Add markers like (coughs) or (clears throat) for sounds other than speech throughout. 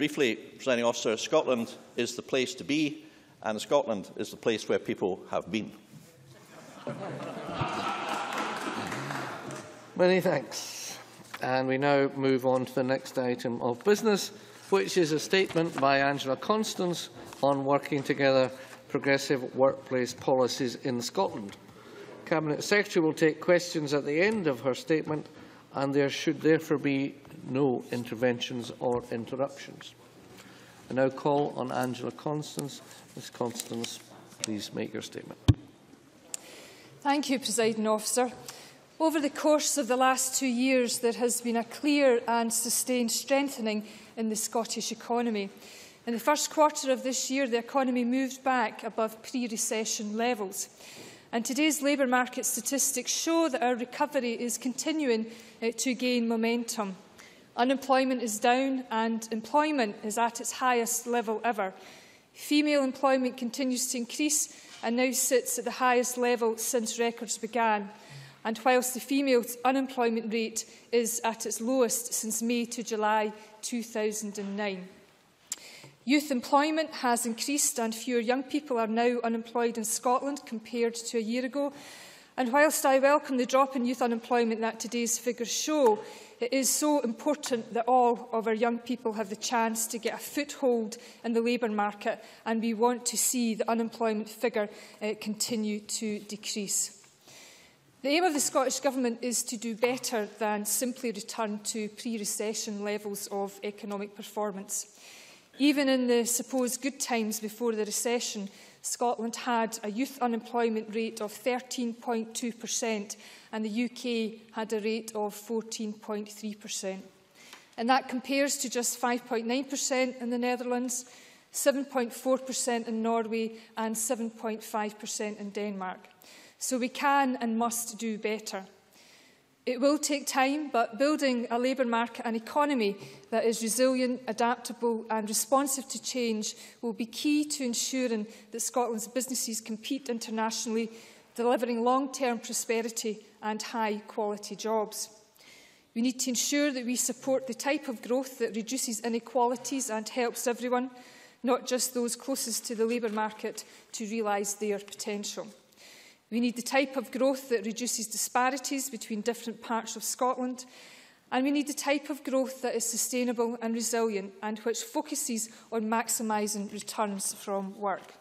briefly, Presiding Officer, Scotland is the place to be, and Scotland is the place where people have been. Many thanks. And we now move on to the next item of business, which is a statement by Angela Constance on working together progressive workplace policies in Scotland. Cabinet Secretary will take questions at the end of her statement and there should therefore be no interventions or interruptions. I now call on Angela Constance. Ms Constance, please make your statement. Thank you, Presiding Officer. Over the course of the last two years, there has been a clear and sustained strengthening in the Scottish economy. In the first quarter of this year, the economy moved back above pre-recession levels. And today's labour market statistics show that our recovery is continuing uh, to gain momentum. Unemployment is down and employment is at its highest level ever. Female employment continues to increase and now sits at the highest level since records began. And whilst the female unemployment rate is at its lowest since May to July 2009. Youth employment has increased and fewer young people are now unemployed in Scotland compared to a year ago. And whilst I welcome the drop in youth unemployment that today's figures show, it is so important that all of our young people have the chance to get a foothold in the labour market and we want to see the unemployment figure uh, continue to decrease. The aim of the Scottish Government is to do better than simply return to pre-recession levels of economic performance. Even in the supposed good times before the recession, Scotland had a youth unemployment rate of 13.2% and the UK had a rate of 14.3%. And that compares to just 5.9% in the Netherlands, 7.4% in Norway and 7.5% in Denmark. So we can and must do better. It will take time, but building a labour market and economy that is resilient, adaptable and responsive to change will be key to ensuring that Scotland's businesses compete internationally, delivering long-term prosperity and high-quality jobs. We need to ensure that we support the type of growth that reduces inequalities and helps everyone, not just those closest to the labour market, to realise their potential. We need the type of growth that reduces disparities between different parts of Scotland. And we need the type of growth that is sustainable and resilient and which focuses on maximising returns from work.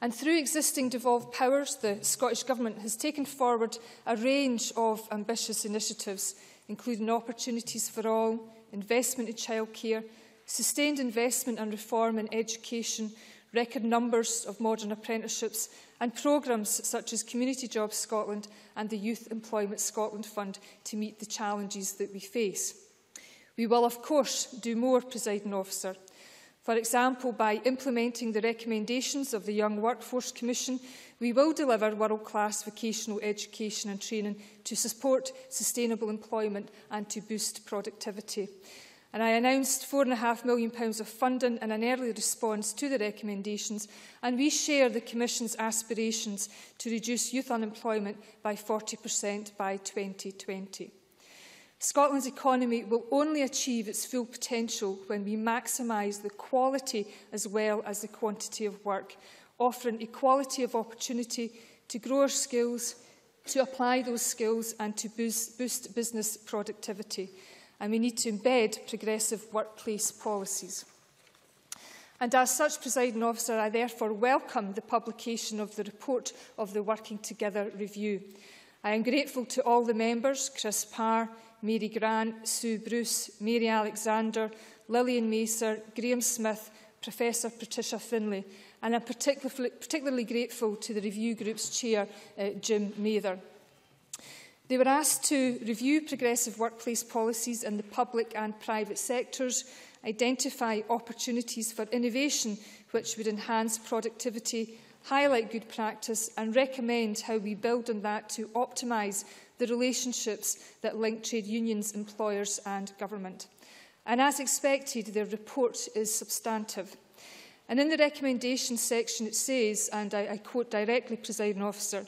And through existing devolved powers, the Scottish Government has taken forward a range of ambitious initiatives, including opportunities for all, investment in childcare, sustained investment and reform in education, record numbers of modern apprenticeships and programmes such as Community Jobs Scotland and the Youth Employment Scotland Fund to meet the challenges that we face. We will, of course, do more, presiding officer. For example, by implementing the recommendations of the Young Workforce Commission, we will deliver world-class vocational education and training to support sustainable employment and to boost productivity and I announced £4.5 million of funding in an early response to the recommendations, and we share the Commission's aspirations to reduce youth unemployment by 40% by 2020. Scotland's economy will only achieve its full potential when we maximise the quality as well as the quantity of work, offering equality of opportunity to grow our skills, to apply those skills and to boost business productivity and we need to embed progressive workplace policies. And as such, presiding officer, I therefore welcome the publication of the report of the Working Together review. I am grateful to all the members, Chris Parr, Mary Grant, Sue Bruce, Mary Alexander, Lillian Macer, Graham Smith, Professor Patricia Finlay, and I'm particularly, particularly grateful to the review group's chair, uh, Jim Mather. They were asked to review progressive workplace policies in the public and private sectors, identify opportunities for innovation which would enhance productivity, highlight good practice and recommend how we build on that to optimise the relationships that link trade unions, employers and government. And as expected, their report is substantive. And in the recommendation section it says, and I, I quote directly, Presiding Officer,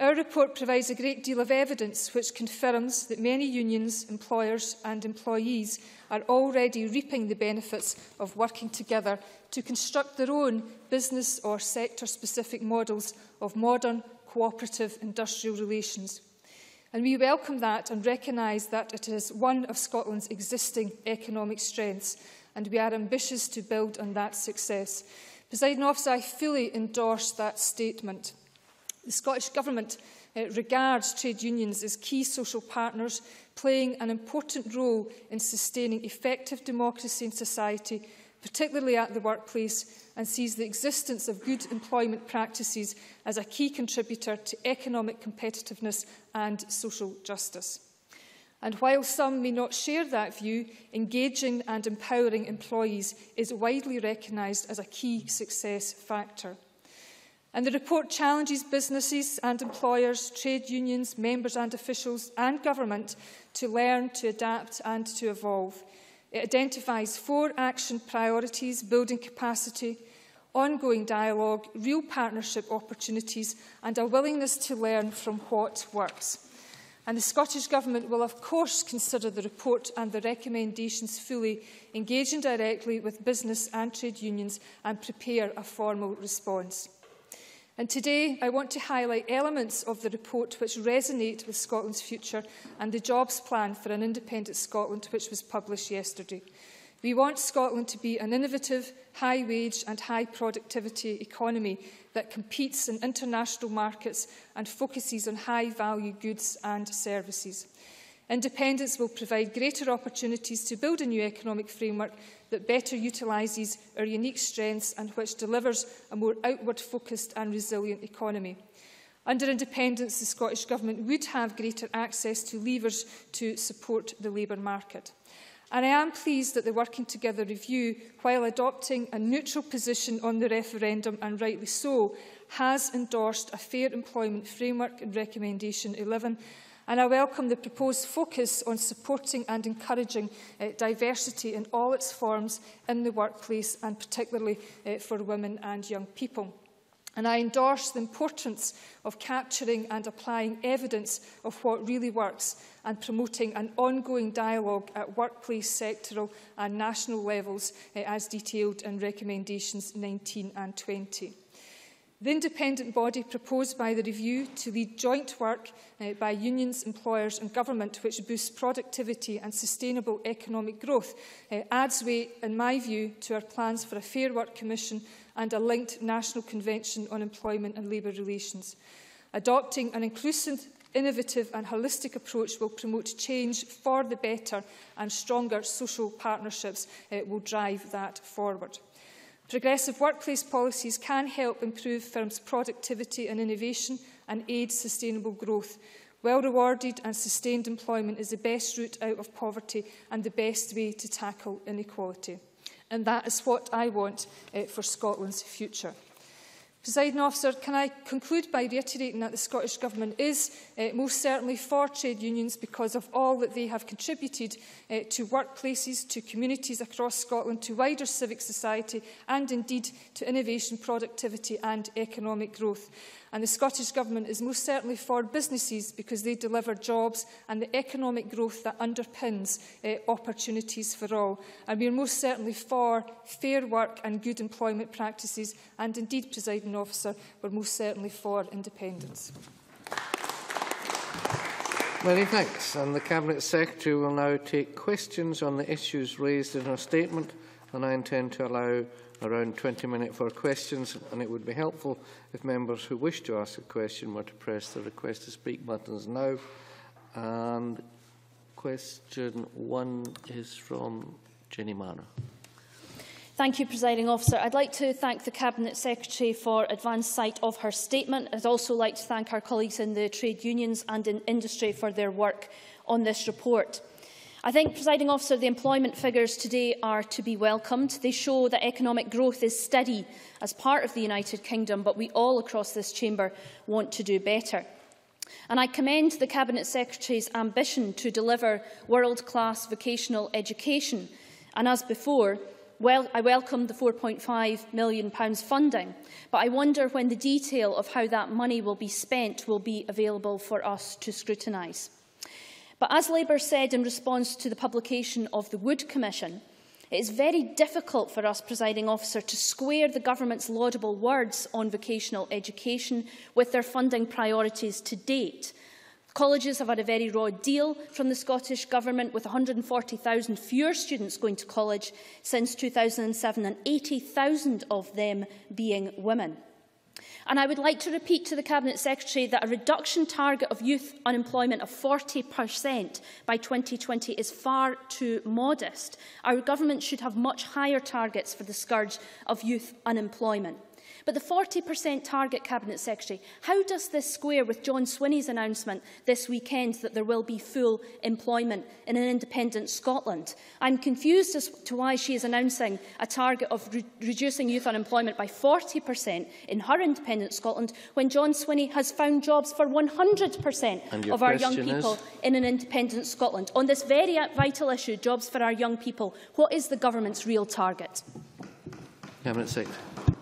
Our report provides a great deal of evidence which confirms that many unions, employers and employees are already reaping the benefits of working together to construct their own business or sector-specific models of modern cooperative industrial relations. And we welcome that and recognise that it is one of Scotland's existing economic strengths and we are ambitious to build on that success. Presiding officer, I fully endorse that statement. The Scottish Government uh, regards trade unions as key social partners playing an important role in sustaining effective democracy in society, particularly at the workplace, and sees the existence of good employment practices as a key contributor to economic competitiveness and social justice. And while some may not share that view, engaging and empowering employees is widely recognised as a key success factor. And the report challenges businesses and employers, trade unions, members and officials and government to learn, to adapt and to evolve. It identifies four action priorities, building capacity, ongoing dialogue, real partnership opportunities and a willingness to learn from what works. And the Scottish Government will of course consider the report and the recommendations fully, engaging directly with business and trade unions and prepare a formal response. And today I want to highlight elements of the report which resonate with Scotland's future and the jobs plan for an independent Scotland which was published yesterday. We want Scotland to be an innovative, high-wage and high-productivity economy that competes in international markets and focuses on high-value goods and services. Independence will provide greater opportunities to build a new economic framework that better utilises our unique strengths and which delivers a more outward-focused and resilient economy. Under independence, the Scottish Government would have greater access to levers to support the labour market. And I am pleased that the Working Together review, while adopting a neutral position on the referendum, and rightly so, has endorsed a fair employment framework in Recommendation 11 And I welcome the proposed focus on supporting and encouraging uh, diversity in all its forms in the workplace and particularly uh, for women and young people. And I endorse the importance of capturing and applying evidence of what really works and promoting an ongoing dialogue at workplace, sectoral and national levels uh, as detailed in recommendations 19 and 20. The independent body proposed by the review to lead joint work uh, by unions, employers and government which boosts productivity and sustainable economic growth uh, adds weight, in my view, to our plans for a Fair Work Commission and a linked National Convention on Employment and Labour Relations. Adopting an inclusive, innovative and holistic approach will promote change for the better and stronger social partnerships uh, will drive that forward. Progressive workplace policies can help improve firms' productivity and innovation and aid sustainable growth. Well-rewarded and sustained employment is the best route out of poverty and the best way to tackle inequality. And that is what I want uh, for Scotland's future. Presiding officer, can I conclude by reiterating that the Scottish Government is uh, most certainly for trade unions because of all that they have contributed uh, to workplaces, to communities across Scotland, to wider civic society and indeed to innovation, productivity and economic growth. And the Scottish Government is most certainly for businesses because they deliver jobs and the economic growth that underpins uh, opportunities for all. And we are most certainly for fair work and good employment practices. And indeed, presiding officer, we're most certainly for independence. Many thanks. And the Cabinet Secretary will now take questions on the issues raised in her statement. And I intend to allow around 20 minutes for questions, and it would be helpful if members who wish to ask a question were to press the request to speak buttons now. And question one is from Jenny Manor. Thank you, Presiding Officer. I'd like to thank the Cabinet Secretary for advance sight of her statement. I'd also like to thank our colleagues in the trade unions and in industry for their work on this report. I think, presiding officer, the employment figures today are to be welcomed. They show that economic growth is steady as part of the United Kingdom, but we all across this chamber want to do better. And I commend the Cabinet Secretary's ambition to deliver world-class vocational education. And as before, Well, I welcome the £4.5 million funding, but I wonder when the detail of how that money will be spent will be available for us to scrutinise. But as Labour said in response to the publication of the Wood Commission, it is very difficult for us, presiding officer, to square the government's laudable words on vocational education with their funding priorities to date. Colleges have had a very raw deal from the Scottish Government with 140,000 fewer students going to college since 2007 and 80,000 of them being women. And I would like to repeat to the Cabinet Secretary that a reduction target of youth unemployment of 40% by 2020 is far too modest. Our government should have much higher targets for the scourge of youth unemployment. But the 40% target, Cabinet Secretary, how does this square with John Swinney's announcement this weekend that there will be full employment in an independent Scotland? I'm confused as to why she is announcing a target of re reducing youth unemployment by 40% in her independent Scotland when John Swinney has found jobs for 100% of our young people is? in an independent Scotland. On this very vital issue, jobs for our young people, what is the government's real target? Cabinet Secretary.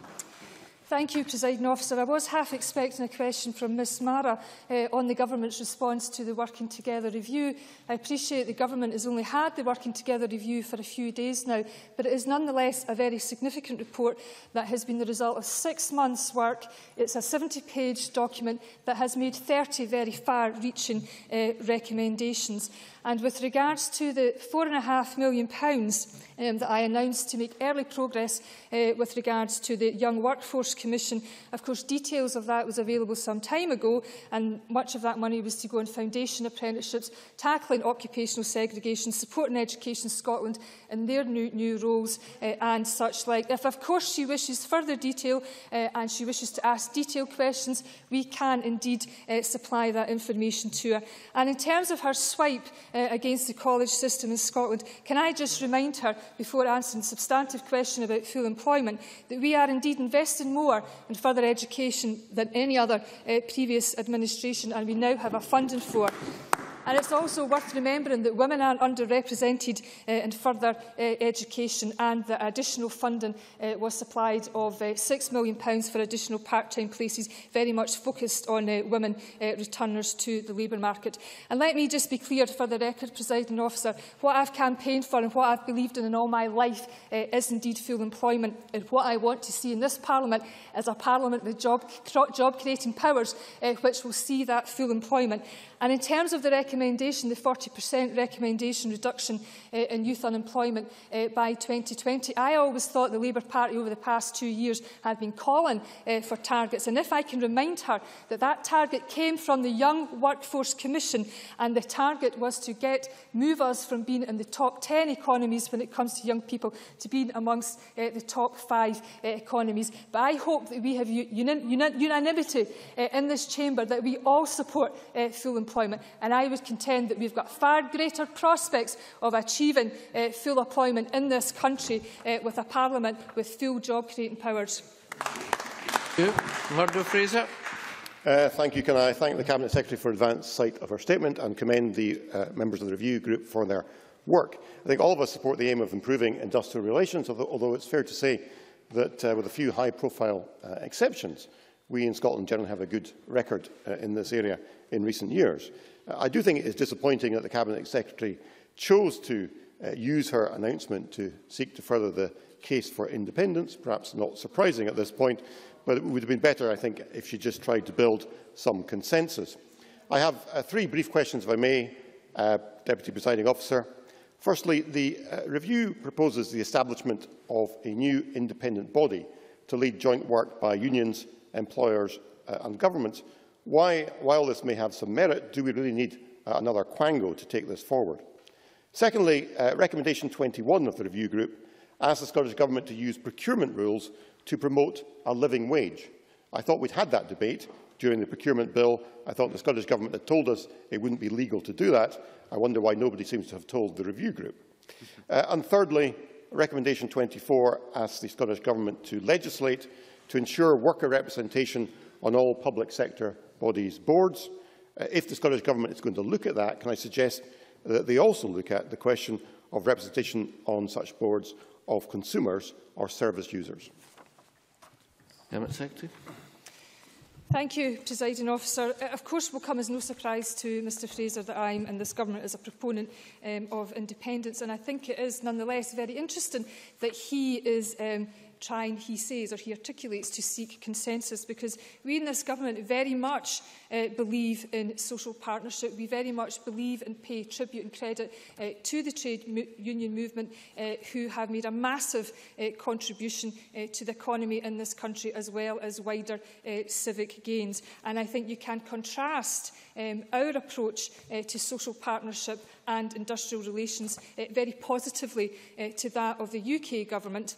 Thank you, President Officer. I was half expecting a question from Ms Marra uh, on the Government's response to the Working Together review. I appreciate the Government has only had the Working Together review for a few days now, but it is nonetheless a very significant report that has been the result of six months' work. It's a 70-page document that has made 30 very far-reaching uh, recommendations. And with regards to the £4.5 million pounds, um, that I announced to make early progress uh, with regards to the Young Workforce Commission. Of course, details of that was available some time ago, and much of that money was to go on foundation apprenticeships, tackling occupational segregation, supporting Education Scotland in their new, new roles uh, and such like. If, of course, she wishes further detail uh, and she wishes to ask detailed questions, we can indeed uh, supply that information to her. And in terms of her swipe uh, against the college system in Scotland, can I just remind her before answering substantive question about full employment, that we are indeed investing more in further education than any other uh, previous administration, and we now have a funding for. And it's also worth remembering that women are underrepresented uh, in further uh, education and that additional funding uh, was supplied of uh, £6 million for additional part-time places, very much focused on uh, women uh, returners to the labour market. And let me just be clear for the record, presiding officer, what I've campaigned for and what I've believed in in all my life uh, is indeed full employment. And what I want to see in this parliament is a parliament with job, job creating powers uh, which will see that full employment. And in terms of the recommendation, the 40% recommendation reduction uh, in youth unemployment uh, by 2020, I always thought the Labour Party over the past two years had been calling uh, for targets. And if I can remind her that that target came from the Young Workforce Commission and the target was to get move us from being in the top 10 economies when it comes to young people to being amongst uh, the top five uh, economies. But I hope that we have unanimity uh, in this chamber that we all support uh, full employment. And I would contend that we've got far greater prospects of achieving uh, full employment in this country uh, with a parliament with full job-creating powers. Thank you. Murdo Fraser. Uh, thank you. Can I thank the Cabinet Secretary for advance sight of her statement and commend the uh, members of the review group for their work. I think all of us support the aim of improving industrial relations, although, although it's fair to say that uh, with a few high-profile uh, exceptions, we in Scotland generally have a good record uh, in this area in recent years. I do think it is disappointing that the Cabinet Secretary chose to uh, use her announcement to seek to further the case for independence, perhaps not surprising at this point, but it would have been better, I think, if she just tried to build some consensus. I have uh, three brief questions, if I may, uh, Deputy Presiding Officer. Firstly, the uh, review proposes the establishment of a new independent body to lead joint work by unions, employers uh, and governments Why, while this may have some merit, do we really need uh, another quango to take this forward? Secondly, uh, recommendation 21 of the review group asks the Scottish Government to use procurement rules to promote a living wage. I thought we'd had that debate during the procurement bill. I thought the Scottish Government had told us it wouldn't be legal to do that. I wonder why nobody seems to have told the review group. Uh, and thirdly, recommendation 24 asks the Scottish Government to legislate to ensure worker representation on all public sector bodies' boards. Uh, if the Scottish Government is going to look at that, can I suggest that they also look at the question of representation on such boards of consumers or service users. Cabinet Secretary. Thank you, Presiding Officer. It of course it will come as no surprise to Mr Fraser that I am and this Government is a proponent um, of independence and I think it is nonetheless very interesting that he is um, trying, he says, or he articulates to seek consensus because we in this government very much uh, believe in social partnership. We very much believe and pay tribute and credit uh, to the trade union movement uh, who have made a massive uh, contribution uh, to the economy in this country as well as wider uh, civic gains. And I think you can contrast um, our approach uh, to social partnership and industrial relations uh, very positively uh, to that of the UK government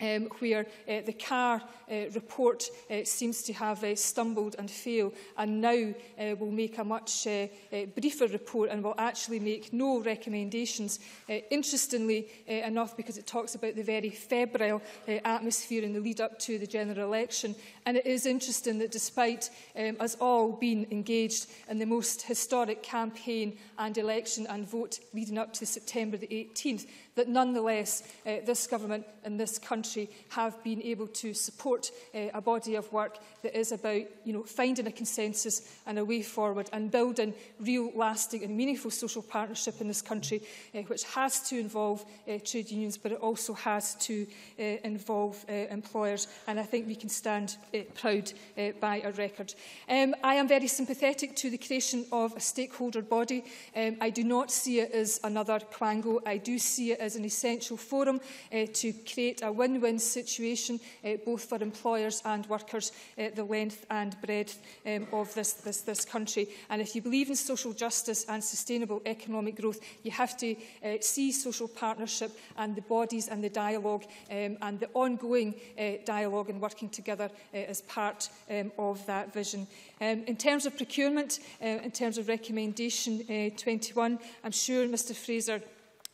um, where uh, the CAR uh, report uh, seems to have uh, stumbled and failed and now uh, will make a much uh, uh, briefer report and will actually make no recommendations. Uh, interestingly uh, enough, because it talks about the very febrile uh, atmosphere in the lead up to the general election, and it is interesting that despite um, us all being engaged in the most historic campaign and election and vote leading up to September the 18th, that nonetheless uh, this government and this country have been able to support uh, a body of work that is about you know, finding a consensus and a way forward and building real, lasting and meaningful social partnership in this country, uh, which has to involve uh, trade unions, but it also has to uh, involve uh, employers. And I think we can stand uh, proud uh, by our record. Um, I am very sympathetic to the creation of a stakeholder body. Um, I do not see it as another Quango. I do see it is an essential forum uh, to create a win-win situation uh, both for employers and workers uh, the length and breadth um, of this, this, this country. And if you believe in social justice and sustainable economic growth, you have to uh, see social partnership and the bodies and the dialogue um, and the ongoing uh, dialogue and working together uh, as part um, of that vision. Um, in terms of procurement, uh, in terms of recommendation uh, 21, I'm sure Mr Fraser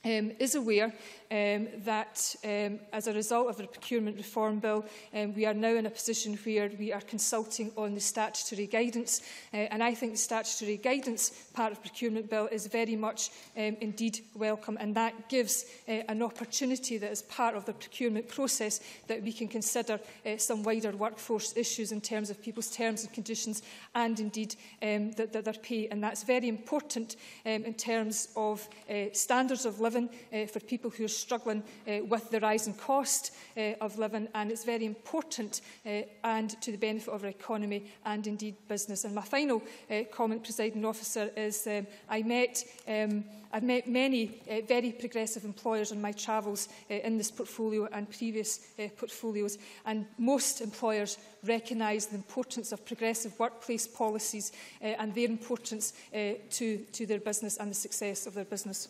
um, is aware um, that um, as a result of the procurement reform bill, um, we are now in a position where we are consulting on the statutory guidance. Uh, and I think the statutory guidance part of the procurement bill is very much um, indeed welcome. And that gives uh, an opportunity that is part of the procurement process that we can consider uh, some wider workforce issues in terms of people's terms and conditions and indeed um, the, the, their pay. And that's very important um, in terms of uh, standards of living uh, for people who are struggling uh, with the rising cost uh, of living and it's very important uh, and to the benefit of our economy and indeed business. And my final uh, comment, presiding officer, is um, I met um, I've met many uh, very progressive employers on my travels uh, in this portfolio and previous uh, portfolios and most employers recognise the importance of progressive workplace policies uh, and their importance uh, to, to their business and the success of their business.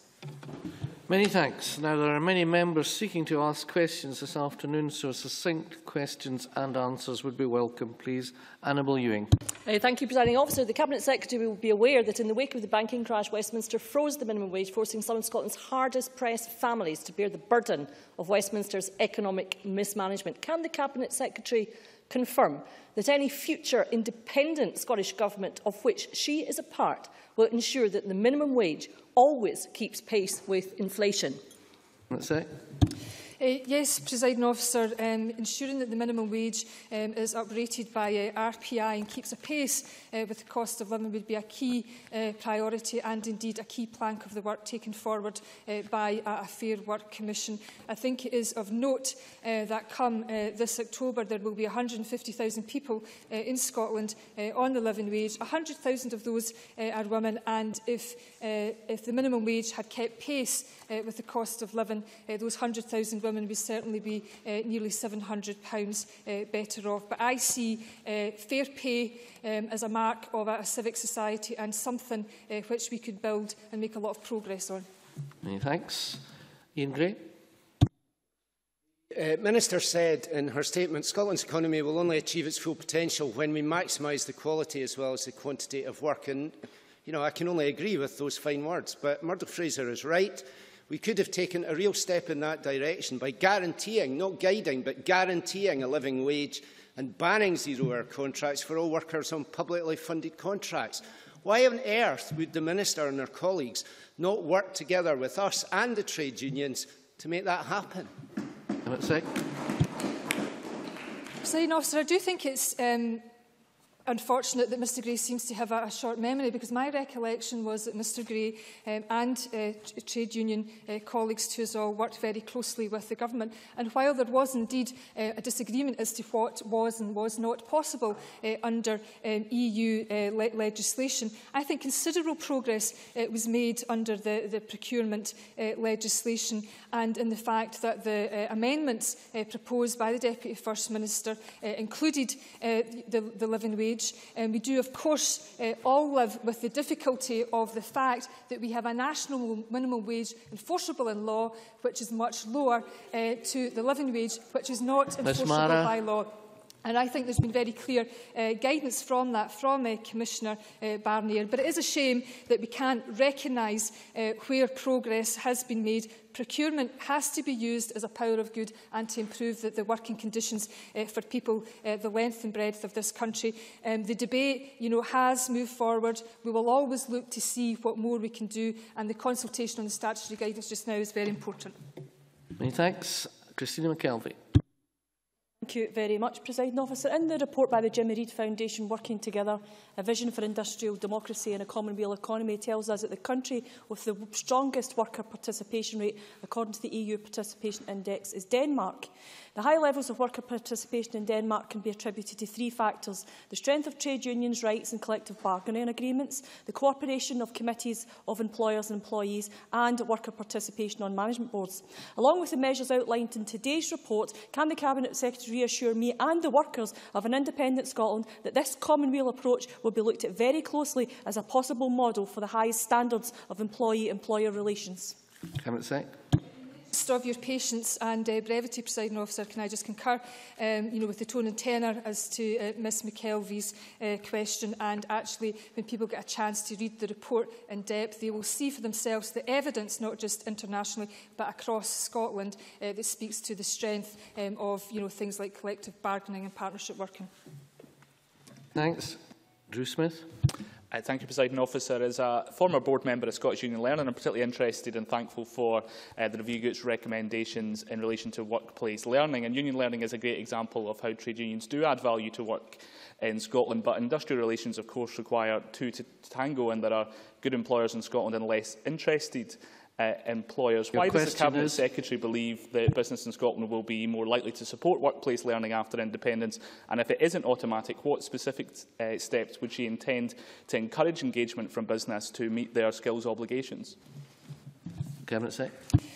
Many thanks. Now, there are many members seeking to ask questions this afternoon, so succinct questions and answers would be welcome. Please, Annabel Ewing. Uh, thank you, Presiding Officer. The Cabinet Secretary will be aware that in the wake of the banking crash, Westminster froze the minimum wage, forcing some of Scotland's hardest-pressed families to bear the burden of Westminster's economic mismanagement. Can the Cabinet Secretary confirm that any future independent Scottish Government of which she is a part will ensure that the minimum wage always keeps pace with inflation. That's it. Uh, yes, presiding officer, um, ensuring that the minimum wage um, is uprated by uh, RPI and keeps apace uh, with the cost of living would be a key uh, priority and indeed a key plank of the work taken forward uh, by a, a Fair Work Commission. I think it is of note uh, that come uh, this October there will be 150,000 people uh, in Scotland uh, on the living wage. 100,000 of those uh, are women and if, uh, if the minimum wage had kept pace uh, with the cost of living, uh, those 100,000 women women would certainly be uh, nearly £700 uh, better off. But I see uh, fair pay um, as a mark of a, a civic society and something uh, which we could build and make a lot of progress on. Many thanks. Iain Gray. Uh, Minister said in her statement, Scotland's economy will only achieve its full potential when we maximise the quality as well as the quantity of work. And, you know, I can only agree with those fine words. But Murdo Fraser is right. We could have taken a real step in that direction by guaranteeing, not guiding, but guaranteeing a living wage and banning zero-hour contracts for all workers on publicly funded contracts. Why on earth would the Minister and her colleagues not work together with us and the trade unions to make that happen? Cabinet Presiding officer, I do think it's um, unfortunate that Mr Gray seems to have a, a short memory because my recollection was that Mr Gray um, and uh, trade union uh, colleagues to us all worked very closely with the government. And while there was indeed uh, a disagreement as to what was and was not possible uh, under um, EU uh, le legislation, I think considerable progress uh, was made under the, the procurement uh, legislation and in the fact that the uh, amendments uh, proposed by the Deputy First Minister uh, included uh, the, the living wage language. Um, we do, of course, uh, all live with the difficulty of the fact that we have a national minimum wage enforceable in law, which is much lower uh, to the living wage, which is not enforceable by law. And I think there's been very clear uh, guidance from that, from uh, Commissioner uh, Barnier. But it is a shame that we can't recognise uh, where progress has been made. Procurement has to be used as a power of good and to improve the, the working conditions uh, for people uh, the length and breadth of this country. Um, the debate you know, has moved forward. We will always look to see what more we can do. And the consultation on the statutory guidance just now is very important. Many thanks. Christina McKelvey. Thank you very much, President Officer. In the report by the Jimmy Reid Foundation, Working Together, a Vision for Industrial Democracy and a Commonweal Economy tells us that the country with the strongest worker participation rate, according to the EU Participation Index, is Denmark. The high levels of worker participation in Denmark can be attributed to three factors. The strength of trade unions' rights and collective bargaining agreements, the cooperation of committees of employers and employees, and worker participation on management boards. Along with the measures outlined in today's report, can the Cabinet Secretary reassure me and the workers of an independent Scotland that this Commonweal approach will be looked at very closely as a possible model for the highest standards of employee-employer relations? Cabinet list of your patience and uh, brevity, presiding officer, can I just concur um, you know, with the tone and tenor as to uh, Ms McKelvey's uh, question and actually when people get a chance to read the report in depth they will see for themselves the evidence not just internationally but across Scotland uh, that speaks to the strength um, of you know, things like collective bargaining and partnership working. Thanks. Drew Smith. Uh, thank you, President Officer. As a former board member of Scottish Union Learning, I'm particularly interested and thankful for uh, the review group's recommendations in relation to workplace learning. And union learning is a great example of how trade unions do add value to work in Scotland. But industrial relations, of course, require two to tango, and there are good employers in Scotland and less interested uh, employers. Your Why does the Cabinet is... Secretary believe that business in Scotland will be more likely to support workplace learning after independence? And if it isn't automatic, what specific uh, steps would she intend to encourage engagement from business to meet their skills obligations? Cabinet Secretary.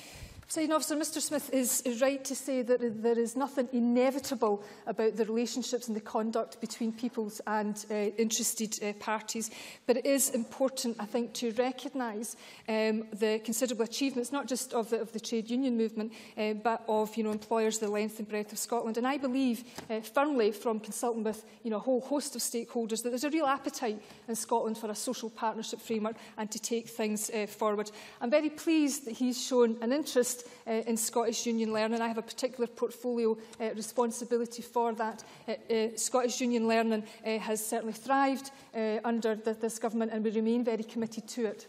Presiding officer, Mr Smith is, is right to say that there is nothing inevitable about the relationships and the conduct between peoples and uh, interested uh, parties. But it is important, I think, to recognise um, the considerable achievements, not just of the, of the trade union movement, uh, but of you know, employers the length and breadth of Scotland. And I believe uh, firmly from consulting with you know, a whole host of stakeholders that there's a real appetite in Scotland for a social partnership framework and to take things uh, forward. I'm very pleased that he's shown an interest interest uh, in Scottish Union Learning. I have a particular portfolio uh, responsibility for that. Uh, uh, Scottish Union Learning uh, has certainly thrived uh, under the, this government and we remain very committed to it.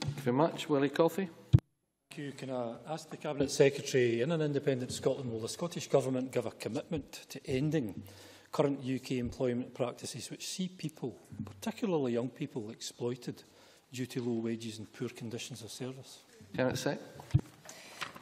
Thank you very much. Willie Coffey. Thank you. Can I ask the Cabinet Secretary, in an independent Scotland, will the Scottish Government give a commitment to ending current UK employment practices which see people, particularly young people, exploited due to low wages and poor conditions of service? Cabinet Secretary.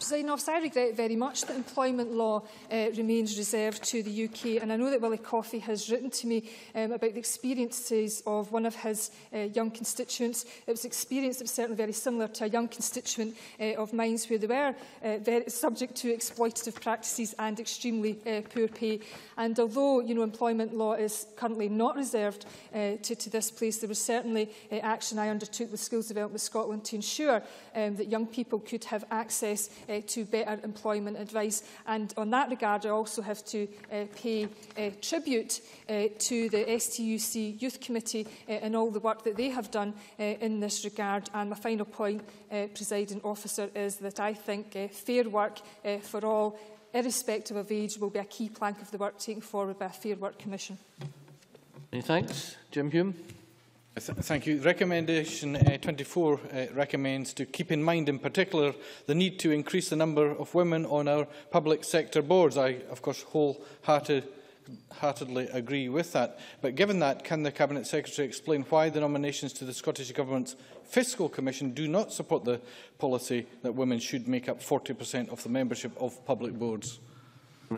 President officer, I regret very much that employment law uh, remains reserved to the UK and I know that Willie Coffey has written to me um, about the experiences of one of his uh, young constituents. It was an experience that was certainly very similar to a young constituent uh, of mine where they were uh, very subject to exploitative practices and extremely uh, poor pay. And although you know, employment law is currently not reserved uh, to, to this place, there was certainly uh, action I undertook with Skills Development Scotland to ensure um, that young people could have access uh, uh, to better employment advice. And on that regard, I also have to uh, pay uh, tribute uh, to the STUC Youth Committee uh, and all the work that they have done uh, in this regard. And my final point, uh, presiding officer, is that I think uh, fair work uh, for all, irrespective of age, will be a key plank of the work taken forward by a Fair Work Commission. Many thanks. Jim Hume. Th thank you. Recommendation uh, 24 uh, recommends to keep in mind in particular the need to increase the number of women on our public sector boards. I, of course, wholeheartedly agree with that. But given that, can the Cabinet Secretary explain why the nominations to the Scottish Government's Fiscal Commission do not support the policy that women should make up 40% of the membership of public boards?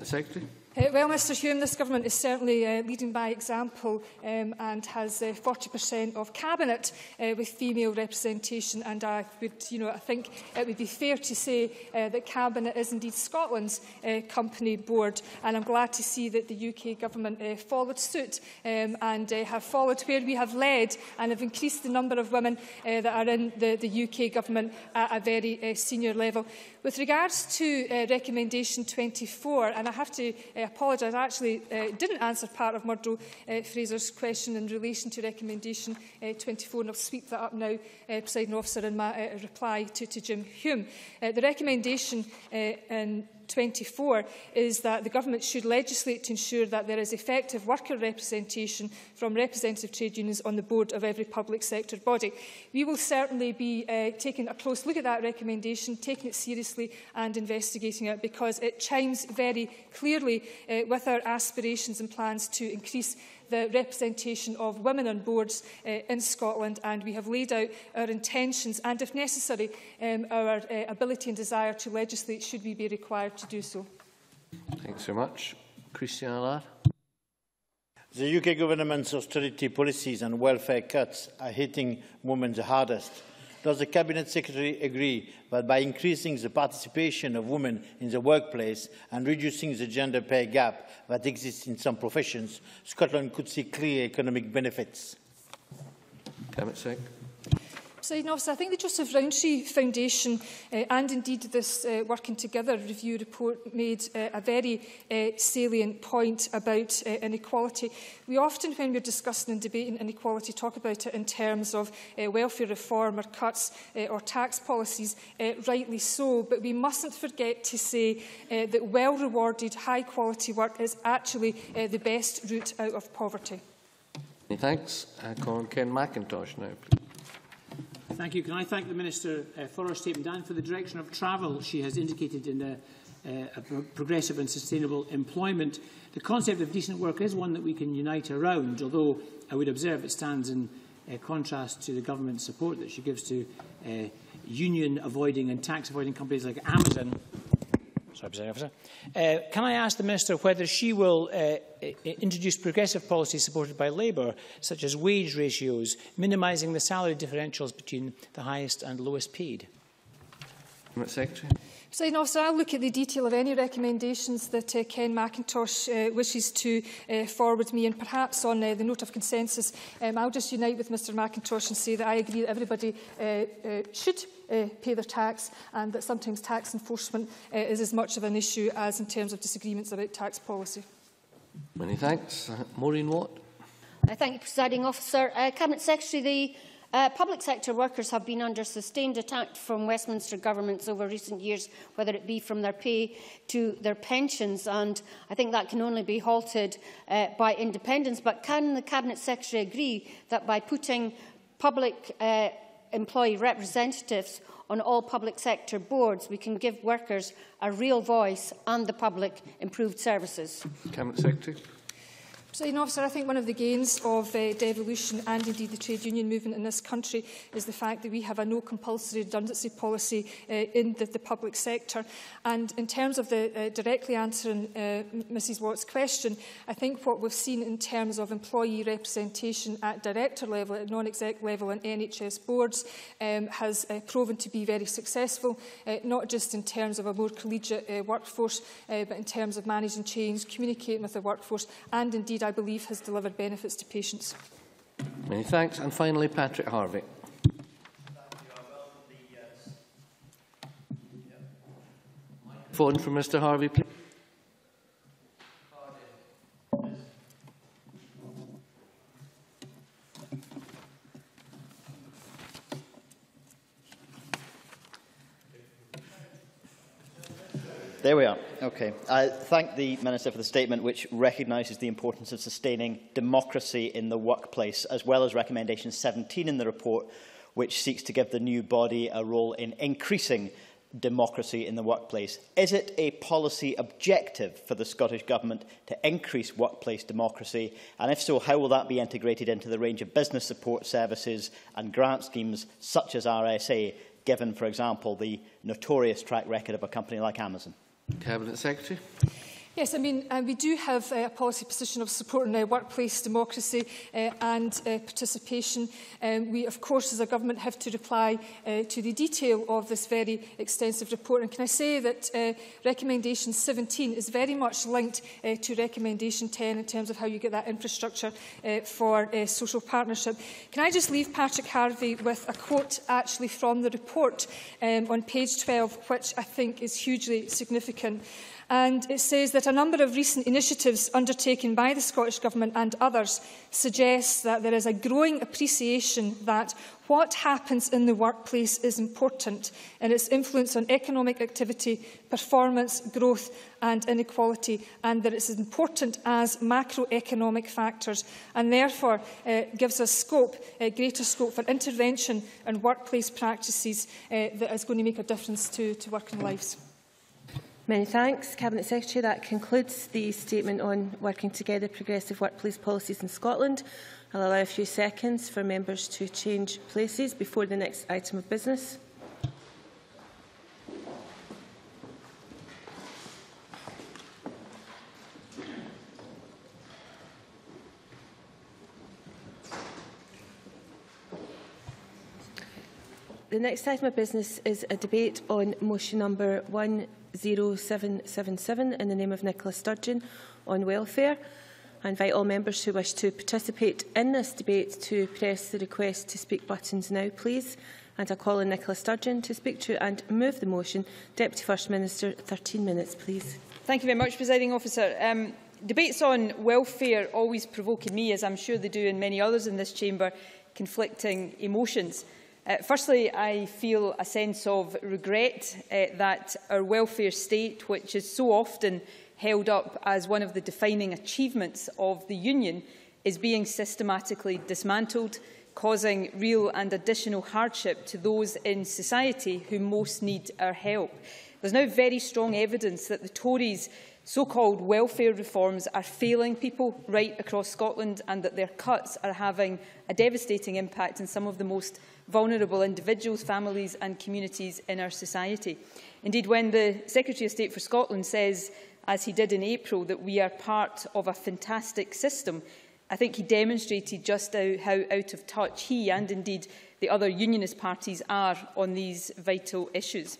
Secretary. Uh, well, Mr Hume, this government is certainly uh, leading by example um, and has uh, 40% of cabinet uh, with female representation. And I would, you know, I think it would be fair to say uh, that cabinet is indeed Scotland's uh, company board. And I'm glad to see that the UK government uh, followed suit um, and uh, have followed where we have led and have increased the number of women uh, that are in the, the UK government at a very uh, senior level. With regards to uh, recommendation 24, and I have to uh, apologise. I actually uh, didn't answer part of Murdo uh, Fraser's question in relation to recommendation uh, 24, and I'll sweep that up now, uh, presiding officer, in my uh, reply to, to Jim Hume. Uh, the recommendation uh, in 24 is that the government should legislate to ensure that there is effective worker representation from representative trade unions on the board of every public sector body. We will certainly be uh, taking a close look at that recommendation, taking it seriously and investigating it because it chimes very clearly uh, with our aspirations and plans to increase the representation of women on boards uh, in Scotland and we have laid out our intentions and if necessary um, our uh, ability and desire to legislate should we be required to do so. Thanks very much. Christian Allard. The UK government's austerity policies and welfare cuts are hitting women the hardest. Does the Cabinet Secretary agree that by increasing the participation of women in the workplace and reducing the gender pay gap that exists in some professions, Scotland could see clear economic benefits? Cabinet Secretary. President Officer, I think the Joseph Rowntree Foundation uh, and indeed this uh, Working Together review report made uh, a very uh, salient point about uh, inequality. We often, when we're discussing and debating inequality, talk about it in terms of uh, welfare reform or cuts uh, or tax policies, uh, rightly so, but we mustn't forget to say uh, that well-rewarded, high-quality work is actually uh, the best route out of poverty. Thanks. I call Ken Macintosh now, please. Thank you. Can I thank the Minister uh, for her statement and for the direction of travel she has indicated in a, uh, a pro progressive and sustainable employment. The concept of decent work is one that we can unite around, although I would observe it stands in uh, contrast to the government support that she gives to uh, union-avoiding and tax-avoiding companies like Amazon, Presiding Officer. Uh, can I ask the Minister whether she will uh, introduce progressive policies supported by Labour, such as wage ratios, minimising the salary differentials between the highest and lowest paid? Secretary. President Officer, I'll look at the detail of any recommendations that uh, Ken Macintosh uh, wishes to uh, forward me and perhaps on uh, the note of consensus um, I'll just unite with Mr Macintosh and say that I agree that everybody uh, uh, should uh, pay their tax and that sometimes tax enforcement uh, is as much of an issue as in terms of disagreements about tax policy. Many thanks. Uh, Maureen Watt. Uh, thank you, Presiding Officer. Uh, Cabinet Secretary, the Uh, public sector workers have been under sustained attack from Westminster governments over recent years, whether it be from their pay to their pensions, and I think that can only be halted uh, by independence. But can the Cabinet Secretary agree that by putting public uh, employee representatives on all public sector boards, we can give workers a real voice and the public improved services? Cabinet Secretary. President officer, I think one of the gains of uh, devolution and indeed the trade union movement in this country is the fact that we have a no compulsory redundancy policy uh, in the, the public sector. And in terms of the uh, directly answering uh, Mrs Watt's question, I think what we've seen in terms of employee representation at director level, at non-exec level and NHS boards um, has uh, proven to be very successful, uh, not just in terms of a more collegiate uh, workforce, uh, but in terms of managing change, communicating with the workforce and indeed I believe has delivered benefits to patients. Many thanks. And finally, Patrick Harvie. Phone from Mr Harvie, please. There we are. Okay. I thank the Minister for the statement which recognises the importance of sustaining democracy in the workplace, as well as recommendation 17 in the report, which seeks to give the new body a role in increasing democracy in the workplace. Is it a policy objective for the Scottish Government to increase workplace democracy? And if so, how will that be integrated into the range of business support services and grant schemes such as RSA, given, for example, the notorious track record of a company like Amazon? Cabinet Secretary. Yes, I mean, uh, we do have uh, a policy position of supporting uh, workplace democracy uh, and uh, participation. Um, we, of course, as a government, have to reply uh, to the detail of this very extensive report. And can I say that uh, recommendation 17 is very much linked uh, to recommendation 10 in terms of how you get that infrastructure uh, for uh, social partnership. Can I just leave Patrick Harvey with a quote actually from the report um, on page 12, which I think is hugely significant. And it says that a number of recent initiatives undertaken by the Scottish Government and others suggests that there is a growing appreciation that what happens in the workplace is important in its influence on economic activity, performance, growth and inequality, and that it's important as macroeconomic factors, and therefore uh, gives us scope, uh, greater scope for intervention and workplace practices uh, that is going to make a difference to, to working lives. Many thanks, Cabinet Secretary. That concludes the statement on working together progressive workplace policies in Scotland. I'll allow a few seconds for members to change places before the next item of business. The next item of business is a debate on motion number 1 10777 in the name of Nicola Sturgeon on welfare. I invite all members who wish to participate in this debate to press the request to speak buttons now, please. And I call on Nicola Sturgeon to speak to and move the motion. Deputy First Minister, 13 minutes, please. Thank you very much, Presiding Officer. Um, debates on welfare always provoke in me, as I'm sure they do in many others in this chamber, conflicting emotions. Uh, firstly, I feel a sense of regret uh, that our welfare state, which is so often held up as one of the defining achievements of the Union, is being systematically dismantled, causing real and additional hardship to those in society who most need our help. There's now very strong evidence that the Tories' so-called welfare reforms are failing people right across Scotland and that their cuts are having a devastating impact in some of the most vulnerable individuals, families and communities in our society. Indeed, when the Secretary of State for Scotland says, as he did in April, that we are part of a fantastic system, I think he demonstrated just how, out of touch he and indeed the other unionist parties are on these vital issues.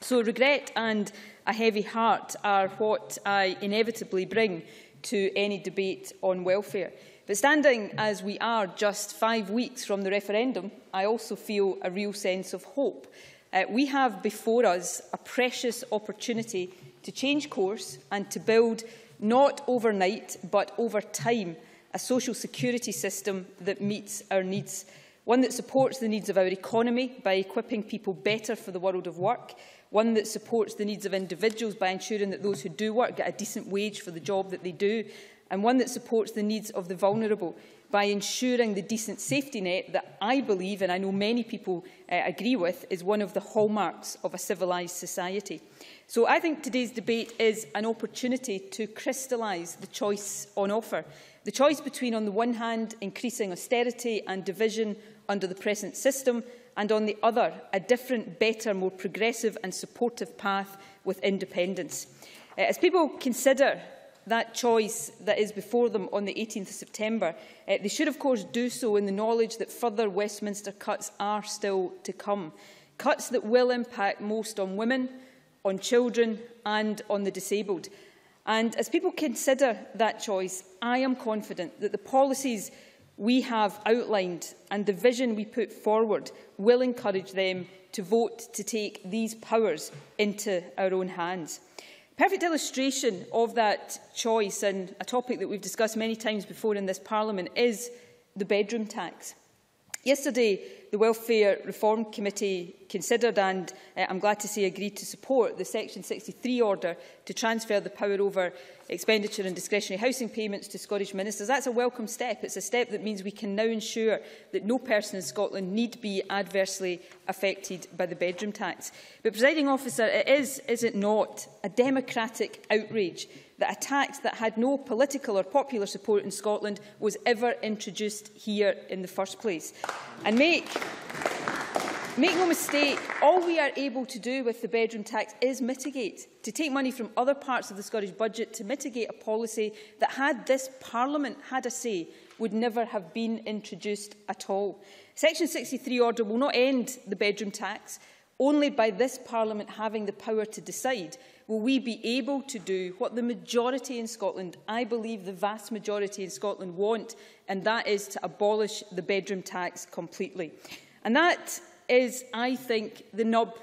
So regret and a heavy heart are what I inevitably bring to any debate on welfare. But standing as we are just five weeks from the referendum, I also feel a real sense of hope. Uh, we have before us a precious opportunity to change course and to build, not overnight, but over time, a social security system that meets our needs. One that supports the needs of our economy by equipping people better for the world of work, one that supports the needs of individuals by ensuring that those who do work get a decent wage for the job that they do, and one that supports the needs of the vulnerable by ensuring the decent safety net that I believe, and I know many people uh, agree with, is one of the hallmarks of a civilised society. So I think today's debate is an opportunity to crystallise the choice on offer. The choice between, on the one hand, increasing austerity and division under the present system, and on the other, a different, better, more progressive and supportive path with independence. Uh, as people consider that choice that is before them on the 18th of September. Uh, they should, of course, do so in the knowledge that further Westminster cuts are still to come. Cuts that will impact most on women, on children and on the disabled. And as people consider that choice, I am confident that the policies we have outlined and the vision we put forward will encourage them to vote to take these powers into our own hands perfect illustration of that choice and a topic that we've discussed many times before in this Parliament is the bedroom tax. Yesterday, the Welfare Reform Committee considered and uh, I'm glad to say agreed to support the Section 63 order to transfer the power over expenditure and discretionary housing payments to Scottish ministers. That's a welcome step. It's a step that means we can now ensure that no person in Scotland need be adversely affected by the bedroom tax. But, presiding officer, it is, is it not, a democratic outrage that a tax that had no political or popular support in Scotland was ever introduced here in the first place. And make, make no mistake, all we are able to do with the bedroom tax is mitigate, to take money from other parts of the Scottish budget to mitigate a policy that had this Parliament had a say would never have been introduced at all. Section 63 order will not end the bedroom tax, only by this Parliament having the power to decide will we be able to do what the majority in Scotland, I believe the vast majority in Scotland want, and that is to abolish the bedroom tax completely. And that is, I think, the nub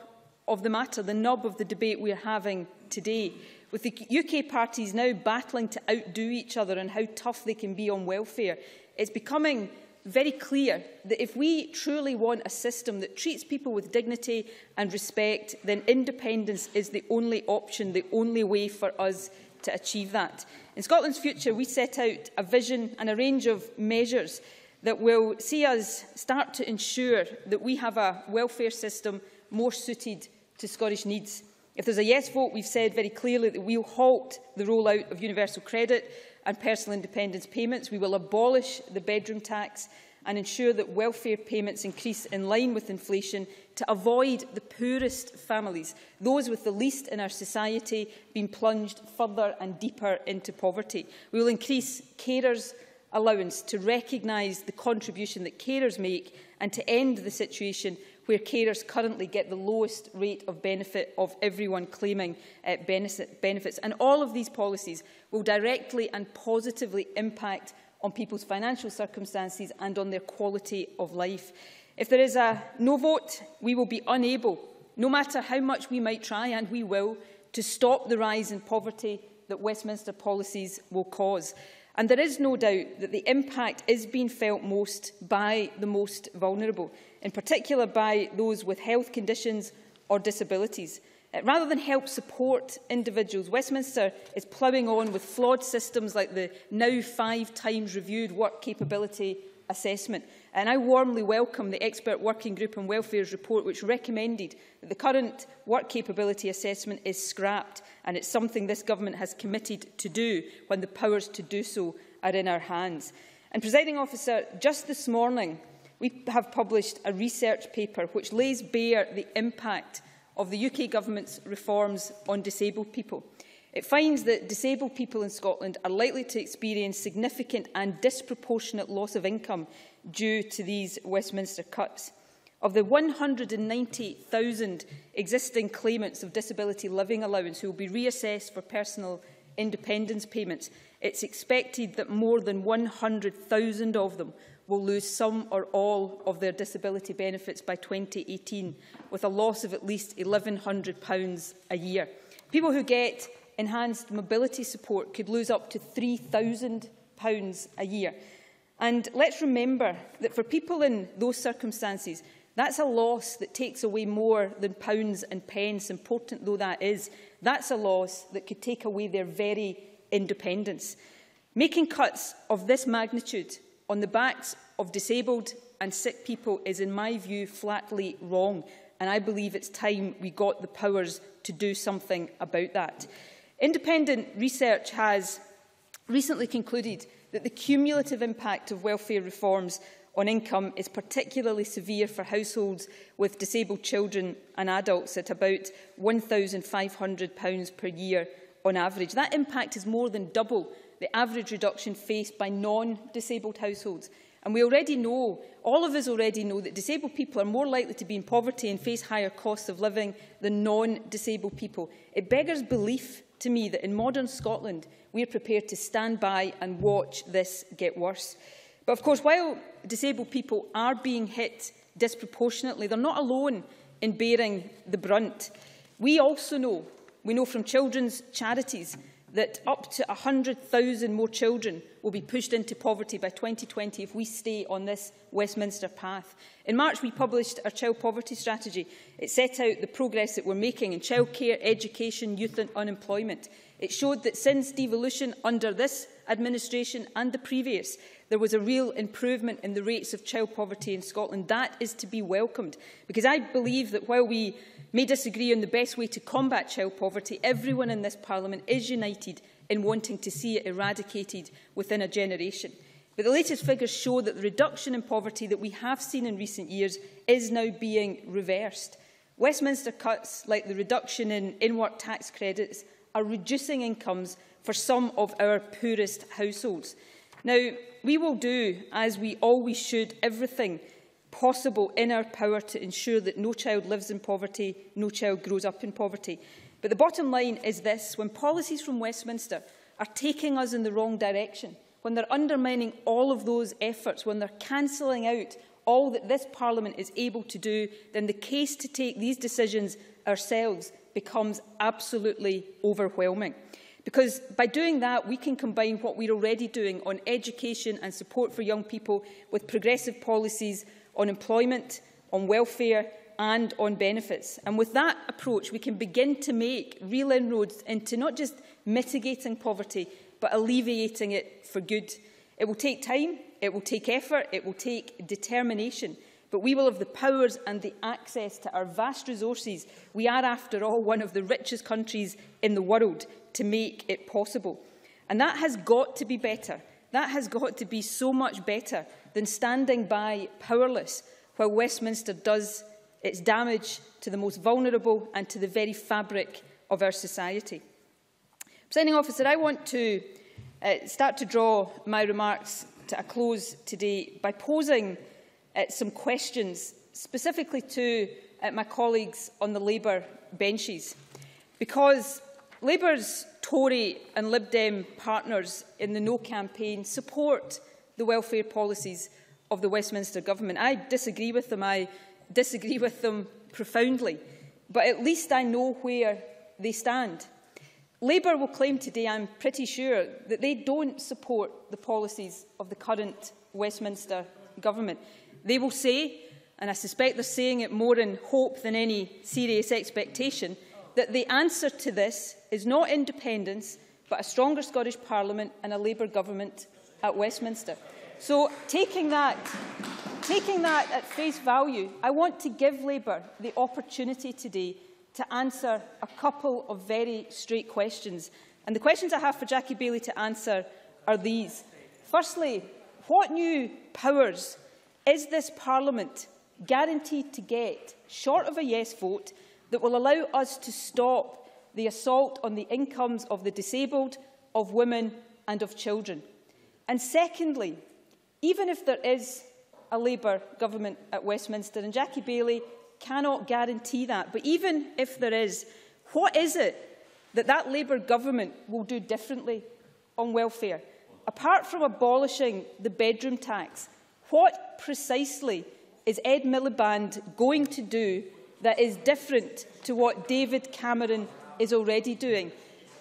of the matter, the nub of the debate we are having today. With the UK parties now battling to outdo each other and how tough they can be on welfare, it's becoming very clear that if we truly want a system that treats people with dignity and respect, then independence is the only option, the only way for us to achieve that. In Scotland's future, we set out a vision and a range of measures that will see us start to ensure that we have a welfare system more suited to Scottish needs. If there's a yes vote, we've said very clearly that we will halt the rollout of universal credit and personal independence payments. We will abolish the bedroom tax and ensure that welfare payments increase in line with inflation to avoid the poorest families, those with the least in our society, being plunged further and deeper into poverty. We will increase carers' allowance to recognise the contribution that carers make and to end the situation where carers currently get the lowest rate of benefit of everyone claiming uh, benefits. And all of these policies will directly and positively impact on people's financial circumstances and on their quality of life. If there is a no vote, we will be unable, no matter how much we might try, and we will, to stop the rise in poverty that Westminster policies will cause. And there is no doubt that the impact is being felt most by the most vulnerable, in particular by those with health conditions or disabilities. Uh, rather than help support individuals, Westminster is ploughing on with flawed systems like the now five times reviewed work capability assessment. And I warmly welcome the expert working group on welfare's report which recommended that the current work capability assessment is scrapped and it's something this government has committed to do when the powers to do so are in our hands. And presiding officer, just this morning we have published a research paper which lays bare the impact of the UK Government's reforms on disabled people. It finds that disabled people in Scotland are likely to experience significant and disproportionate loss of income due to these Westminster cuts. Of the 190,000 existing claimants of disability living allowance who will be reassessed for personal independence payments, it's expected that more than 100,000 of them will lose some or all of their disability benefits by 2018, with a loss of at least £1,100 a year. People who get enhanced mobility support could lose up to £3,000 a year. And let's remember that for people in those circumstances, that's a loss that takes away more than pounds and pence, important though that is. That's a loss that could take away their very independence. Making cuts of this magnitude on the backs of disabled and sick people is, in my view, flatly wrong. And I believe it's time we got the powers to do something about that. Independent research has recently concluded that the cumulative impact of welfare reforms on income is particularly severe for households with disabled children and adults at about £1,500 per year on average. That impact is more than double the average reduction faced by non-disabled households. And we already know, all of us already know, that disabled people are more likely to be in poverty and face higher costs of living than non-disabled people. It beggars belief to me that in modern Scotland, we are prepared to stand by and watch this get worse. But of course, while disabled people are being hit disproportionately, they're not alone in bearing the brunt. We also know, we know from children's charities, that up to 100,000 more children will be pushed into poverty by 2020 if we stay on this Westminster path. In March, we published our child poverty strategy. It set out the progress that we're making in childcare, education, youth and unemployment. It showed that since devolution under this administration and the previous, there was a real improvement in the rates of child poverty in Scotland. That is to be welcomed, because I believe that while we may disagree on the best way to combat child poverty, everyone in this Parliament is united in wanting to see it eradicated within a generation. But the latest figures show that the reduction in poverty that we have seen in recent years is now being reversed. Westminster cuts, like the reduction in in-work tax credits, are reducing incomes for some of our poorest households. Now, we will do, as we always should, everything possible in our power to ensure that no child lives in poverty, no child grows up in poverty. But the bottom line is this. When policies from Westminster are taking us in the wrong direction, when they're undermining all of those efforts, when they're cancelling out all that this Parliament is able to do, then the case to take these decisions ourselves becomes absolutely overwhelming. Because by doing that, we can combine what we're already doing on education and support for young people with progressive policies on employment, on welfare and on benefits. And with that approach, we can begin to make real inroads into not just mitigating poverty, but alleviating it for good. It will take time, it will take effort, it will take determination, but we will have the powers and the access to our vast resources. We are, after all, one of the richest countries in the world to make it possible. And that has got to be better. That has got to be so much better than standing by powerless while Westminster does its damage to the most vulnerable and to the very fabric of our society. Presiding officer, I want to uh, start to draw my remarks to a close today by posing uh, some questions specifically to uh, my colleagues on the Labour benches. Because Labour's Tory and Lib Dem partners in the No campaign support the welfare policies of the Westminster Government. I disagree with them. I disagree with them profoundly. But at least I know where they stand. Labour will claim today, I'm pretty sure, that they don't support the policies of the current Westminster Government. They will say, and I suspect they're saying it more in hope than any serious expectation, that the answer to this is not independence, but a stronger Scottish Parliament and a Labour government at Westminster. So taking that, taking that at face value, I want to give Labour the opportunity today to answer a couple of very straight questions. And the questions I have for Jackie Baillie to answer are these. Firstly, what new powers is this Parliament guaranteed to get, short of a yes vote, that will allow us to stop the assault on the incomes of the disabled, of women and of children? And secondly, even if there is a Labour government at Westminster, and Jackie Baillie cannot guarantee that, but even if there is, what is it that that Labour government will do differently on welfare? Apart from abolishing the bedroom tax, what precisely is Ed Miliband going to do that is different to what David Cameron is already doing?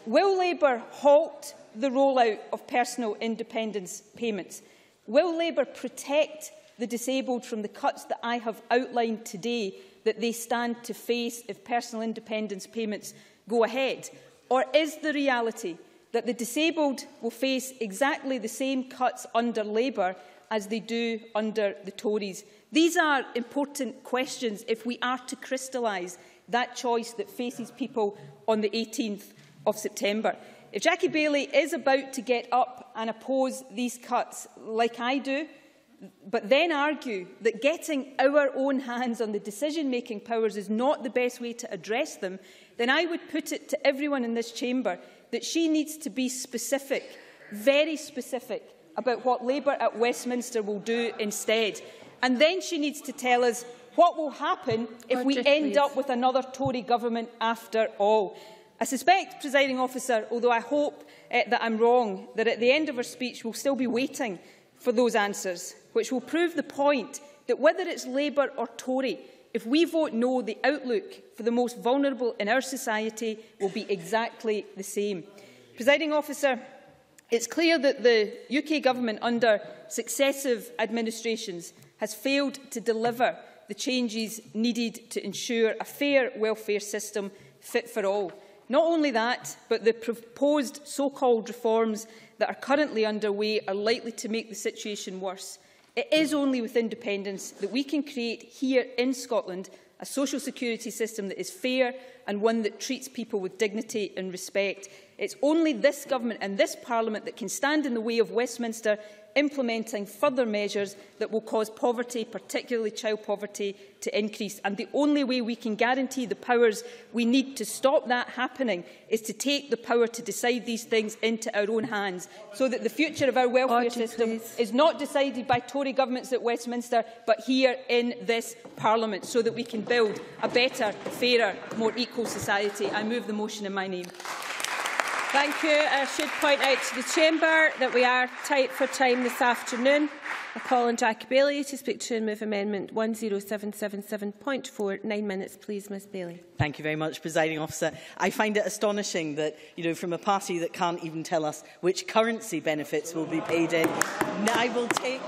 Will Labour halt the rollout of personal independence payments? Will Labour protect the disabled from the cuts that I have outlined today that they stand to face if personal independence payments go ahead? Or is the reality that the disabled will face exactly the same cuts under Labour as they do under the Tories? These are important questions if we are to crystallise that choice that faces people on the 18th of September. If Jackie Baillie is about to get up and oppose these cuts, like I do, but then argue that getting our own hands on the decision-making powers is not the best way to address them, then I would put it to everyone in this chamber that she needs to be specific, very specific, about what Labour at Westminster will do instead. And then she needs to tell us what will happen if we end up with another Tory government after all. I suspect, presiding officer, although I hope uh, that I'm wrong, that at the end of her speech we'll still be waiting for those answers, which will prove the point that whether it's Labour or Tory, if we vote no, the outlook for the most vulnerable in our society will be exactly the same. Presiding officer, it's clear that the UK Government under successive administrations has failed to deliver the changes needed to ensure a fair welfare system fit for all. Not only that, but the proposed so-called reforms that are currently underway are likely to make the situation worse. It is only with independence that we can create here in Scotland a social security system that is fair and one that treats people with dignity and respect. It's only this government and this parliament that can stand in the way of Westminster implementing further measures that will cause poverty, particularly child poverty, to increase. And the only way we can guarantee the powers we need to stop that happening is to take the power to decide these things into our own hands, so that the future of our welfare Order, system please. is not decided by Tory governments at Westminster, but here in this Parliament, so that we can build a better, fairer, more equal society. I move the motion in my name. Thank you. I should point out to the Chamber that we are tight for time this afternoon. I call on Jackie Baillie to speak to and move Amendment 10777.4. Nine minutes, please, Ms Baillie. Thank you very much, Presiding Officer. I find it astonishing that, you know, from a party that can't even tell us which currency benefits will be paid in, I will take,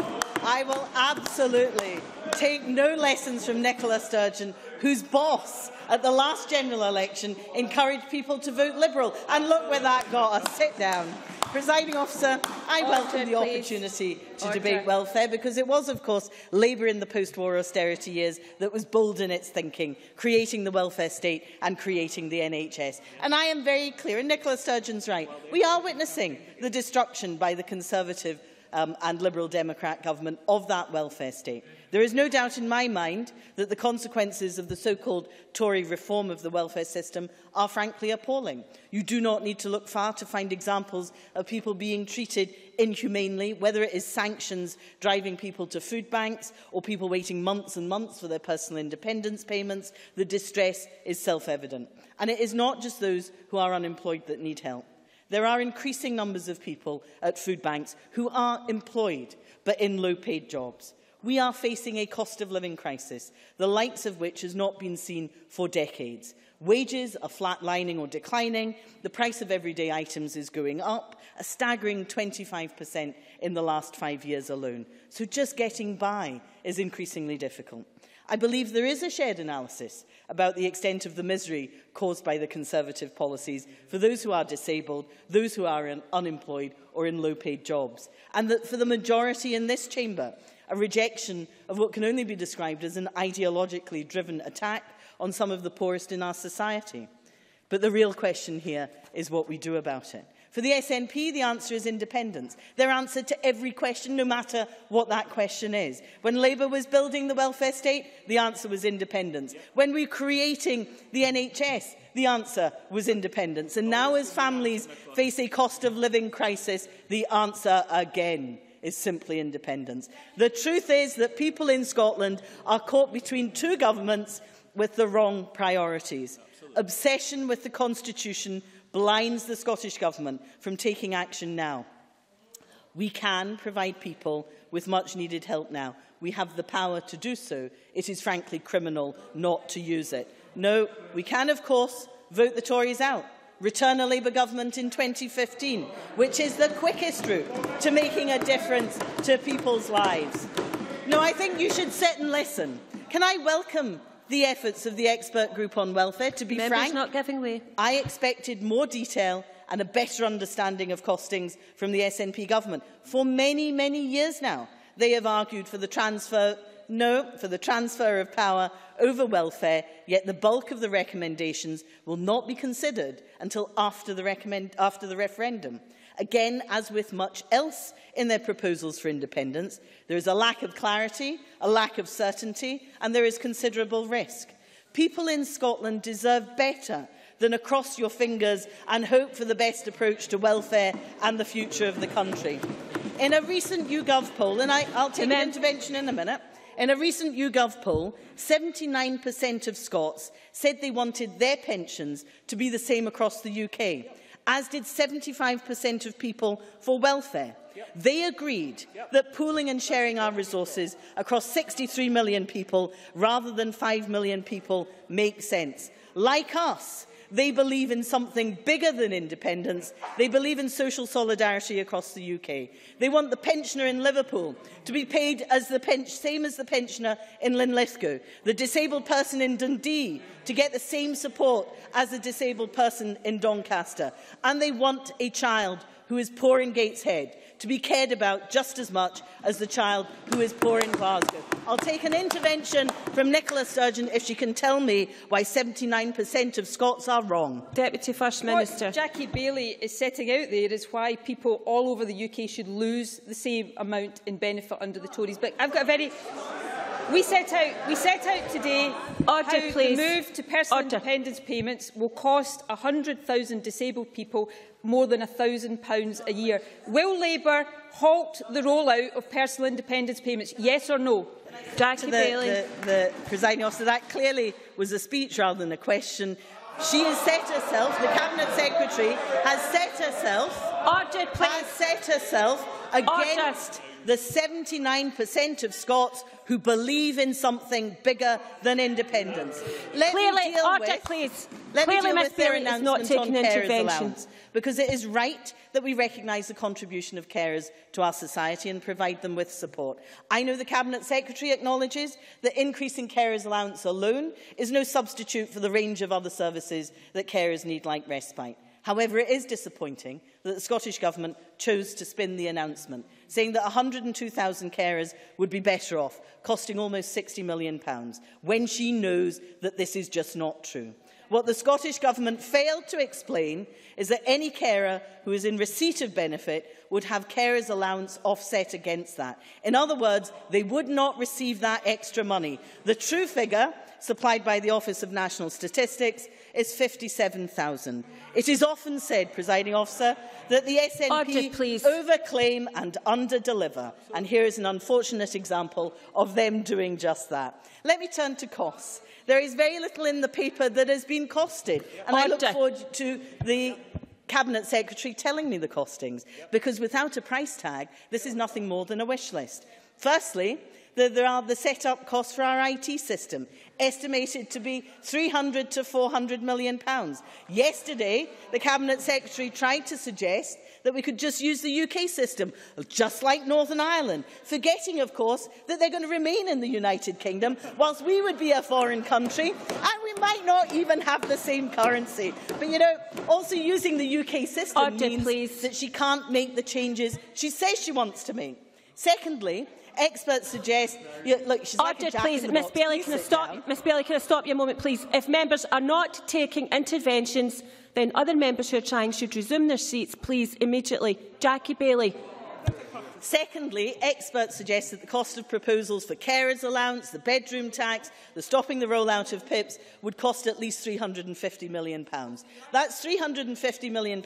I will absolutely take no lessons from Nicola Sturgeon, whose boss at the last general election encouraged people to vote Liberal. And look where that got us. Sit down. Presiding officer, I Order, welcome the please. opportunity to Order. debate welfare because it was, of course, Labour in the post-war austerity years that was bold in its thinking, creating the welfare state and creating the NHS. And I am very clear, and Nicola Sturgeon's right, we are witnessing the destruction by the Conservative um, and Liberal Democrat government of that welfare state. There is no doubt in my mind that the consequences of the so-called Tory reform of the welfare system are frankly appalling. You do not need to look far to find examples of people being treated inhumanely, whether it is sanctions driving people to food banks or people waiting months and months for their personal independence payments. The distress is self-evident. And it is not just those who are unemployed that need help. There are increasing numbers of people at food banks who are employed but in low-paid jobs. We are facing a cost of living crisis, the likes of which has not been seen for decades. Wages are flatlining or declining, the price of everyday items is going up, a staggering 25% in the last five years alone. So just getting by is increasingly difficult. I believe there is a shared analysis about the extent of the misery caused by the Conservative policies for those who are disabled, those who are unemployed or in low-paid jobs, and that for the majority in this chamber, a rejection of what can only be described as an ideologically driven attack on some of the poorest in our society. But the real question here is what we do about it. For the SNP, the answer is independence. Their answer to every question, no matter what that question is. When Labour was building the welfare state, the answer was independence. When we were creating the NHS, the answer was independence. And now, as families face a cost of living crisis, the answer again is simply independence. The truth is that people in Scotland are caught between two governments with the wrong priorities. Absolutely. Obsession with the Constitution blinds the Scottish Government from taking action now. We can provide people with much needed help now. We have the power to do so. It is frankly criminal not to use it. No, we can, of course, vote the Tories out. Return a Labour government in 2015, which is the quickest route to making a difference to people's lives. No, I think you should sit and listen. Can I welcome the efforts of the expert group on welfare. To be Members frank, not giving way. I expected more detail and a better understanding of costings from the SNP government. For many, many years now, they have argued for the transfer no for the transfer of power over welfare, yet the bulk of the recommendations will not be considered until after the, after the referendum. Again, as with much else in their proposals for independence, there is a lack of clarity, a lack of certainty, and there is considerable risk. People in Scotland deserve better than a cross your fingers and hope for the best approach to welfare and the future of the country. In a recent YouGov poll, and I, I'll take an intervention in a minute, in a recent YouGov poll, 79% of Scots said they wanted their pensions to be the same across the UK as did 75% of people for welfare. Yep. They agreed yep. that pooling and sharing our resources across 63 million people rather than 5 million people makes sense. Like us, They believe in something bigger than independence. They believe in social solidarity across the UK. They want the pensioner in Liverpool to be paid as the same as the pensioner in Linlithgow, the disabled person in Dundee to get the same support as a disabled person in Doncaster. And they want a child who is poor in Gateshead to be cared about just as much as the child who is poor in Glasgow. I'll take an intervention from Nicola Sturgeon if she can tell me why 79% of Scots are wrong. Deputy First Minister. What Jackie Baillie is setting out there is why people all over the UK should lose the same amount in benefit under the Tories. But I've got a very... We set out, we set out today Order, how please. the move to personal Order. independence payments will cost 100,000 disabled people more than £1,000 a year. Will Labour halt the rollout of personal independence payments, yes or no? Jackie the, Baillie. The, the presiding officer, that clearly was a speech rather than a question. She has set herself, the Cabinet Secretary has set herself, Order, has set herself against Order. The 79% of Scots who believe in something bigger than independence. Let Clearly, me deal order, with, please. Let Clearly, me deal with their announcement not taking on intervention. Allowance, because it is right that we recognise the contribution of carers to our society and provide them with support. I know the Cabinet Secretary acknowledges that increasing carers allowance alone is no substitute for the range of other services that carers need like respite. However, it is disappointing that the Scottish Government chose to spin the announcement, saying that 102,000 carers would be better off, costing almost £60 million, when she knows that this is just not true. What the Scottish Government failed to explain is that any carer who is in receipt of benefit would have carers allowance offset against that. In other words, they would not receive that extra money. The true figure supplied by the Office of National Statistics is 57,000. It is often said, presiding officer, that the SNP Order, overclaim and underdeliver. And here is an unfortunate example of them doing just that. Let me turn to costs. There is very little in the paper that has been costed. And Order. I look forward to the Cabinet Secretary telling me the costings, because without a price tag, this is nothing more than a wish list. Firstly, there are the set-up costs for our IT system, estimated to be 300 to 400 million pounds. Yesterday, the Cabinet Secretary tried to suggest that we could just use the UK system, just like Northern Ireland, forgetting, of course, that they're going to remain in the United Kingdom, whilst we would be a foreign country, and we might not even have the same currency. But, you know, also using the UK system Order, means please. that she can't make the changes she says she wants to make. Secondly, experts suggest... You, look, she's Order, like please. Miss Baillie, can I stop? Miss Baillie, can I stop you a moment, please? If members are not taking interventions, then other members who are trying should resume their seats, please, immediately. Jackie Baillie. Secondly, experts suggest that the cost of proposals for carers allowance, the bedroom tax, the stopping the rollout of PIPs would cost at least £350 million. That's £350 million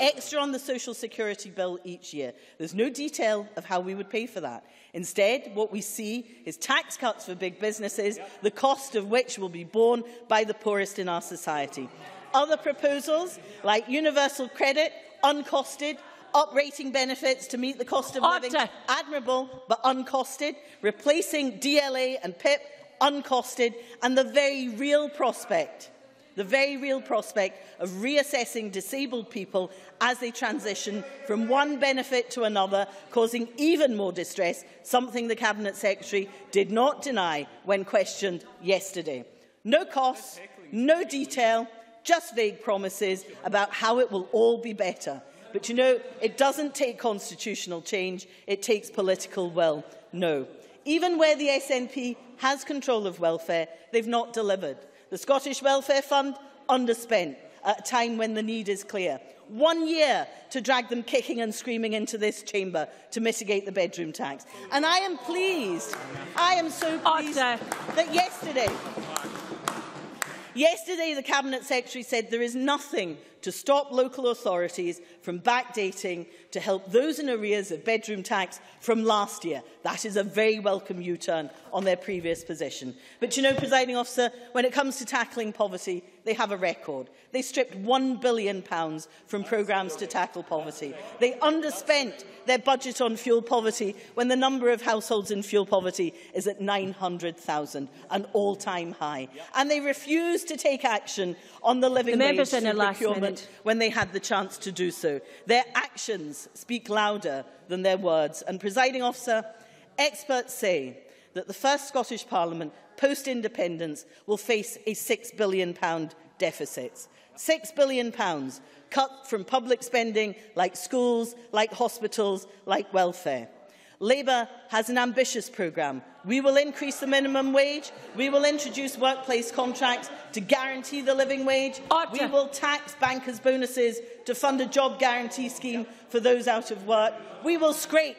extra on the social security bill each year. There's no detail of how we would pay for that. Instead, what we see is tax cuts for big businesses, the cost of which will be borne by the poorest in our society. Other proposals, like universal credit, uncosted, uprating benefits to meet the cost of Order. living, admirable but uncosted, replacing DLA and PIP, uncosted, and the very real prospect the very real prospect of reassessing disabled people as they transition from one benefit to another, causing even more distress, something the Cabinet Secretary did not deny when questioned yesterday. No costs, no detail, just vague promises about how it will all be better. But you know, it doesn't take constitutional change, it takes political will. No. Even where the SNP has control of welfare, they've not delivered. The Scottish Welfare Fund underspent at a time when the need is clear. One year to drag them kicking and screaming into this chamber to mitigate the bedroom tax. And I am pleased, I am so pleased Order. that yesterday, yesterday the Cabinet Secretary said there is nothing to stop local authorities from backdating to help those in arrears of bedroom tax from last year. That is a very welcome U-turn on their previous position. But you know, presiding officer, when it comes to tackling poverty, they have a record. They stripped £1 billion from programmes to tackle poverty. They underspent their budget on fuel poverty when the number of households in fuel poverty is at 900,000, an all-time high. And they refused to take action on the living the wage procurement minute. when they had the chance to do so. Their actions speak louder than their words. And, presiding officer, experts say that the first Scottish Parliament post-independence will face a £6 billion deficit. £6 billion cut from public spending like schools, like hospitals, like welfare. Labour has an ambitious programme. We will increase the minimum wage. We will introduce workplace contracts to guarantee the living wage. Order. We will tax bankers' bonuses to fund a job guarantee scheme for those out of work. We will scrape,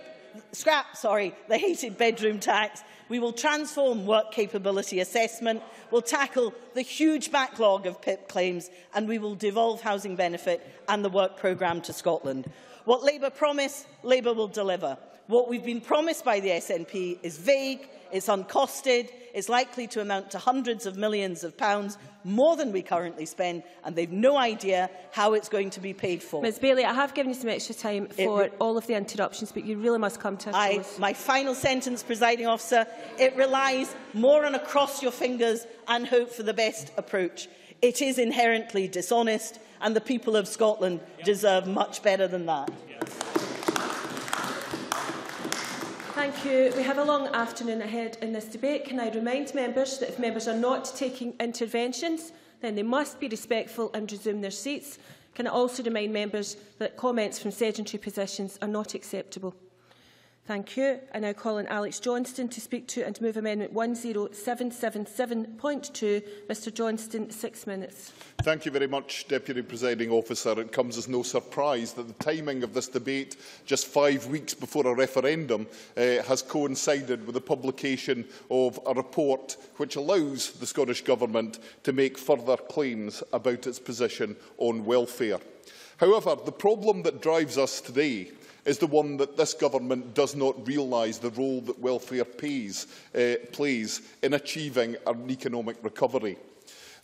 scrap sorry, the hated bedroom tax We will transform work capability assessment, we'll tackle the huge backlog of PIP claims and we will devolve housing benefit and the work programme to Scotland. What Labour promised, Labour will deliver. What we've been promised by the SNP is vague, it's uncosted, it's likely to amount to hundreds of millions of pounds, more than we currently spend, and they've no idea how it's going to be paid for. Ms Baillie, I have given you some extra time for all of the interruptions, but you really must come to a close. I, my final sentence, presiding officer, it relies more on a cross your fingers and hope for the best approach. It is inherently dishonest, and the people of Scotland deserve much better than that. thank you. We have a long afternoon ahead in this debate. Can I remind members that if members are not taking interventions, then they must be respectful and resume their seats. Can I also remind members that comments from sedentary positions are not acceptable? Thank you. I now call on Alex Johnstone to speak to and move Amendment 10777.2. Mr Johnstone, six minutes. Thank you very much, Deputy Presiding Officer. It comes as no surprise that the timing of this debate, just five weeks before a referendum, uh, has coincided with the publication of a report which allows the Scottish Government to make further claims about its position on welfare. However, the problem that drives us today is the one that this government does not realise the role that welfare pays, uh, plays in achieving an economic recovery.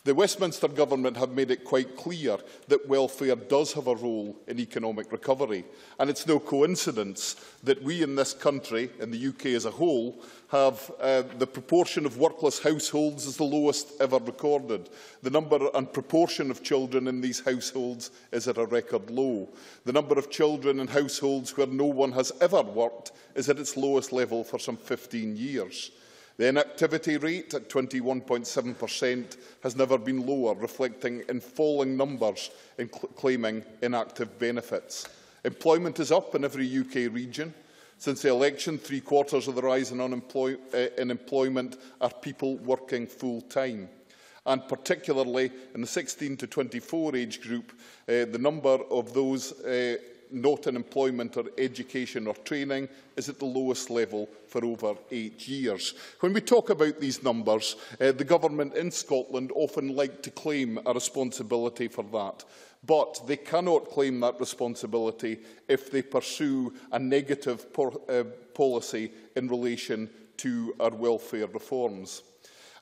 The Westminster Government have made it quite clear that welfare does have a role in economic recovery, and it's no coincidence that we in this country, in the UK as a whole, have uh, the proportion of workless households is the lowest ever recorded. The number and proportion of children in these households is at a record low. The number of children in households where no one has ever worked is at its lowest level for some 15 years. The inactivity rate at 21.7% has never been lower, reflecting in falling numbers in cl claiming inactive benefits. Employment is up in every UK region. Since the election, three-quarters of the rise in, unemploy uh, in employment are people working full-time. And particularly in the 16 to 24 age group, uh, the number of those uh, not in employment or education or training, is at the lowest level for over eight years. When we talk about these numbers, uh, the government in Scotland often like to claim a responsibility for that. But they cannot claim that responsibility if they pursue a negative por uh, policy in relation to our welfare reforms.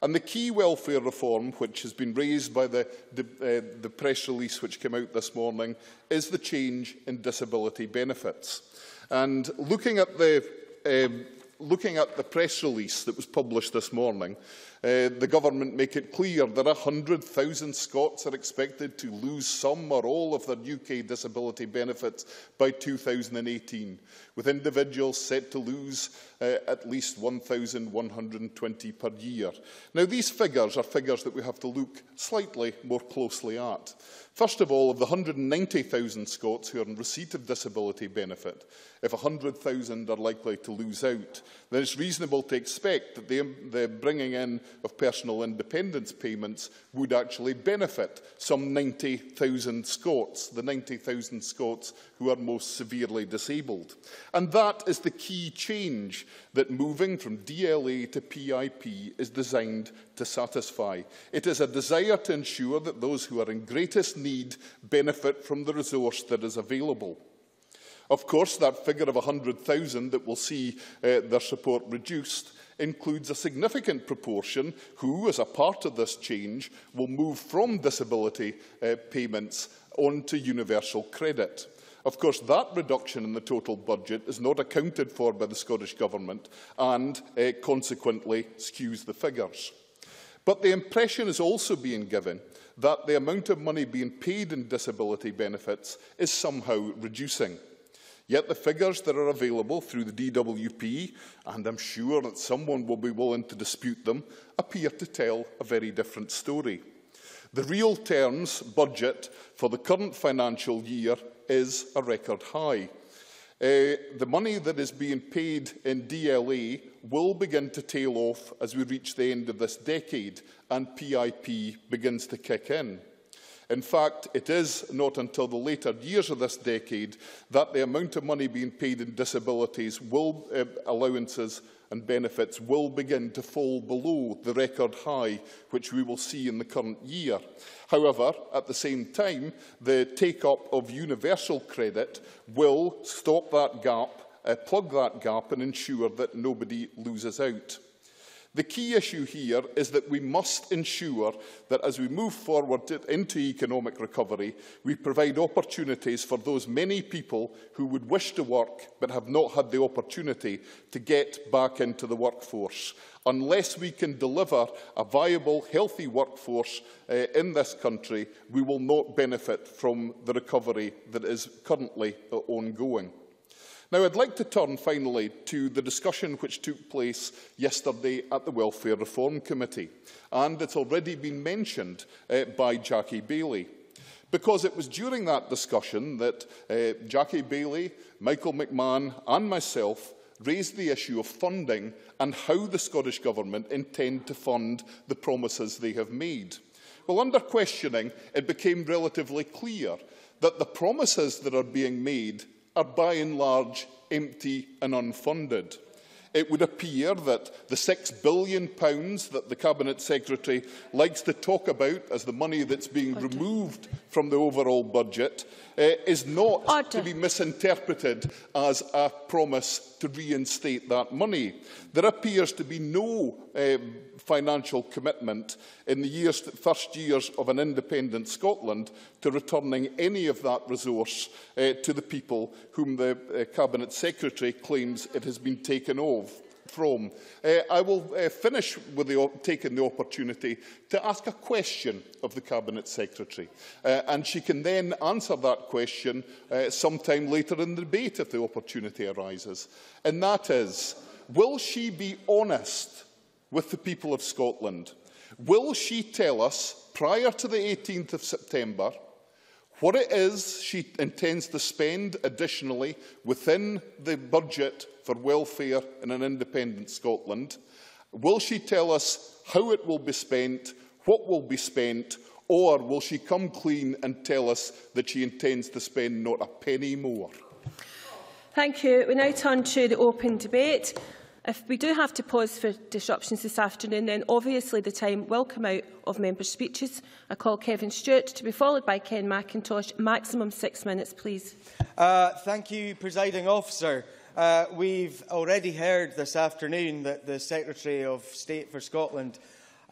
And the key welfare reform, which has been raised by the, the, uh, the press release which came out this morning, is the change in disability benefits. And looking at the um, looking at the press release that was published this morning, Uh, the government make it clear that 100,000 Scots are expected to lose some or all of their UK disability benefits by 2018, with individuals set to lose uh, at least 1,120 per year. Now, these figures are figures that we have to look slightly more closely at. First of all, of the 190,000 Scots who are in receipt of disability benefit, if 100,000 are likely to lose out, then it's reasonable to expect that the, the bringing in of personal independence payments would actually benefit some 90,000 Scots, the 90,000 Scots who are most severely disabled. And that is the key change that moving from DLA to PIP is designed to satisfy. It is a desire to ensure that those who are in greatest need benefit from the resource that is available. Of course, that figure of 100,000 that will see uh, their support reduced includes a significant proportion who, as a part of this change, will move from disability uh, payments onto universal credit. Of course, that reduction in the total budget is not accounted for by the Scottish Government and uh, consequently skews the figures. But the impression is also being given that the amount of money being paid in disability benefits is somehow reducing. Yet the figures that are available through the DWP, and I'm sure that someone will be willing to dispute them, appear to tell a very different story. The real terms budget for the current financial year is a record high. Uh, the money that is being paid in DLA will begin to tail off as we reach the end of this decade and PIP begins to kick in. In fact, it is not until the later years of this decade that the amount of money being paid in disabilities will, uh, allowances and benefits will begin to fall below the record high which we will see in the current year. However, at the same time, the take-up of universal credit will stop that gap, uh, plug that gap and ensure that nobody loses out. The key issue here is that we must ensure that as we move forward into economic recovery, we provide opportunities for those many people who would wish to work but have not had the opportunity to get back into the workforce. Unless we can deliver a viable, healthy workforce uh, in this country, we will not benefit from the recovery that is currently uh, ongoing. Now, I'd like to turn finally to the discussion which took place yesterday at the Welfare Reform Committee, and it's already been mentioned uh, by Jackie Baillie. Because it was during that discussion that uh, Jackie Baillie, Michael McMahon and myself raised the issue of funding and how the Scottish Government intend to fund the promises they have made. Well, under questioning, it became relatively clear that the promises that are being made are by and large empty and unfunded. It would appear that the £6 billion pounds that the Cabinet Secretary likes to talk about as the money that's being removed from the overall budget is not Order. to be misinterpreted as a promise to reinstate that money. There appears to be no um, financial commitment in the years, first years of an independent Scotland to returning any of that resource uh, to the people whom the uh, Cabinet Secretary claims it has been taken off from. Uh, I will uh, finish with the, taking the opportunity to ask a question of the Cabinet Secretary, uh, and she can then answer that question uh, sometime later in the debate if the opportunity arises. And that is, will she be honest with the people of Scotland? Will she tell us, prior to the 18th of September, what it is she intends to spend additionally within the budget for welfare in an independent Scotland? Will she tell us how it will be spent, what will be spent, or will she come clean and tell us that she intends to spend not a penny more? Thank you. We now turn to the open debate. If we do have to pause for disruptions this afternoon, then obviously the time will come out of member speeches. I call Kevin Stewart to be followed by Ken Macintosh. Maximum six minutes, please. Uh, thank you, Presiding Officer. Uh, we've already heard this afternoon that the Secretary of State for Scotland,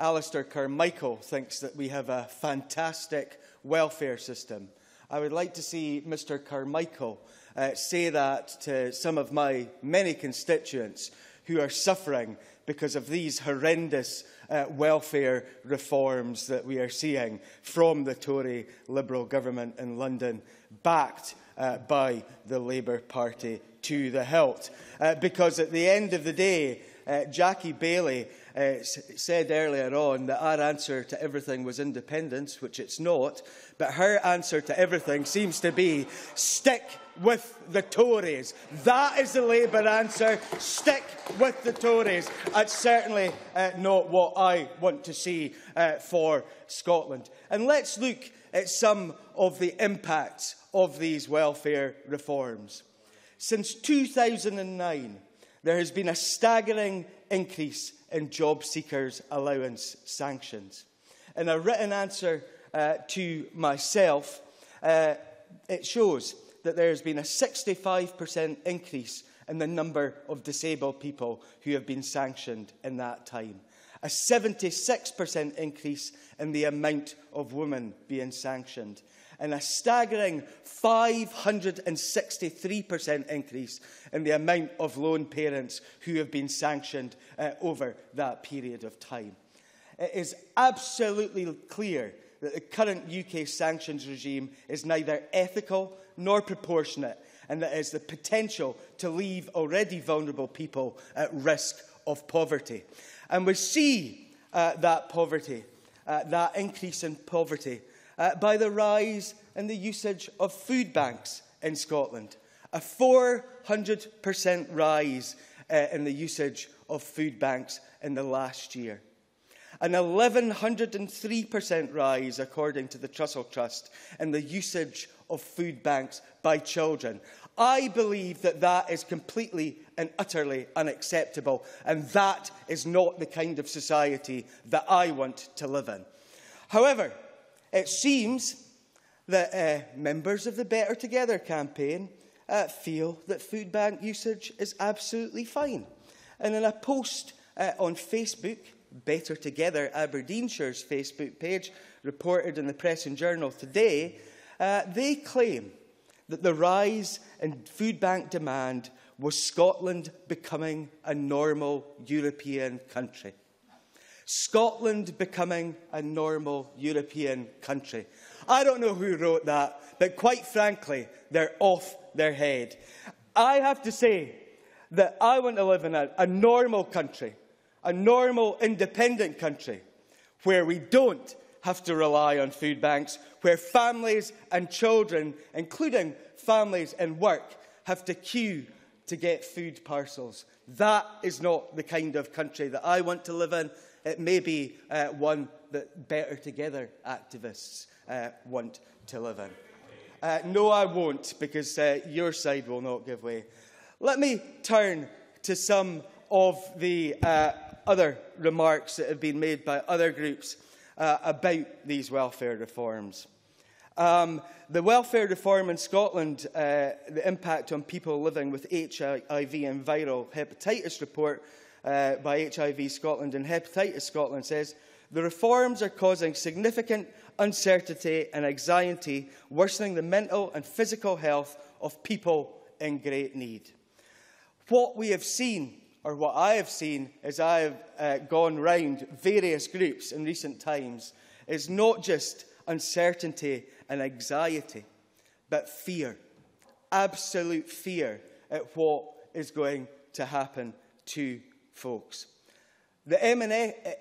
Alistair Carmichael, thinks that we have a fantastic welfare system. I would like to see Mr Carmichael uh, say that to some of my many constituents who are suffering because of these horrendous uh, welfare reforms that we are seeing from the Tory Liberal government in London, backed uh, by the Labour Party to the hilt. Uh, because at the end of the day, uh, Jackie Baillie uh, said earlier on that our answer to everything was independence, which it's not, but her answer to everything seems to be stick with the Tories. That is the Labour answer. Stick with the Tories. That's certainly uh, not what I want to see uh, for Scotland. And let's look at some of the impacts of these welfare reforms. Since 2009, there has been a staggering increase in job seekers' allowance sanctions. In a written answer uh, to myself, uh, it shows that there has been a 65% increase in the number of disabled people who have been sanctioned in that time. A 76% increase in the amount of women being sanctioned. And a staggering 563% increase in the amount of lone parents who have been sanctioned uh, over that period of time. It is absolutely clear that the current UK sanctions regime is neither ethical nor proportionate and that it has the potential to leave already vulnerable people at risk of poverty. And we see uh, that poverty, uh, that increase in poverty, uh, by the rise in the usage of food banks in Scotland. A 400% rise uh, in the usage of food banks in the last year. An 1,103% rise, according to the Trussell Trust, in the usage of food banks by children. I believe that that is completely and utterly unacceptable, and that is not the kind of society that I want to live in. However, it seems that uh, members of the Better Together campaign uh, feel that food bank usage is absolutely fine. And in a post uh, on Facebook, Better Together, Aberdeenshire's Facebook page, reported in the Press and Journal today, uh, they claim that the rise in food bank demand was Scotland becoming a normal European country. Scotland becoming a normal European country. I don't know who wrote that, but quite frankly, they're off their head. I have to say that I want to live in a, a normal country, a normal independent country, where we don't have to rely on food banks, where families and children, including families in work, have to queue to get food parcels. That is not the kind of country that I want to live in. It may be uh, one that Better Together activists uh, want to live in. Uh, no, I won't, because uh, your side will not give way. Let me turn to some of the uh, other remarks that have been made by other groups uh, about these welfare reforms. Um, the welfare reform in Scotland, uh, the impact on people living with HIV and viral hepatitis report uh, by HIV Scotland and Hepatitis Scotland says the reforms are causing significant uncertainty and anxiety, worsening the mental and physical health of people in great need. What we have seen or what I have seen as I have uh, gone round various groups in recent times, is not just uncertainty and anxiety, but fear. Absolute fear at what is going to happen to folks. The,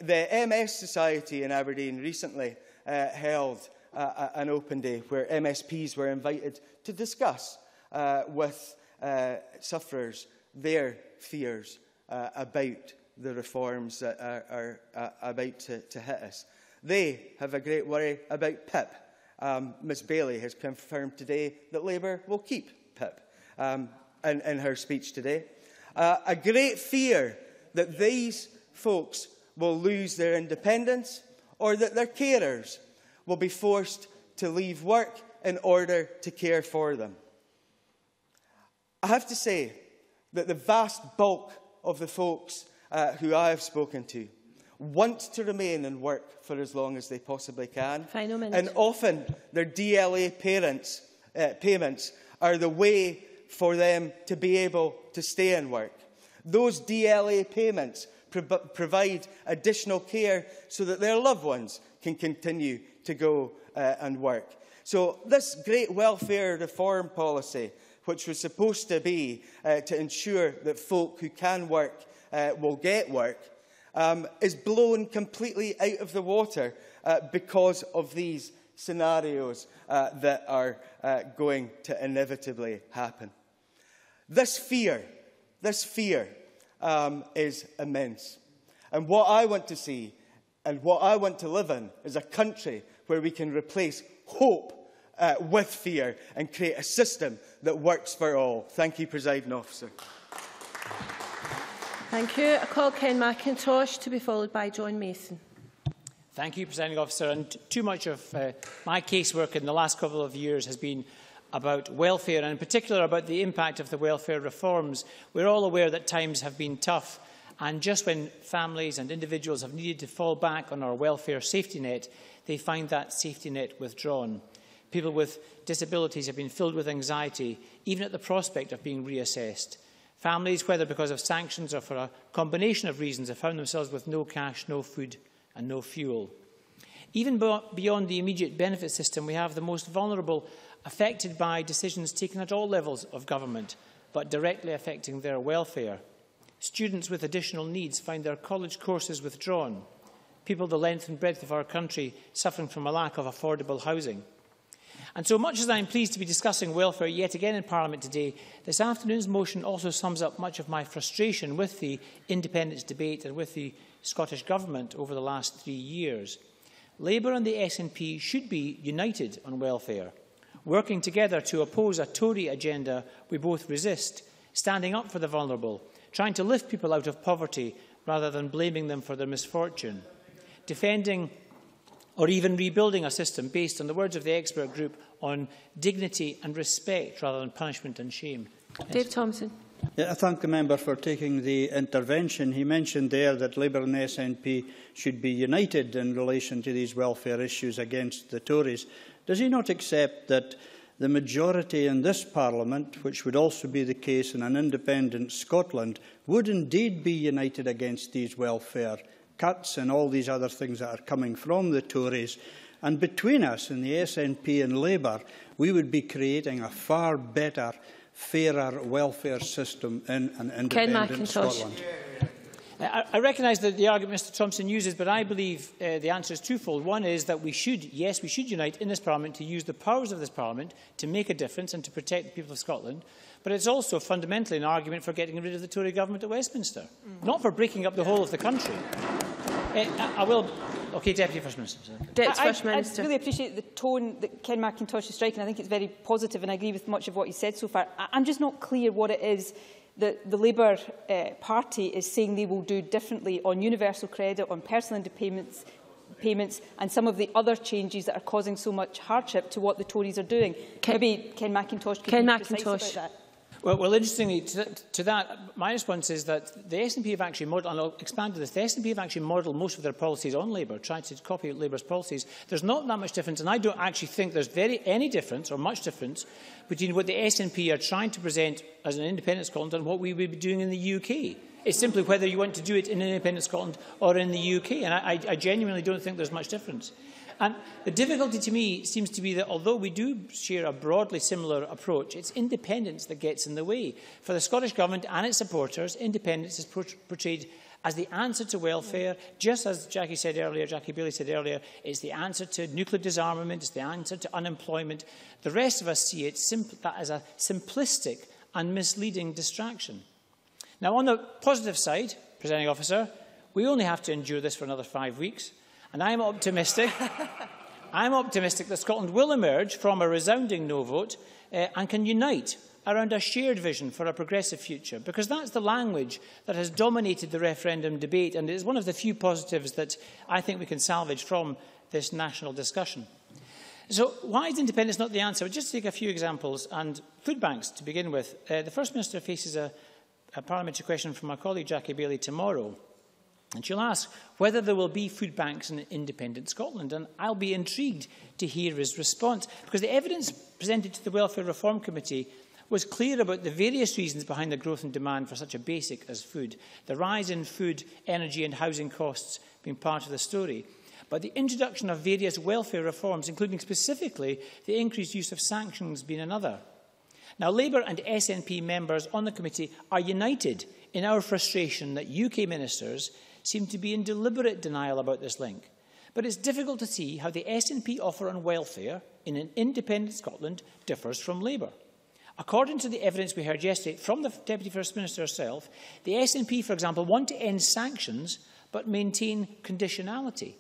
the MS Society in Aberdeen recently uh, held uh, an open day where MSPs were invited to discuss uh, with uh, sufferers their fears uh, about the reforms that are, are uh, about to, to hit us. They have a great worry about PIP. Um, Ms Baillie has confirmed today that Labour will keep PIP um, in, in her speech today. A great fear that these folks will lose their independence or that their carers will be forced to leave work in order to care for them. I have to say that the vast bulk of the folks uh, who I have spoken to want to remain and work for as long as they possibly can. And often their DLA parents, uh, payments are the way for them to be able to stay in work. Those DLA payments pro provide additional care so that their loved ones can continue to go uh, and work. So this great welfare reform policy which was supposed to be uh, to ensure that folk who can work uh, will get work, um, is blown completely out of the water uh, because of these scenarios uh, that are uh, going to inevitably happen. This fear, this fear um, is immense. And what I want to see and what I want to live in is a country where we can replace hope uh, with fear and create a system that works for all. Thank you, Presiding Officer. Thank you. I call Ken Macintosh to be followed by John Mason. Thank you, Presiding Officer. And too much of uh, my casework in the last couple of years has been about welfare, and in particular about the impact of the welfare reforms. We're all aware that times have been tough, and just when families and individuals have needed to fall back on our welfare safety net, they find that safety net withdrawn. People with disabilities have been filled with anxiety, even at the prospect of being reassessed. Families, whether because of sanctions or for a combination of reasons, have found themselves with no cash, no food and no fuel. Even beyond the immediate benefit system, we have the most vulnerable affected by decisions taken at all levels of government, but directly affecting their welfare. Students with additional needs find their college courses withdrawn. People the length and breadth of our country suffering from a lack of affordable housing. And so much as I am pleased to be discussing welfare yet again in Parliament today, this afternoon's motion also sums up much of my frustration with the independence debate and with the Scottish Government over the last three years. Labour and the SNP should be united on welfare, working together to oppose a Tory agenda we both resist, standing up for the vulnerable, trying to lift people out of poverty rather than blaming them for their misfortune, defending or even rebuilding a system based on the words of the expert group on dignity and respect rather than punishment and shame. Dave Thompson. I thank the member for taking the intervention. He mentioned there that Labour and SNP should be united in relation to these welfare issues against the Tories. Does he not accept that the majority in this Parliament, which would also be the case in an independent Scotland, would indeed be united against these welfare cuts and all these other things that are coming from the Tories. And between us in the SNP and Labour, we would be creating a far better, fairer welfare system in an independent Scotland. I, I recognise that the argument Mr Thompson uses, but I believe uh, the answer is twofold. One is that we should, yes, we should unite in this Parliament to use the powers of this Parliament to make a difference and to protect the people of Scotland. But it's also fundamentally an argument for getting rid of the Tory government at Westminster, mm. not for breaking up the whole of the country. Uh, I, I will Okay, Deputy First Minister. Deputy First Minister. I, I really appreciate the tone that Ken Macintosh is striking. I think it's very positive and I agree with much of what he said so far. I, I'm just not clear what it is that the Labour uh, Party is saying they will do differently on universal credit, on personal independence payments and some of the other changes that are causing so much hardship to what the Tories are doing. Ken, Maybe Ken McIntosh can Ken be McIntosh. precise about that. Well, well interestingly, to, to that, my response is that the SNP have actually modelled, and I'll expand this, the SNP have actually modelled most of their policies on Labour, tried to copy Labour's policies. There's not that much difference, and I don't actually think there's very any difference, or much difference, between what the SNP are trying to present as an independent Scotland and what we would be doing in the UK. It's simply whether you want to do it in independent Scotland or in the UK, and I, I genuinely don't think there's much difference. And the difficulty to me seems to be that although we do share a broadly similar approach, it's independence that gets in the way. For the Scottish Government and its supporters, independence is portrayed as the answer to welfare, just as Jackie said earlier, Jackie Baillie said earlier, it's the answer to nuclear disarmament, it's the answer to unemployment. The rest of us see it that as a simplistic and misleading distraction. Now, on the positive side, presenting officer, we only have to endure this for another five weeks. And I'm optimistic, (laughs) I'm optimistic that Scotland will emerge from a resounding no vote uh, and can unite around a shared vision for a progressive future, because that's the language that has dominated the referendum debate and it is one of the few positives that I think we can salvage from this national discussion. So why is independence not the answer? I'll just take a few examples. And food banks, to begin with. Uh, the First Minister faces a, a parliamentary question from my colleague Jackie Baillie tomorrow. And she'll ask whether there will be food banks in independent Scotland. And I'll be intrigued to hear his response, because the evidence presented to the Welfare Reform Committee was clear about the various reasons behind the growth in demand for such a basic as food. The rise in food, energy and housing costs being part of the story. But the introduction of various welfare reforms, including specifically the increased use of sanctions, being another. Now, Labour and SNP members on the committee are united in our frustration that UK ministers seem to be in deliberate denial about this link. But it's difficult to see how the SNP offer on welfare in an independent Scotland differs from Labour. According to the evidence we heard yesterday from the Deputy First Minister herself, the SNP, for example, want to end sanctions but maintain conditionality.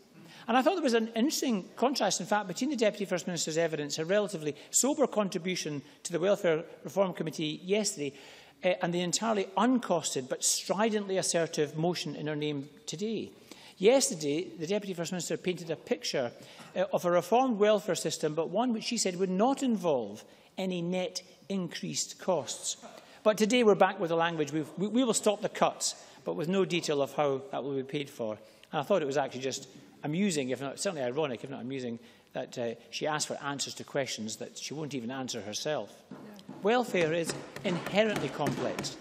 And I thought there was an interesting contrast, in fact, between the Deputy First Minister's evidence, her relatively sober contribution to the Welfare Reform Committee yesterday, uh, and the entirely uncosted but stridently assertive motion in her name today. Yesterday, the Deputy First Minister painted a picture uh, of a reformed welfare system, but one which she said would not involve any net increased costs. But today we're back with the language, We've, we, we will stop the cuts, but with no detail of how that will be paid for. And I thought it was actually just amusing, if not certainly ironic, if not amusing, that uh, she asked for answers to questions that she won't even answer herself. Yeah. Welfare is inherently complex.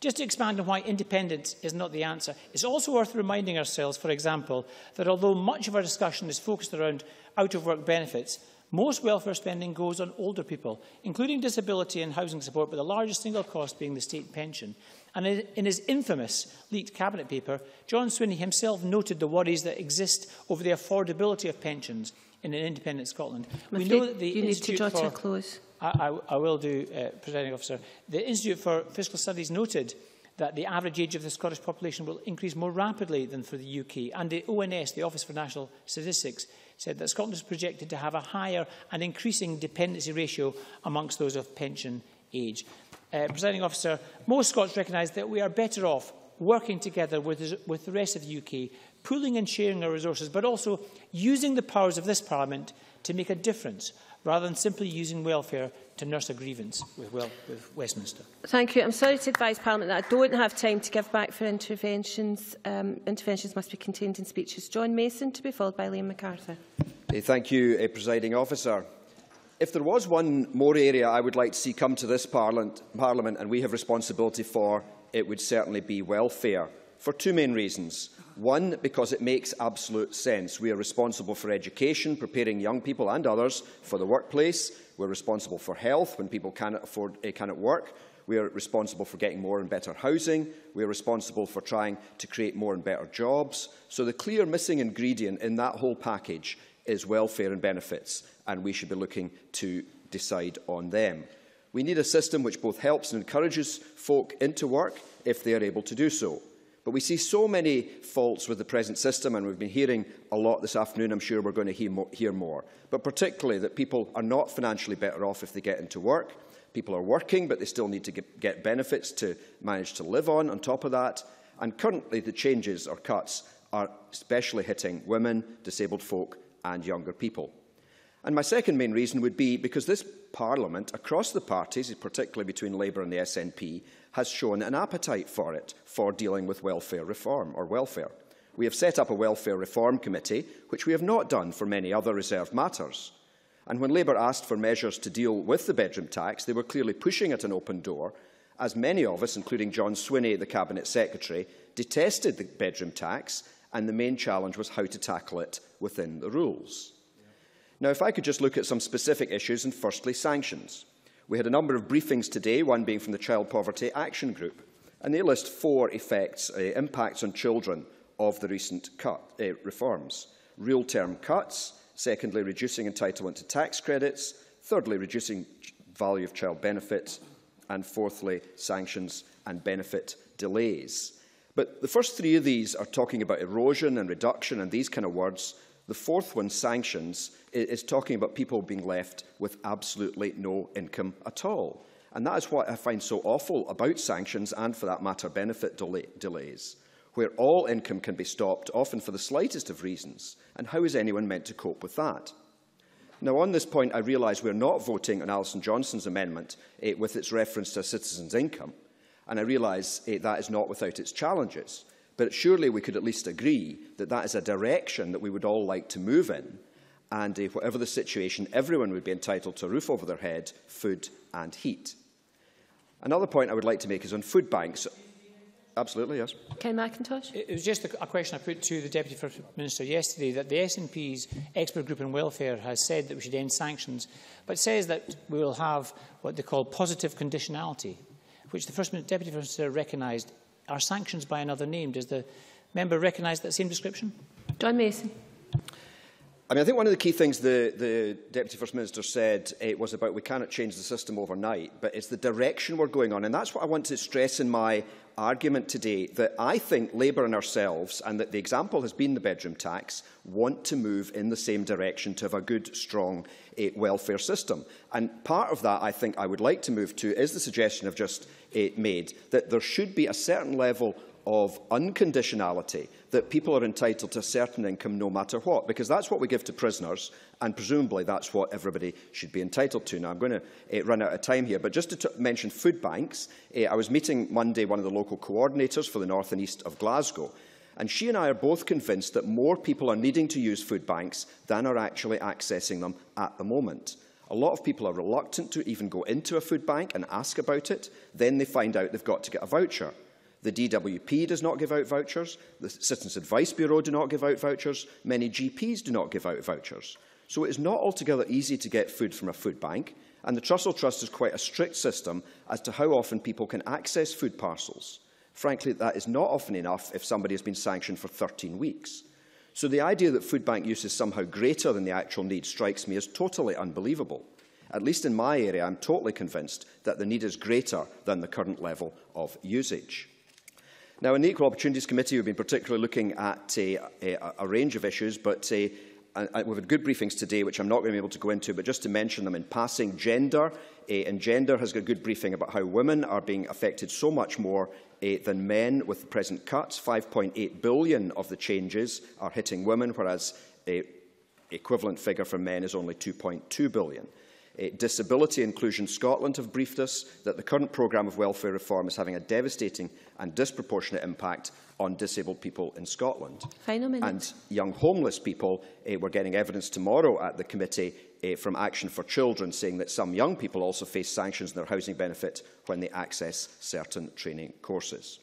Just to expand on why independence is not the answer, it's also worth reminding ourselves, for example, that although much of our discussion is focused around out-of-work benefits, most welfare spending goes on older people, including disability and housing support, but the largest single cost being the state pension. And in his infamous leaked cabinet paper, John Swinney himself noted the worries that exist over the affordability of pensions in an independent Scotland. we know that the you Institute need to draw for, to a close. I, I, I will do, uh, Presiding Officer. The Institute for Fiscal Studies noted that the average age of the Scottish population will increase more rapidly than for the UK. And the ONS, the Office for National Statistics, said that Scotland is projected to have a higher and increasing dependency ratio amongst those of pension age uh, presiding officer, most Scots recognise that we are better off working together with, with the rest of the UK, pooling and sharing our resources, but also using the powers of this Parliament to make a difference, rather than simply using welfare to nurse a grievance with, well, with Westminster. Thank you. I'm sorry to advise Parliament that I don't have time to give back for interventions. Um, interventions must be contained in speeches. John Mason, to be followed by Liam McArthur. Thank you, uh, Presiding Officer. If there was one more area I would like to see come to this Parliament, Parliament and we have responsibility for, it would certainly be welfare, for two main reasons. One, because it makes absolute sense. We are responsible for education, preparing young people and others for the workplace. We're responsible for health when people cannot, afford, uh, cannot work. We are responsible for getting more and better housing. We are responsible for trying to create more and better jobs. So the clear missing ingredient in that whole package is welfare and benefits, and we should be looking to decide on them. We need a system which both helps and encourages folk into work if they are able to do so. But we see so many faults with the present system, and we've been hearing a lot this afternoon. I'm sure we're going to hear more. But particularly that people are not financially better off if they get into work. People are working, but they still need to get, get benefits to manage to live on on top of that. And currently, the changes or cuts are especially hitting women, disabled folk and younger people. And my second main reason would be because this Parliament, across the parties, particularly between Labour and the SNP, has shown an appetite for it, for dealing with welfare reform or welfare. We have set up a welfare reform committee, which we have not done for many other reserved matters. And when Labour asked for measures to deal with the bedroom tax, they were clearly pushing at an open door, as many of us, including John Swinney, the Cabinet Secretary, detested the bedroom tax and the main challenge was how to tackle it within the rules. Now, if I could just look at some specific issues, and firstly, sanctions. We had a number of briefings today, one being from the Child Poverty Action Group, and they list four effects, uh, impacts on children of the recent cut, uh, reforms. Real-term cuts, secondly, reducing entitlement to tax credits, thirdly, reducing value of child benefits, and fourthly, sanctions and benefit delays. But the first three of these are talking about erosion and reduction and these kind of words. The fourth one, sanctions, is talking about people being left with absolutely no income at all. And that is what I find so awful about sanctions and, for that matter, benefit delay delays, where all income can be stopped, often for the slightest of reasons. And how is anyone meant to cope with that? Now, on this point, I realise we're not voting on Alison Johnstone's amendment eh, with its reference to citizen's income. And I realise eh, that is not without its challenges. But surely we could at least agree that that is a direction that we would all like to move in. And eh, whatever the situation, everyone would be entitled to a roof over their head, food and heat. Another point I would like to make is on food banks. Absolutely, yes. Ken Macintosh. It was just a, a question I put to the Deputy First Minister yesterday that the SNP's expert group in welfare has said that we should end sanctions, but says that we will have what they call positive conditionality which the First Deputy First Minister recognised, are sanctions by another name. Does the member recognise that same description? John Mason. I mean, I think one of the key things the, the Deputy First Minister said it was about we cannot change the system overnight, but it's the direction we're going on. And that's what I want to stress in my argument today, that I think Labour and ourselves, and that the example has been the bedroom tax, want to move in the same direction to have a good, strong uh, welfare system. And part of that, I think, I would like to move to is the suggestion I've just uh, made, that there should be a certain level of unconditionality, that people are entitled to a certain income no matter what, because that's what we give to prisoners, and presumably that's what everybody should be entitled to. Now, I'm going to uh, run out of time here, but just to mention food banks, uh, I was meeting Monday one of the local coordinators for the north and east of Glasgow, and she and I are both convinced that more people are needing to use food banks than are actually accessing them at the moment. A lot of people are reluctant to even go into a food bank and ask about it. Then they find out they've got to get a voucher. The DWP does not give out vouchers. The Citizens Advice Bureau do not give out vouchers. Many GPs do not give out vouchers. So it is not altogether easy to get food from a food bank. And the Trussell Trust has quite a strict system as to how often people can access food parcels. Frankly, that is not often enough if somebody has been sanctioned for 13 weeks. So the idea that food bank use is somehow greater than the actual need strikes me as totally unbelievable. At least in my area, I'm totally convinced that the need is greater than the current level of usage. Now, in the Equal Opportunities Committee, we've been particularly looking at a, a, a range of issues, but uh, we've had good briefings today, which I'm not going to be able to go into, but just to mention them in passing, gender. Uh, and gender has got a good briefing about how women are being affected so much more uh, than men with the present cuts. 5.8 billion of the changes are hitting women, whereas the equivalent figure for men is only 2.2 billion. Uh, Disability Inclusion Scotland have briefed us that the current programme of welfare reform is having a devastating and disproportionate impact on disabled people in Scotland. Final minute. And young homeless people, uh, we're getting evidence tomorrow at the committee uh, from Action for Children saying that some young people also face sanctions in their housing benefit when they access certain training courses.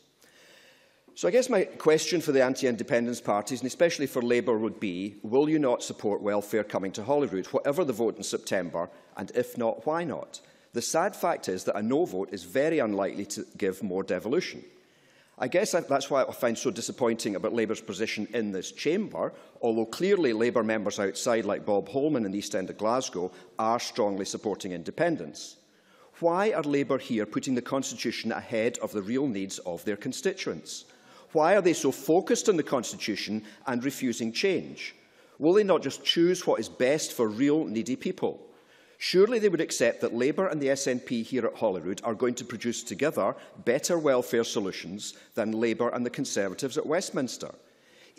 So I guess my question for the anti-independence parties, and especially for Labour, would be, will you not support welfare coming to Holyrood, whatever the vote in September, and if not, why not? The sad fact is that a no vote is very unlikely to give more devolution. I guess that's why I find so disappointing about Labour's position in this chamber, although clearly Labour members outside, like Bob Holman in the East End of Glasgow, are strongly supporting independence. Why are Labour here putting the Constitution ahead of the real needs of their constituents? Why are they so focused on the Constitution and refusing change? Will they not just choose what is best for real needy people? Surely they would accept that Labour and the SNP here at Holyrood are going to produce together better welfare solutions than Labour and the Conservatives at Westminster.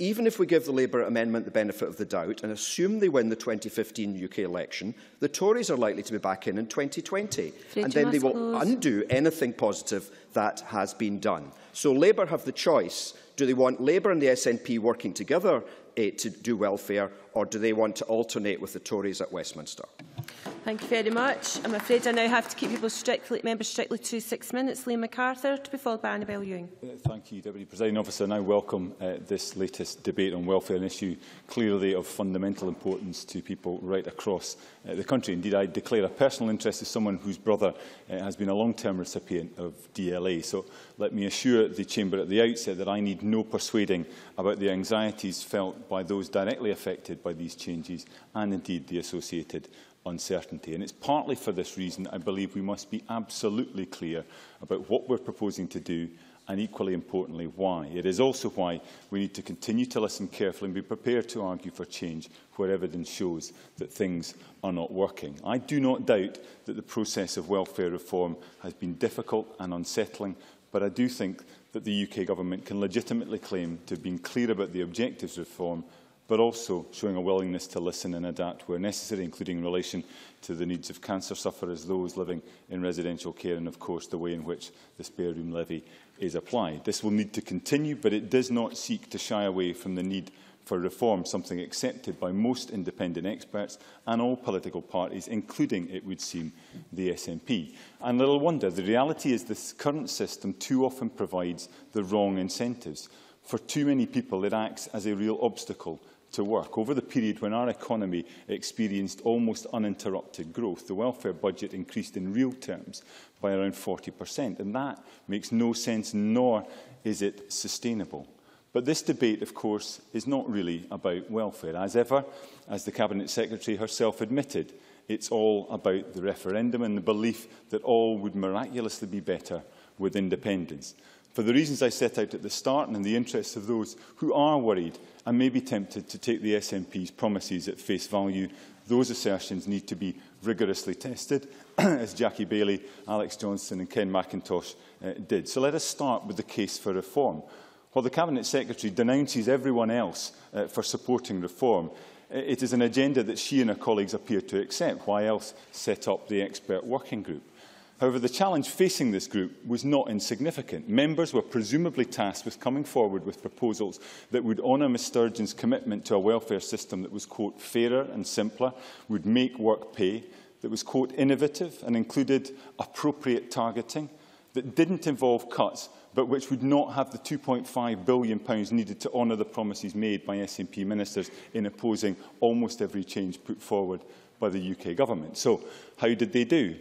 Even if we give the Labour amendment the benefit of the doubt and assume they win the 2015 UK election, the Tories are likely to be back in in 2020. Fred, and then they will undo anything positive that has been done. So Labour have the choice. Do they want Labour and the SNP working together eh, to do welfare, or do they want to alternate with the Tories at Westminster? Thank you very much. I'm afraid I now have to keep people strictly, members strictly to six minutes. Liam McArthur to be followed by Annabel Ewing. Uh, thank you, Deputy Presiding Officer. And I welcome uh, this latest debate on welfare, an issue clearly of fundamental importance to people right across uh, the country. Indeed, I declare a personal interest as someone whose brother uh, has been a long-term recipient of DLA. So let me assure the Chamber at the outset that I need no persuading about the anxieties felt by those directly affected by these changes and indeed the associated uncertainty. And it's partly for this reason I believe we must be absolutely clear about what we're proposing to do and equally importantly why. It is also why we need to continue to listen carefully and be prepared to argue for change where evidence shows that things are not working. I do not doubt that the process of welfare reform has been difficult and unsettling, but I do think that the UK Government can legitimately claim to have been clear about the objectives of reform but also showing a willingness to listen and adapt where necessary, including in relation to the needs of cancer sufferers, those living in residential care and, of course, the way in which the spare room levy is applied. This will need to continue, but it does not seek to shy away from the need for reform, something accepted by most independent experts and all political parties, including, it would seem, the SNP. And little wonder, the reality is this current system too often provides the wrong incentives. For too many people, it acts as a real obstacle to work. Over the period when our economy experienced almost uninterrupted growth, the welfare budget increased in real terms by around 40%, and that makes no sense, nor is it sustainable. But this debate, of course, is not really about welfare. As ever, as the Cabinet Secretary herself admitted, it's all about the referendum and the belief that all would miraculously be better with independence. For the reasons I set out at the start and in the interests of those who are worried and may be tempted to take the SNP's promises at face value. Those assertions need to be rigorously tested, (clears throat) as Jackie Bailey, Alex Johnson and Ken McIntosh uh, did. So let us start with the case for reform. While the Cabinet Secretary denounces everyone else uh, for supporting reform, it is an agenda that she and her colleagues appear to accept. Why else set up the expert working group? However, the challenge facing this group was not insignificant. Members were presumably tasked with coming forward with proposals that would honour Ms Sturgeon's commitment to a welfare system that was, quote, fairer and simpler, would make work pay, that was, quote, innovative and included appropriate targeting, that didn't involve cuts, but which would not have the £2.5 billion needed to honour the promises made by SNP ministers in opposing almost every change put forward by the UK government. So, how did they do?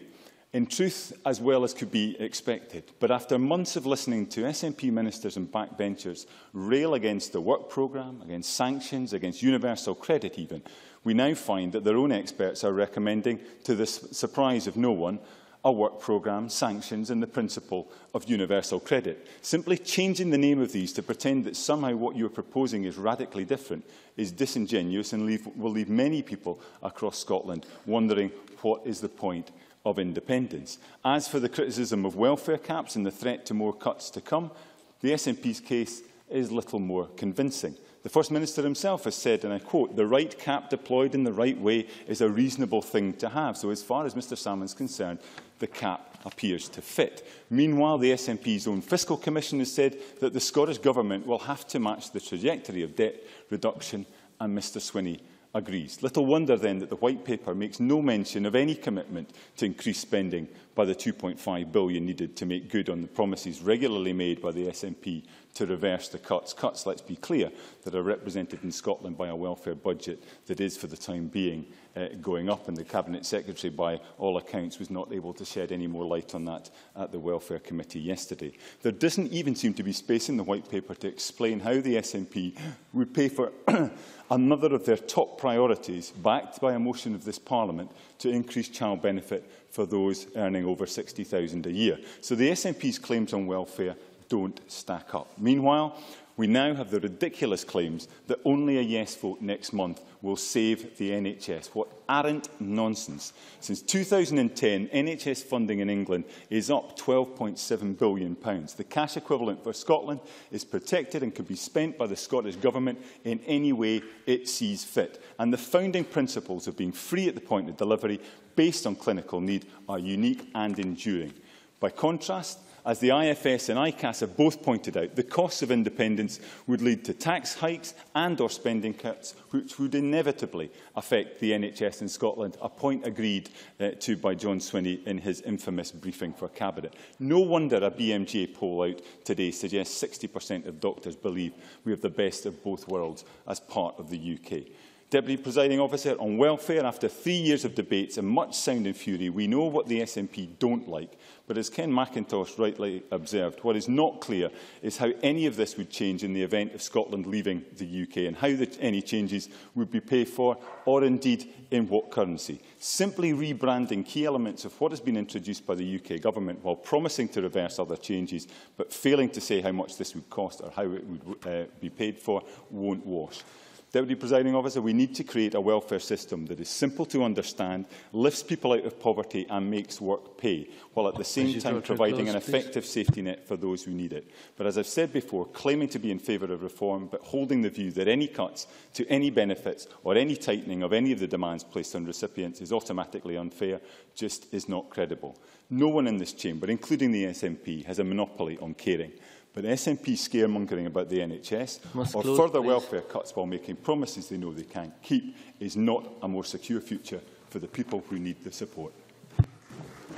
In truth as well as could be expected. But after months of listening to SNP ministers and backbenchers rail against the work programme, against sanctions, against universal credit even, we now find that their own experts are recommending, to the surprise of no one, a work programme, sanctions and the principle of universal credit. Simply changing the name of these to pretend that somehow what you're proposing is radically different is disingenuous and leave, will leave many people across Scotland wondering what is the point of independence. As for the criticism of welfare caps and the threat to more cuts to come, the SNP's case is little more convincing. The First Minister himself has said, and I quote, the right cap deployed in the right way is a reasonable thing to have. So as far as Mr Salmond is concerned, the cap appears to fit. Meanwhile, the SNP's own Fiscal Commission has said that the Scottish Government will have to match the trajectory of debt reduction, and Mr Swinney agrees. Little wonder then that the White Paper makes no mention of any commitment to increase spending by the 2.5 billion needed to make good on the promises regularly made by the SNP to reverse the cuts. Cuts, let's be clear, that are represented in Scotland by a welfare budget that is, for the time being, uh, going up, and the Cabinet Secretary, by all accounts, was not able to shed any more light on that at the Welfare Committee yesterday. There doesn't even seem to be space in the White Paper to explain how the SNP would pay for (clears throat) another of their top priorities, backed by a motion of this Parliament, to increase child benefit for those earning over 60,000 a year. So the SNP's claims on welfare don't stack up. Meanwhile, we now have the ridiculous claims that only a yes vote next month will save the NHS. What arrant nonsense. Since 2010, NHS funding in England is up £12.7 billion. The cash equivalent for Scotland is protected and can be spent by the Scottish Government in any way it sees fit. And the founding principles of being free at the point of delivery, based on clinical need, are unique and enduring. By contrast, As the IFS and ICAS have both pointed out, the costs of independence would lead to tax hikes and or spending cuts, which would inevitably affect the NHS in Scotland, a point agreed uh, to by John Swinney in his infamous briefing for Cabinet. No wonder a BMJ poll out today suggests 60% of doctors believe we have the best of both worlds as part of the UK. Deputy Presiding Officer, on welfare, after three years of debates and much sound and fury, we know what the SNP don't like. But as Ken Macintosh rightly observed, what is not clear is how any of this would change in the event of Scotland leaving the UK and how the, any changes would be paid for or indeed in what currency. Simply rebranding key elements of what has been introduced by the UK government while promising to reverse other changes but failing to say how much this would cost or how it would uh, be paid for won't wash. Deputy Presiding Officer, we need to create a welfare system that is simple to understand, lifts people out of poverty and makes work pay, while at the same time providing close, an effective please. safety net for those who need it. But as I've said before, claiming to be in favour of reform, but holding the view that any cuts to any benefits or any tightening of any of the demands placed on recipients is automatically unfair, just is not credible. No one in this chamber, including the SNP, has a monopoly on caring. But SNP scaremongering about the NHS Must or close, further please. welfare cuts while making promises they know they can't keep is not a more secure future for the people who need the support.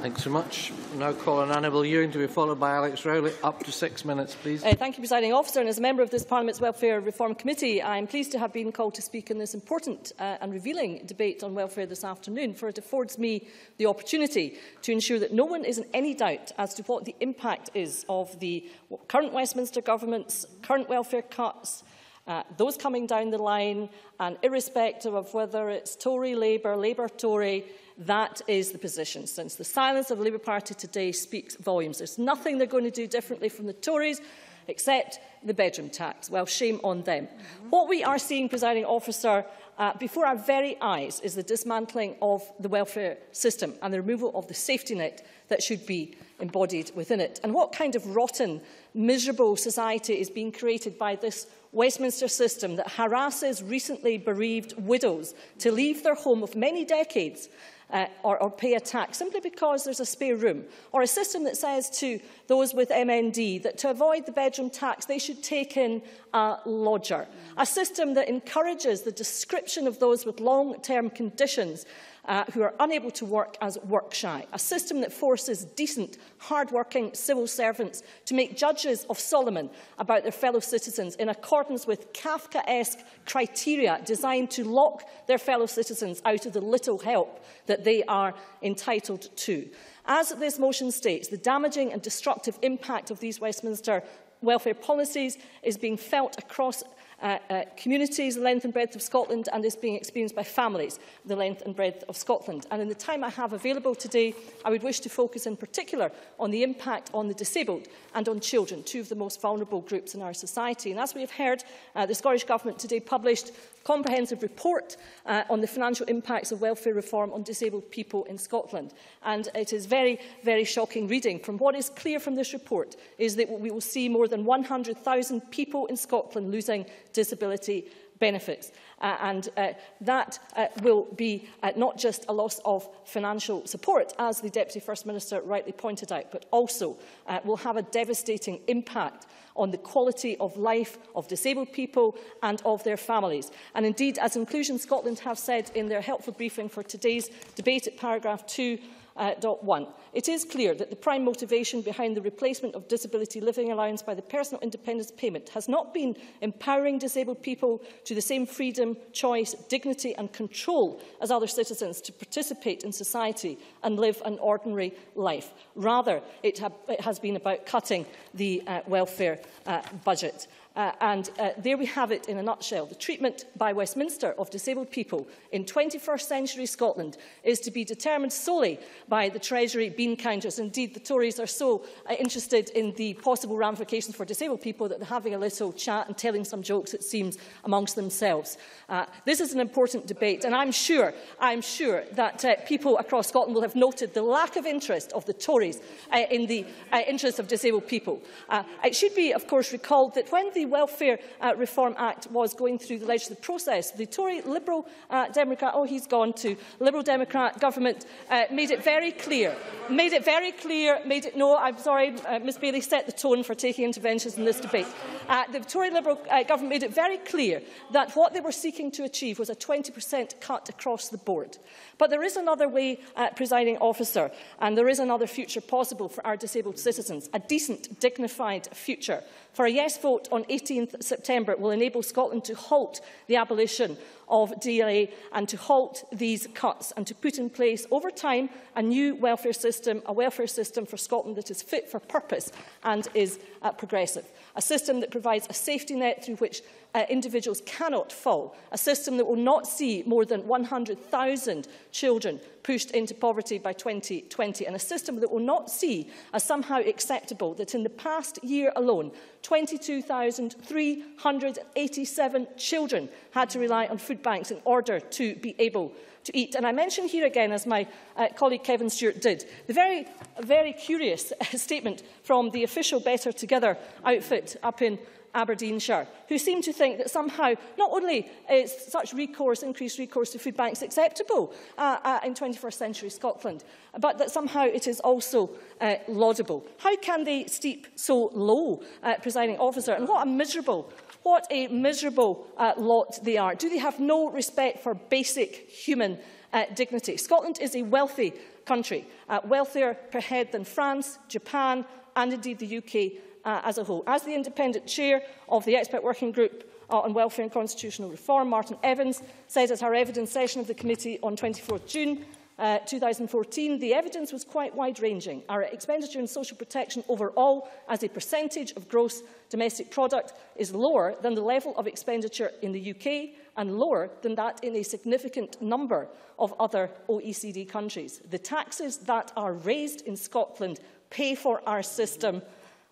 Thanks so much. Now call on Annabel Ewing to be followed by Alex Rowley. Up to six minutes, please. Uh, thank you, Presiding Officer. And as a member of this Parliament's Welfare Reform Committee, I am pleased to have been called to speak in this important uh, and revealing debate on welfare this afternoon, for it affords me the opportunity to ensure that no one is in any doubt as to what the impact is of the current Westminster Government's current welfare cuts, uh, those coming down the line, and irrespective of whether it's Tory, Labour, Labour-Tory, That is the position, since the silence of the Labour Party today speaks volumes. There's nothing they're going to do differently from the Tories, except the bedroom tax. Well, shame on them. Mm -hmm. What we are seeing, presiding officer, uh, before our very eyes is the dismantling of the welfare system and the removal of the safety net that should be embodied within it. And what kind of rotten, miserable society is being created by this Westminster system that harasses recently bereaved widows to leave their home of many decades uh, or, or pay a tax simply because there's a spare room, or a system that says to those with MND that to avoid the bedroom tax they should take in a lodger, a system that encourages the description of those with long-term conditions uh, who are unable to work as work shy, a system that forces decent, hard-working civil servants to make judges of Solomon about their fellow citizens in accordance with Kafkaesque criteria designed to lock their fellow citizens out of the little help that they are entitled to. As this motion states, the damaging and destructive impact of these Westminster welfare policies is being felt across uh, uh, communities, the length and breadth of Scotland, and is being experienced by families, the length and breadth of Scotland. And in the time I have available today, I would wish to focus in particular on the impact on the disabled and on children, two of the most vulnerable groups in our society. And as we have heard, uh, the Scottish Government today published comprehensive report uh, on the financial impacts of welfare reform on disabled people in Scotland. And it is very, very shocking reading. From what is clear from this report is that we will see more than 100,000 people in Scotland losing disability benefits. Uh, and uh, that uh, will be uh, not just a loss of financial support, as the Deputy First Minister rightly pointed out, but also uh, will have a devastating impact on the quality of life of disabled people and of their families. And indeed, as Inclusion Scotland have said in their helpful briefing for today's debate at paragraph 2 uh, one. It is clear that the prime motivation behind the replacement of disability living allowance by the personal independence payment has not been empowering disabled people to the same freedom, choice, dignity and control as other citizens to participate in society and live an ordinary life. Rather, it, ha it has been about cutting the uh, welfare uh, budget. Uh, and uh, there we have it in a nutshell. The treatment by Westminster of disabled people in 21st century Scotland is to be determined solely by the Treasury bean counters. Indeed, the Tories are so uh, interested in the possible ramifications for disabled people that they're having a little chat and telling some jokes, it seems, amongst themselves. Uh, this is an important debate, and I'm sure, I'm sure that uh, people across Scotland will have noted the lack of interest of the Tories uh, in the uh, interests of disabled people. Uh, it should be, of course, recalled that when the the Welfare uh, Reform Act was going through the legislative process, the Tory Liberal uh, Democrat, oh, he's gone to Liberal Democrat government, uh, made it very clear, made it very clear, made it, no, I'm sorry, uh, Ms Baillie set the tone for taking interventions in this debate. Uh, the Tory Liberal uh, government made it very clear that what they were seeking to achieve was a 20% cut across the board. But there is another way, uh, presiding officer, and there is another future possible for our disabled citizens, a decent, dignified future. For a yes vote on 18th September will enable Scotland to halt the abolition of DLA and to halt these cuts and to put in place over time a new welfare system, a welfare system for Scotland that is fit for purpose and is uh, progressive. A system that provides a safety net through which uh, individuals cannot fall. A system that will not see more than 100,000 children pushed into poverty by 2020 and a system that will not see as somehow acceptable that in the past year alone 22,387 children had to rely on food banks in order to be able to eat. And I mention here again, as my uh, colleague Kevin Stewart did, the very, very curious (laughs) statement from the official Better Together outfit up in Aberdeenshire, who seem to think that somehow not only is such recourse, increased recourse to food banks acceptable uh, uh, in 21st century Scotland, but that somehow it is also uh, laudable. How can they steep so low, uh, presiding officer? And what a miserable what a miserable uh, lot they are. Do they have no respect for basic human uh, dignity? Scotland is a wealthy country, uh, wealthier per head than France, Japan and indeed the UK uh, as a whole. As the independent chair of the expert working group uh, on welfare and constitutional reform, Martin Evans, said at our evidence session of the committee on 24 June uh, 2014, the evidence was quite wide-ranging. Our expenditure in social protection overall, as a percentage of gross domestic product, is lower than the level of expenditure in the UK and lower than that in a significant number of other OECD countries. The taxes that are raised in Scotland pay for our system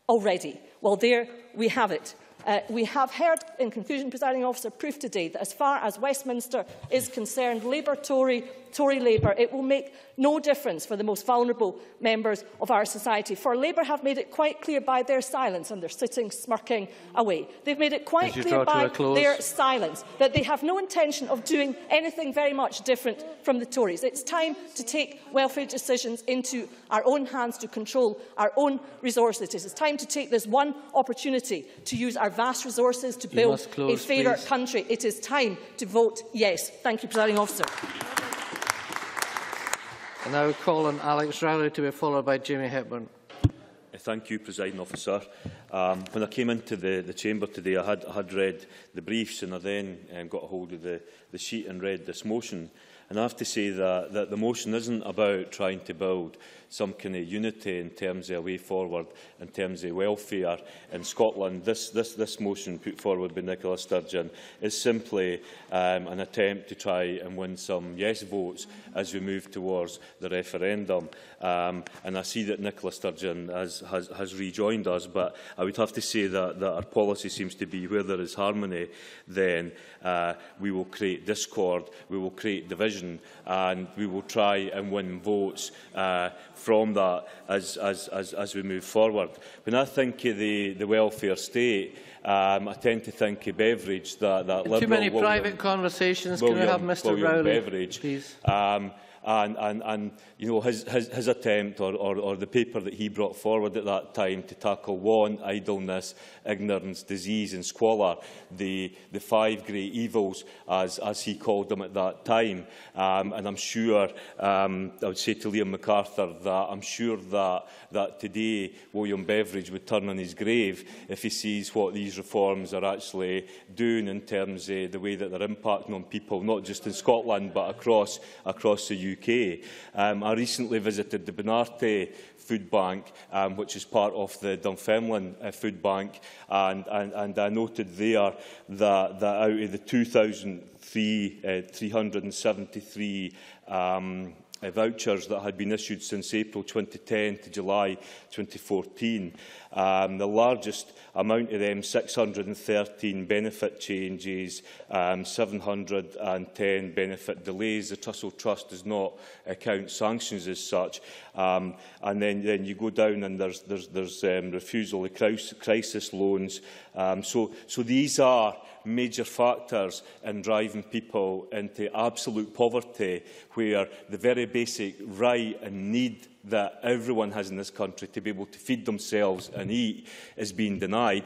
already. Well, there we have it. Uh, we have heard, in conclusion, presiding officer, proof today that as far as Westminster is concerned, Labour, Tory Tory Labour. It will make no difference for the most vulnerable members of our society. For Labour have made it quite clear by their silence, and they're sitting smirking away, they've made it quite clear by their silence that they have no intention of doing anything very much different from the Tories. It's time to take welfare decisions into our own hands to control our own resources. It is time to take this one opportunity to use our vast resources to build close, a fairer please. country. It is time to vote yes. Thank you, Presiding Officer. I now call on Alex Rowley to be followed by Jamie Hepburn. Uh, thank you, Presiding Officer. Um, when I came into the, the chamber today, I had, I had read the briefs and I then um, got a hold of the, the sheet and read this motion. And I have to say that, that the motion isn't about trying to build some kind of unity in terms of a way forward, in terms of welfare in Scotland. This, this, this motion put forward by Nicola Sturgeon is simply um, an attempt to try and win some yes votes as we move towards the referendum. Um, and I see that Nicola Sturgeon has, has, has rejoined us, but I would have to say that, that our policy seems to be where there is harmony, then uh, we will create discord, we will create division, and we will try and win votes uh, from that as, as, as, as we move forward. When I think of the, the welfare state, um, I tend to think of beverage that, that Too liberal... Too many William, private conversations. William, Can we have Mr William Rowley, beverage, please? Um, and, and, and you know, his, his, his attempt or, or, or the paper that he brought forward at that time to tackle want, idleness, ignorance, disease and squalor, the, the five great evils, as, as he called them at that time. Um, and I'm sure, um, I would say to Liam McArthur that I'm sure that, that today William Beveridge would turn on his grave if he sees what these reforms are actually doing in terms of the way that they're impacting on people, not just in Scotland but across, across the UK. Um, I recently visited the Benarty Food Bank, um, which is part of the Dunfermline uh, Food Bank, and, and, and I noted there that, that out of the 2,373 uh, um, uh, vouchers that had been issued since April 2010 to July 2014. Um, the largest amount of them, 613 benefit changes, um, 710 benefit delays. The Trussell Trust does not account sanctions as such. Um, and then, then you go down and there's, there's, there's um, refusal of crisis loans. Um, so, so these are major factors in driving people into absolute poverty, where the very basic right and need that everyone has in this country to be able to feed themselves and eat is being denied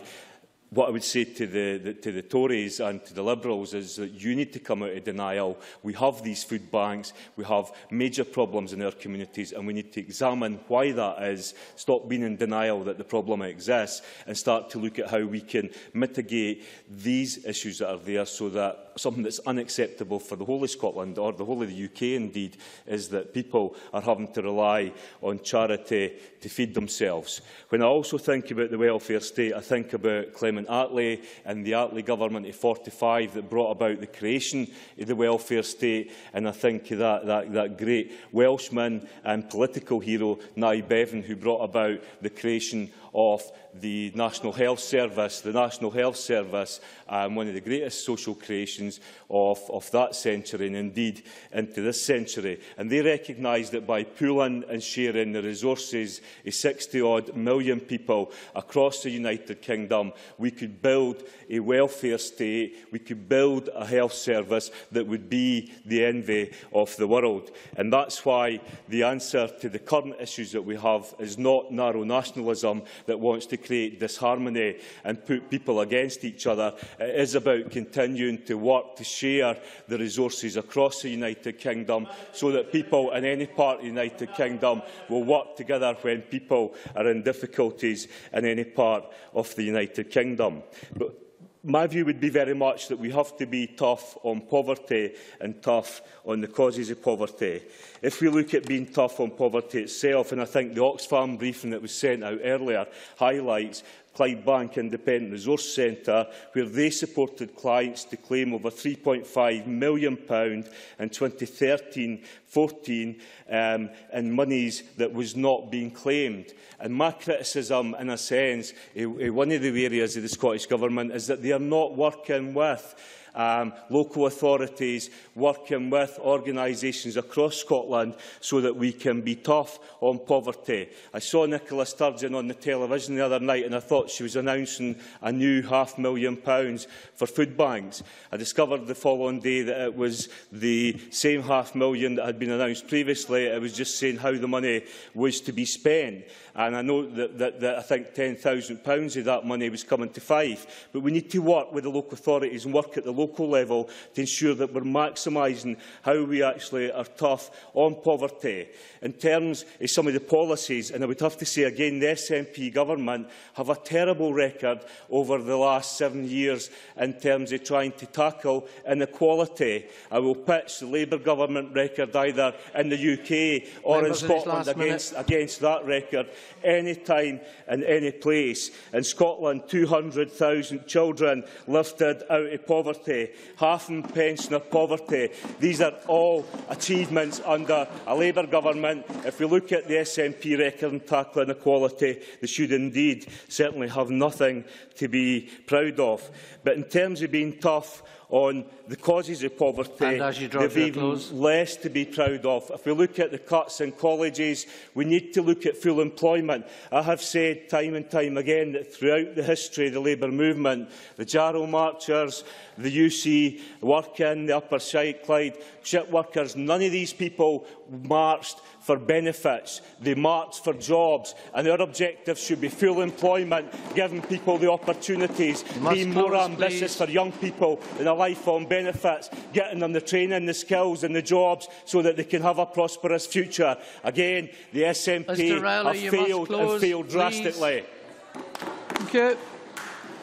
what I would say to the, the, to the Tories and to the Liberals is that you need to come out of denial. We have these food banks, we have major problems in our communities and we need to examine why that is, stop being in denial that the problem exists and start to look at how we can mitigate these issues that are there so that something that's unacceptable for the whole of Scotland or the whole of the UK indeed is that people are having to rely on charity to feed themselves. When I also think about the welfare state, I think about Clement in and the Attlee government of 45 that brought about the creation of the welfare state. And I think that, that, that great Welshman and political hero, Nye Bevan, who brought about the creation of the National Health Service. The National Health Service, um, one of the greatest social creations of, of that century and indeed into this century. And they recognised that by pooling and sharing the resources of 60-odd million people across the United Kingdom, we could build a welfare state, we could build a health service that would be the envy of the world. And that's why the answer to the current issues that we have is not narrow nationalism that wants to create disharmony and put people against each other. It is about continuing to work to share the resources across the United Kingdom so that people in any part of the United Kingdom will work together when people are in difficulties in any part of the United Kingdom. But my view would be very much that we have to be tough on poverty and tough on the causes of poverty. If we look at being tough on poverty itself, and I think the Oxfam briefing that was sent out earlier highlights Clydebank Independent Resource Centre, where they supported clients to claim over £3.5 million in 2013-14 um, in monies that was not being claimed. And my criticism, in a sense, uh, one of the areas of the Scottish Government is that they are not working with um, local authorities, working with organisations across Scotland so that we can be tough on poverty. I saw Nicola Sturgeon on the television the other night and I thought she was announcing a new half million pounds for food banks. I discovered the following day that it was the same half million that had been announced previously. It was just saying how the money was to be spent. And I know that, that, that I think £10,000 of that money was coming to Fife. But we need to work with the local authorities and work at the local level to ensure that we're maximising how we actually are tough on poverty. In terms of some of the policies, and I would have to say again, the SNP government have a terrible record over the last seven years in terms of trying to tackle inequality. I will pitch the Labour government record either in the UK or Members in Scotland against, against that record any time and any place. In Scotland, 200,000 children lifted out of poverty, half in pensioner poverty. These are all achievements under a Labour government. If we look at the SNP record in tackling inequality, they should indeed certainly have nothing to be proud of. But in terms of being tough on the causes of poverty, and they've even close. less to be proud of. If we look at the cuts in colleges, we need to look at full employment. I have said time and time again that throughout the history of the Labour movement, the Jarrow marchers, the UC working, the Upper Shite Clyde ship workers, none of these people marched for benefits. They marched for jobs. And their objective should be full employment, giving people the opportunities, being more ambitious please. for young people in a life on benefits, getting them the training, the skills and the jobs so that they can have a prosperous future. Again, the SNP Riley, have failed close, and failed please. drastically. Thank you.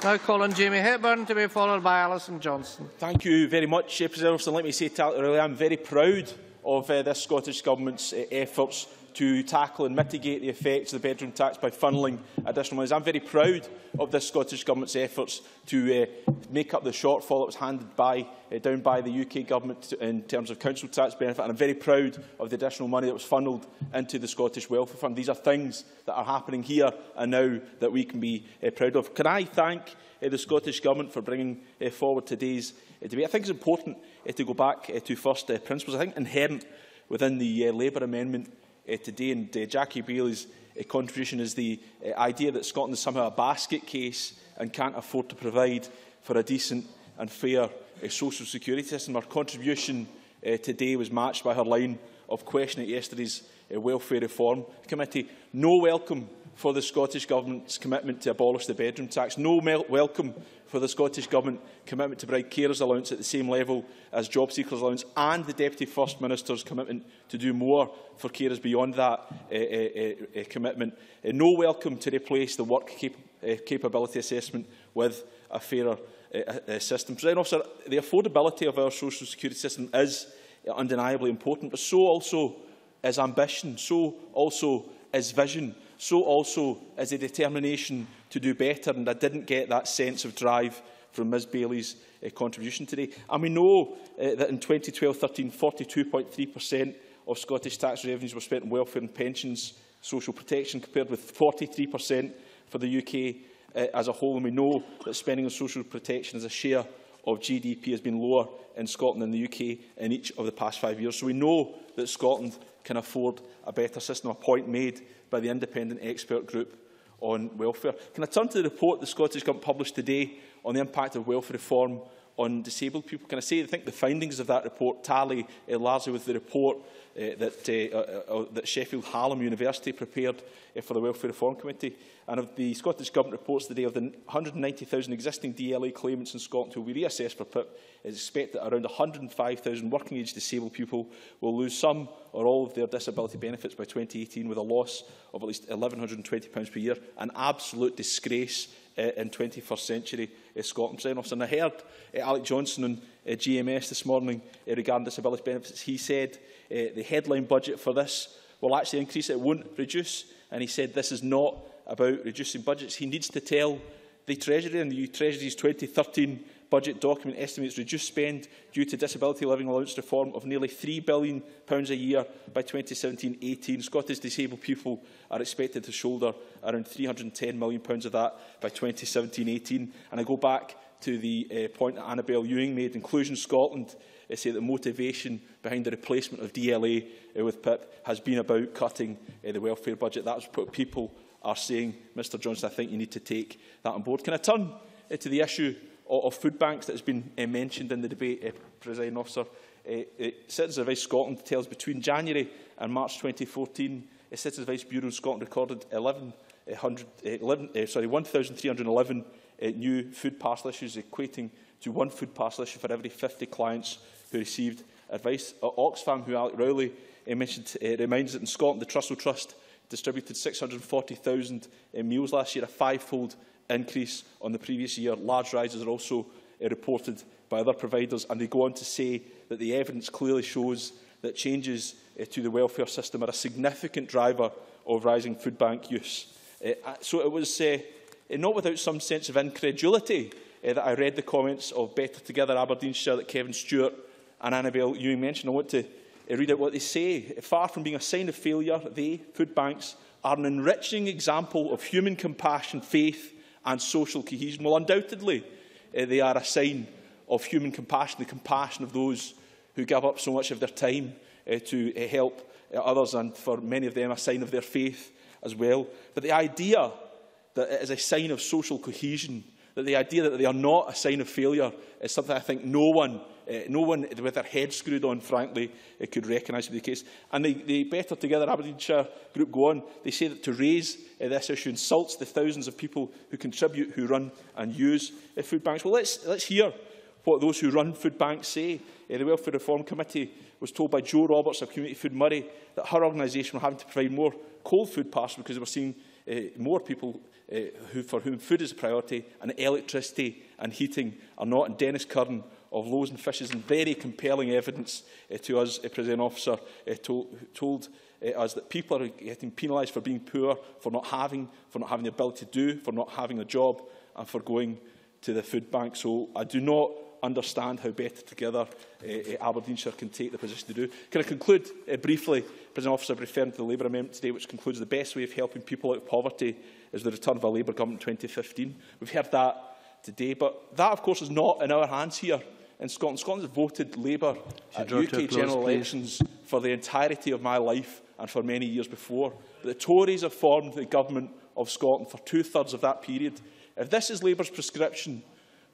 Now calling Jamie Hepburn to be followed by Alison Johnstone. Thank you very much, President. Let me say to I'm very proud of uh, this Scottish Government's uh, efforts to tackle and mitigate the effects of the bedroom tax by funnelling additional monies. I'm very proud of this Scottish Government's efforts to uh, make up the shortfall that was handed by, uh, down by the UK Government in terms of council tax benefit. And I'm very proud of the additional money that was funnelled into the Scottish Welfare Fund. These are things that are happening here and now that we can be uh, proud of. Can I thank uh, the Scottish Government for bringing uh, forward today's uh, debate? I think it's important uh, to go back uh, to first uh, principles. I think inherent within the uh, Labour amendment uh, today. And uh, Jackie Bailey's uh, eh, contribution is the uh, idea that Scotland is somehow a basket case and can't afford to provide for a decent and fair uh, social security system. Her contribution uh, today was matched by her line of question at yesterday's uh, Welfare Reform Committee. No welcome for the Scottish Government's commitment to abolish the bedroom tax. No welcome for the Scottish Government commitment to provide carers allowance at the same level as job seekers allowance and the Deputy First Minister's commitment to do more for carers beyond that uh, uh, uh, commitment. Uh, no welcome to replace the work cap uh, capability assessment with a fairer uh, uh, system. President Officer, the affordability of our social security system is undeniably important, but so also is ambition, so also is vision so also is a determination to do better. And I didn't get that sense of drive from Ms Bailey's uh, contribution today. And we know uh, that in 2012-13, 42.3% of Scottish tax revenues were spent on welfare and pensions, social protection, compared with 43% for the UK uh, as a whole. And we know that spending on social protection as a share of GDP has been lower in Scotland than the UK in each of the past five years. So we know that Scotland can afford a better system, a point made by the independent expert group on welfare. Can I turn to the report the Scottish Government published today on the impact of welfare reform on disabled people? Can I say I think the findings of that report tally uh, largely with the report uh, that, uh, uh, that Sheffield Hallam University prepared for the Welfare Reform Committee. And of the Scottish Government reports today of the 190,000 existing DLA claimants in Scotland who will be reassessed for PIP, it is expected that around 105,000 working-age disabled people will lose some or all of their disability benefits by 2018 with a loss of at least £1,120 per year, an absolute disgrace uh, in 21st century uh, Scotland presenting. And I heard uh, Alec Johnson on eh, uh, GMS this morning uh, regarding disability benefits. He said uh, the headline budget for this will actually increase, it won't reduce. And he said this is not about reducing budgets. He needs to tell the Treasury and the Treasury's 2013 budget document estimates reduced spend due to disability living allowance reform of nearly £3 billion a year by 2017-18. Scottish disabled people are expected to shoulder around £310 million of that by 2017-18. And I go back to the uh, point that Annabel Ewing made. Inclusion Scotland uh, say that the motivation behind the replacement of DLA uh, with PIP has been about cutting uh, the welfare budget. That's what people are saying. Mr Johnstone, I think you need to take that on board. Can I turn uh, to the issue of, food banks that has been uh, mentioned in the debate, uh, President Officer? Uh, uh, Citizens Advice Scotland tells between January and March 2014, uh, Citizens Advice Bureau in Scotland recorded 11, uh, 100, uh, 11, uh, sorry, 1,311 uh, new food parcel issues, equating to one food parcel issue for every 50 clients who received advice. Uh, Oxfam, who Alec Rowley uh, mentioned, uh, reminds that in Scotland, the Trussell Trust distributed 640,000 uh, meals last year, a five-fold increase on the previous year. Large rises are also uh, reported by other providers, and they go on to say that the evidence clearly shows that changes uh, to the welfare system are a significant driver of rising food bank use. Uh, so it was uh, not without some sense of incredulity uh, that I read the comments of Better Together Aberdeenshire that Kevin Stewart and Annabel Ewing mentioned. I want to uh, read out what they say. Far from being a sign of failure, they, food banks, are an enriching example of human compassion, faith and social cohesion. Well, undoubtedly, uh, they are a sign of human compassion, the compassion of those who give up so much of their time uh, to uh, help uh, others, and for many of them, a sign of their faith as well. But the idea that it is a sign of social cohesion, that the idea that they are not a sign of failure, is something I think no one uh, no one with their head screwed on, frankly, uh, could recognise to be the case. And the, the Better Together Aberdeenshire group go on. They say that to raise uh, this issue insults the thousands of people who contribute, who run and use uh, food banks. Well, let's, let's hear what those who run food banks say. Uh, the Welfare Reform Committee was told by Jo Roberts of Community Food Moray that her organisation were having to provide more cold food parcels because they were seeing uh, more people who, for whom food is a priority and electricity and heating are not. And Dennis Curran of Loaves and Fishes and very compelling evidence uh, to us, uh, President Officer, uh, to, told uh, us that people are getting penalised for being poor, for not having, for not having the ability to do, for not having a job and for going to the food bank. So I do not understand how better together uh, Aberdeenshire can take the position to do. Can I conclude uh, briefly, President Officer, referring to the Labour Amendment today, which concludes the best way of helping people out of poverty is the return of a Labour government in 2015. We've heard that today, but that, of course, is not in our hands here in Scotland. Scotland has voted Labour at UK close, general please. elections for the entirety of my life and for many years before. But the Tories have formed the government of Scotland for two-thirds of that period. If this is Labour's prescription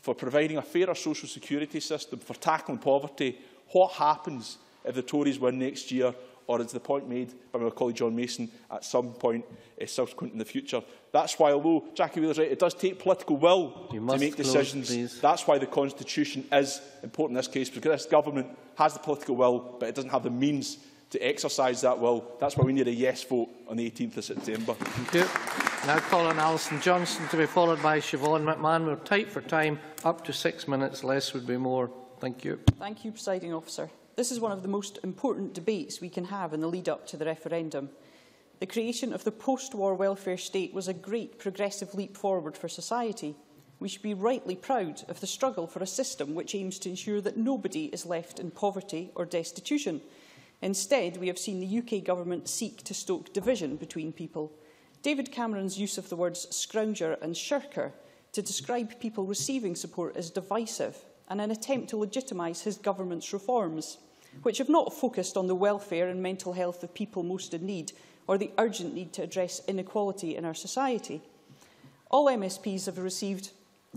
for providing a fairer social security system, for tackling poverty, what happens if the Tories win next year or is the point made by my colleague John Mason at some point uh, subsequent in the future. That's why, although Jackie Wheeler's right, it does take political will to make close, decisions. Please. That's why the Constitution is important in this case, because this government has the political will, but it doesn't have the means to exercise that will. That's why we need a yes vote on the 18th of September. Thank you. Now call on Alison Johnstone to be followed by Siobhan McMahon. We're tight for time. Up to six minutes. Less would be more. Thank you. Thank you, Presiding Officer. This is one of the most important debates we can have in the lead-up to the referendum. The creation of the post-war welfare state was a great progressive leap forward for society. We should be rightly proud of the struggle for a system which aims to ensure that nobody is left in poverty or destitution. Instead, we have seen the UK government seek to stoke division between people. David Cameron's use of the words scrounger and shirker to describe people receiving support as divisive and an attempt to legitimise his government's reforms which have not focused on the welfare and mental health of people most in need or the urgent need to address inequality in our society. All MSPs have received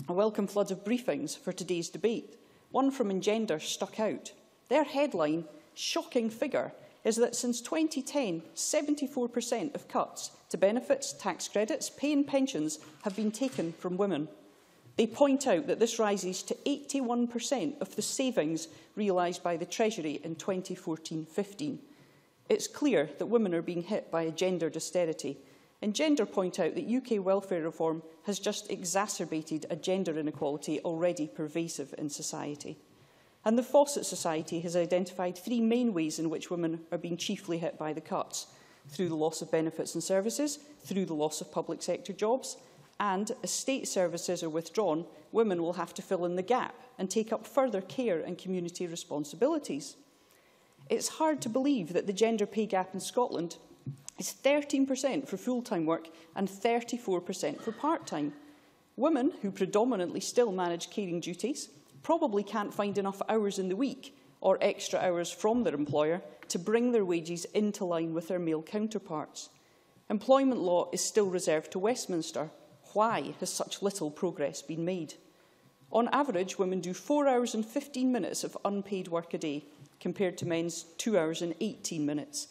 a welcome flood of briefings for today's debate. One from Engender stuck out. Their headline, shocking figure, is that since 2010, 74% of cuts to benefits, tax credits, pay and pensions have been taken from women. They point out that this rises to 81% of the savings realised by the Treasury in 2014-15. It's clear that women are being hit by a gendered austerity, Engender point out that UK welfare reform has just exacerbated a gender inequality already pervasive in society. And the Fawcett Society has identified three main ways in which women are being chiefly hit by the cuts. through the loss of benefits and services, through the loss of public sector jobs, and as state services are withdrawn, women will have to fill in the gap and take up further care and community responsibilities. It's hard to believe that the gender pay gap in Scotland is 13% for full-time work and 34% for part-time. Women, who predominantly still manage caring duties, probably can't find enough hours in the week or extra hours from their employer to bring their wages into line with their male counterparts. Employment law is still reserved to Westminster. Why has such little progress been made? On average, women do 4 hours and 15 minutes of unpaid work a day, compared to men's 2 hours and 18 minutes.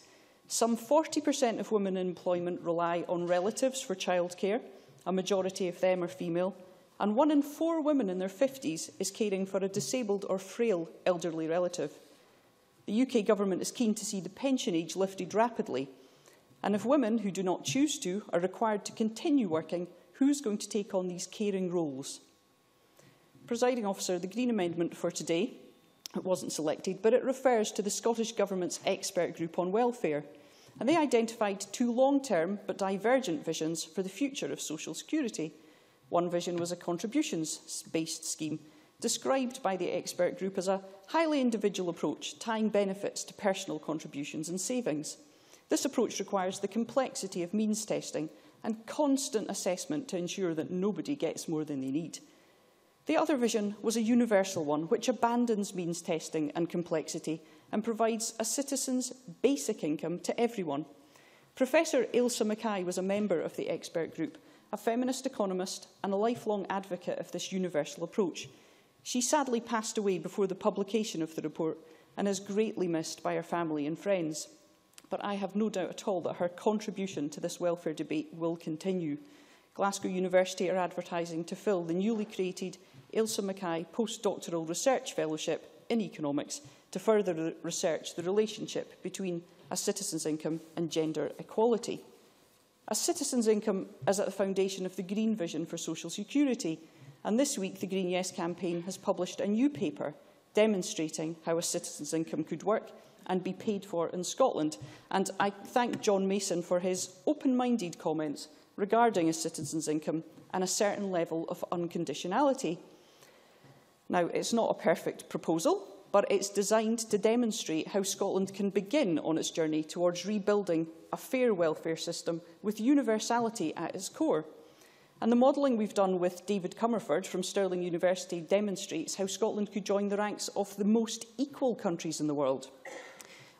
Some 40% of women in employment rely on relatives for childcare, a majority of them are female, and one in four women in their 50s is caring for a disabled or frail elderly relative. The UK Government is keen to see the pension age lifted rapidly, and if women who do not choose to are required to continue working, who's going to take on these caring roles? Presiding officer, the Green Amendment for today, it wasn't selected, but it refers to the Scottish Government's expert group on welfare, and they identified two long-term but divergent visions for the future of social security – one vision was a contributions-based scheme, described by the expert group as a highly individual approach, tying benefits to personal contributions and savings. This approach requires the complexity of means testing and constant assessment to ensure that nobody gets more than they need. The other vision was a universal one, which abandons means testing and complexity and provides a citizen's basic income to everyone. Professor Ailsa Mackay was a member of the expert group a feminist economist and a lifelong advocate of this universal approach. She sadly passed away before the publication of the report and is greatly missed by her family and friends. But I have no doubt at all that her contribution to this welfare debate will continue. Glasgow University are advertising to fill the newly created Ailsa Mackay Postdoctoral Research Fellowship in Economics to further research the relationship between a citizen's income and gender equality. A citizen's income is at the foundation of the Green Vision for Social Security, and this week the Green Yes campaign has published a new paper demonstrating how a citizen's income could work and be paid for in Scotland. And I thank John Mason for his open-minded comments regarding a citizen's income and a certain level of unconditionality. Now, it's not a perfect proposal, but it's designed to demonstrate how Scotland can begin on its journey towards rebuilding a fair welfare system with universality at its core. And the modelling we've done with David Comerford from Stirling University demonstrates how Scotland could join the ranks of the most equal countries in the world.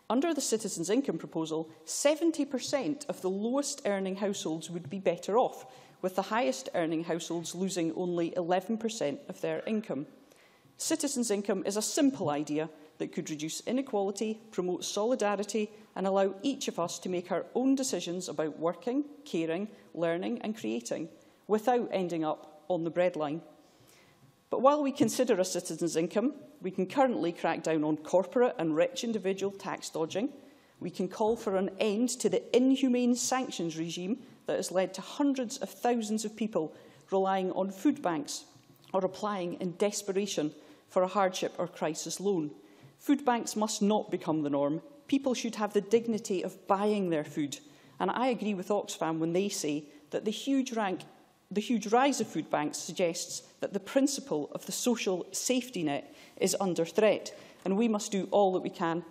Under the Citizens' Income proposal, 70% of the lowest earning households would be better off, with the highest earning households losing only 11% of their income. Citizens' income is a simple idea that could reduce inequality, promote solidarity and allow each of us to make our own decisions about working, caring, learning and creating without ending up on the breadline. But while we consider a citizen's income, we can currently crack down on corporate and rich individual tax dodging. We can call for an end to the inhumane sanctions regime that has led to hundreds of thousands of people relying on food banks or applying in desperation for a hardship or crisis loan. Food banks must not become the norm. People should have the dignity of buying their food. And I agree with Oxfam when they say that the huge, rank, the huge rise of food banks suggests that the principle of the social safety net is under threat, and we must do all that we can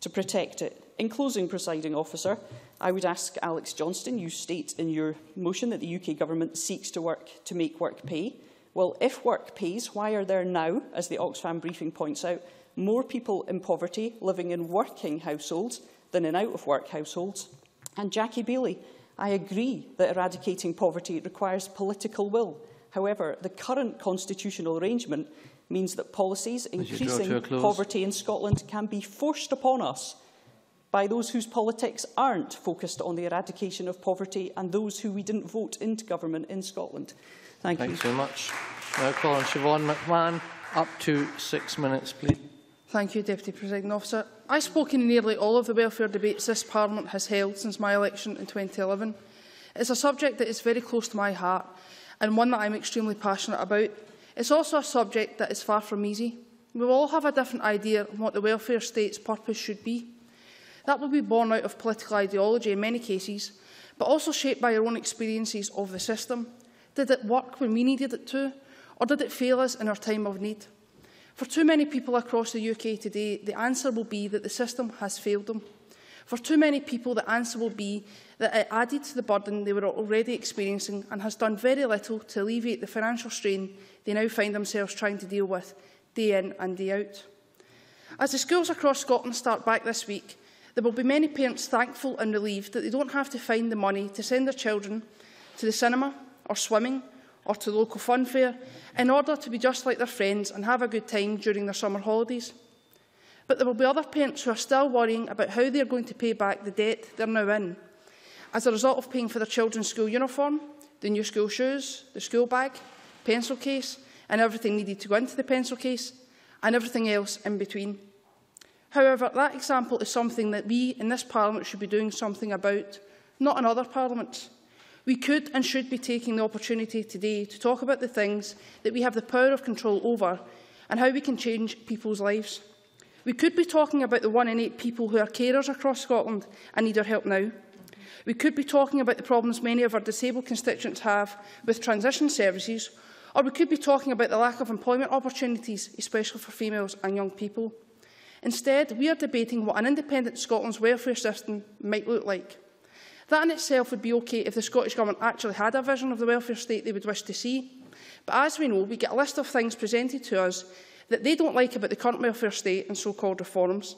to protect it. In closing, presiding officer, I would ask Alex Johnstone, you state in your motion that the UK government seeks to work to make work pay. Well, if work pays, why are there now, as the Oxfam briefing points out, more people in poverty living in working households than in out-of-work households? And Jackie Baillie, I agree that eradicating poverty requires political will. However, the current constitutional arrangement means that policies increasing poverty in Scotland can be forced upon us by those whose politics aren't focused on the eradication of poverty and those who we didn't vote into government in Scotland. Thank Thanks you. very much. Now call on Siobhan McMahon. Up to six minutes, please. Thank you, Deputy Presiding Officer. I spoke in nearly all of the welfare debates this Parliament has held since my election in 2011. It's a subject that is very close to my heart and one that I'm extremely passionate about. It's also a subject that is far from easy. We all have a different idea of what the welfare state's purpose should be. That will be born out of political ideology in many cases, but also shaped by our own experiences of the system. Did it work when we needed it to, or did it fail us in our time of need? For too many people across the UK today, the answer will be that the system has failed them. For too many people, the answer will be that it added to the burden they were already experiencing and has done very little to alleviate the financial strain they now find themselves trying to deal with day in and day out. As the schools across Scotland start back this week, there will be many parents thankful and relieved that they don't have to find the money to send their children to the cinema or swimming or to the local funfair in order to be just like their friends and have a good time during their summer holidays. But there will be other parents who are still worrying about how they are going to pay back the debt they're now in as a result of paying for their children's school uniform, the new school shoes, the school bag, pencil case and everything needed to go into the pencil case and everything else in between. However, that example is something that we in this Parliament should be doing something about, not in other parliaments. We could and should be taking the opportunity today to talk about the things that we have the power of control over and how we can change people's lives. We could be talking about the one in eight people who are carers across Scotland and need our help now. We could be talking about the problems many of our disabled constituents have with transition services, or we could be talking about the lack of employment opportunities, especially for females and young people. Instead, we are debating what an independent Scotland's welfare system might look like. That in itself would be okay if the Scottish Government actually had a vision of the welfare state they would wish to see. But as we know, we get a list of things presented to us that they don't like about the current welfare state and so-called reforms,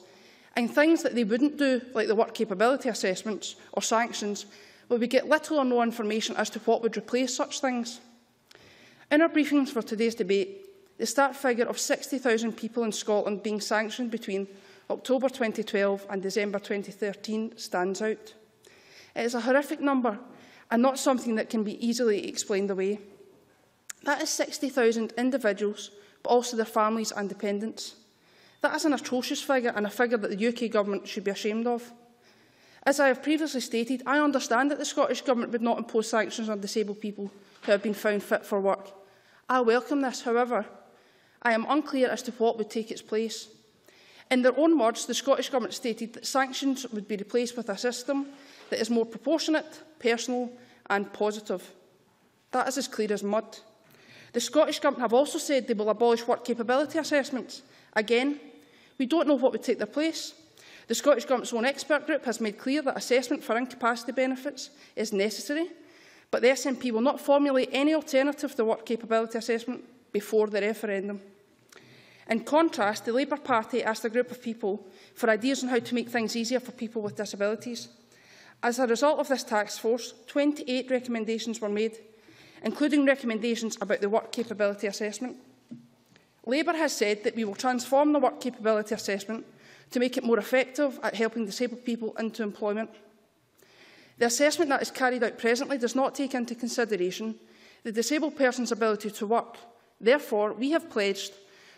and things that they wouldn't do, like the work capability assessments or sanctions, but we get little or no information as to what would replace such things. In our briefings for today's debate, the start figure of 60,000 people in Scotland being sanctioned between October 2012 and December 2013 stands out. It is a horrific number and not something that can be easily explained away. That is 60,000 individuals, but also their families and dependents. That is an atrocious figure and a figure that the UK Government should be ashamed of. As I have previously stated, I understand that the Scottish Government would not impose sanctions on disabled people who have been found fit for work. I welcome this, however. I am unclear as to what would take its place. In their own words, the Scottish Government stated that sanctions would be replaced with a system that is more proportionate, personal and positive. That is as clear as mud. The Scottish Government have also said they will abolish work capability assessments. Again, We don't know what would take their place. The Scottish Government's own expert group has made clear that assessment for incapacity benefits is necessary, but the SNP will not formulate any alternative to work capability assessment before the referendum. In contrast, the Labour Party asked a group of people for ideas on how to make things easier for people with disabilities. As a result of this task force, 28 recommendations were made, including recommendations about the work capability assessment. Labour has said that we will transform the work capability assessment to make it more effective at helping disabled people into employment. The assessment that is carried out presently does not take into consideration the disabled person's ability to work. Therefore, we have pledged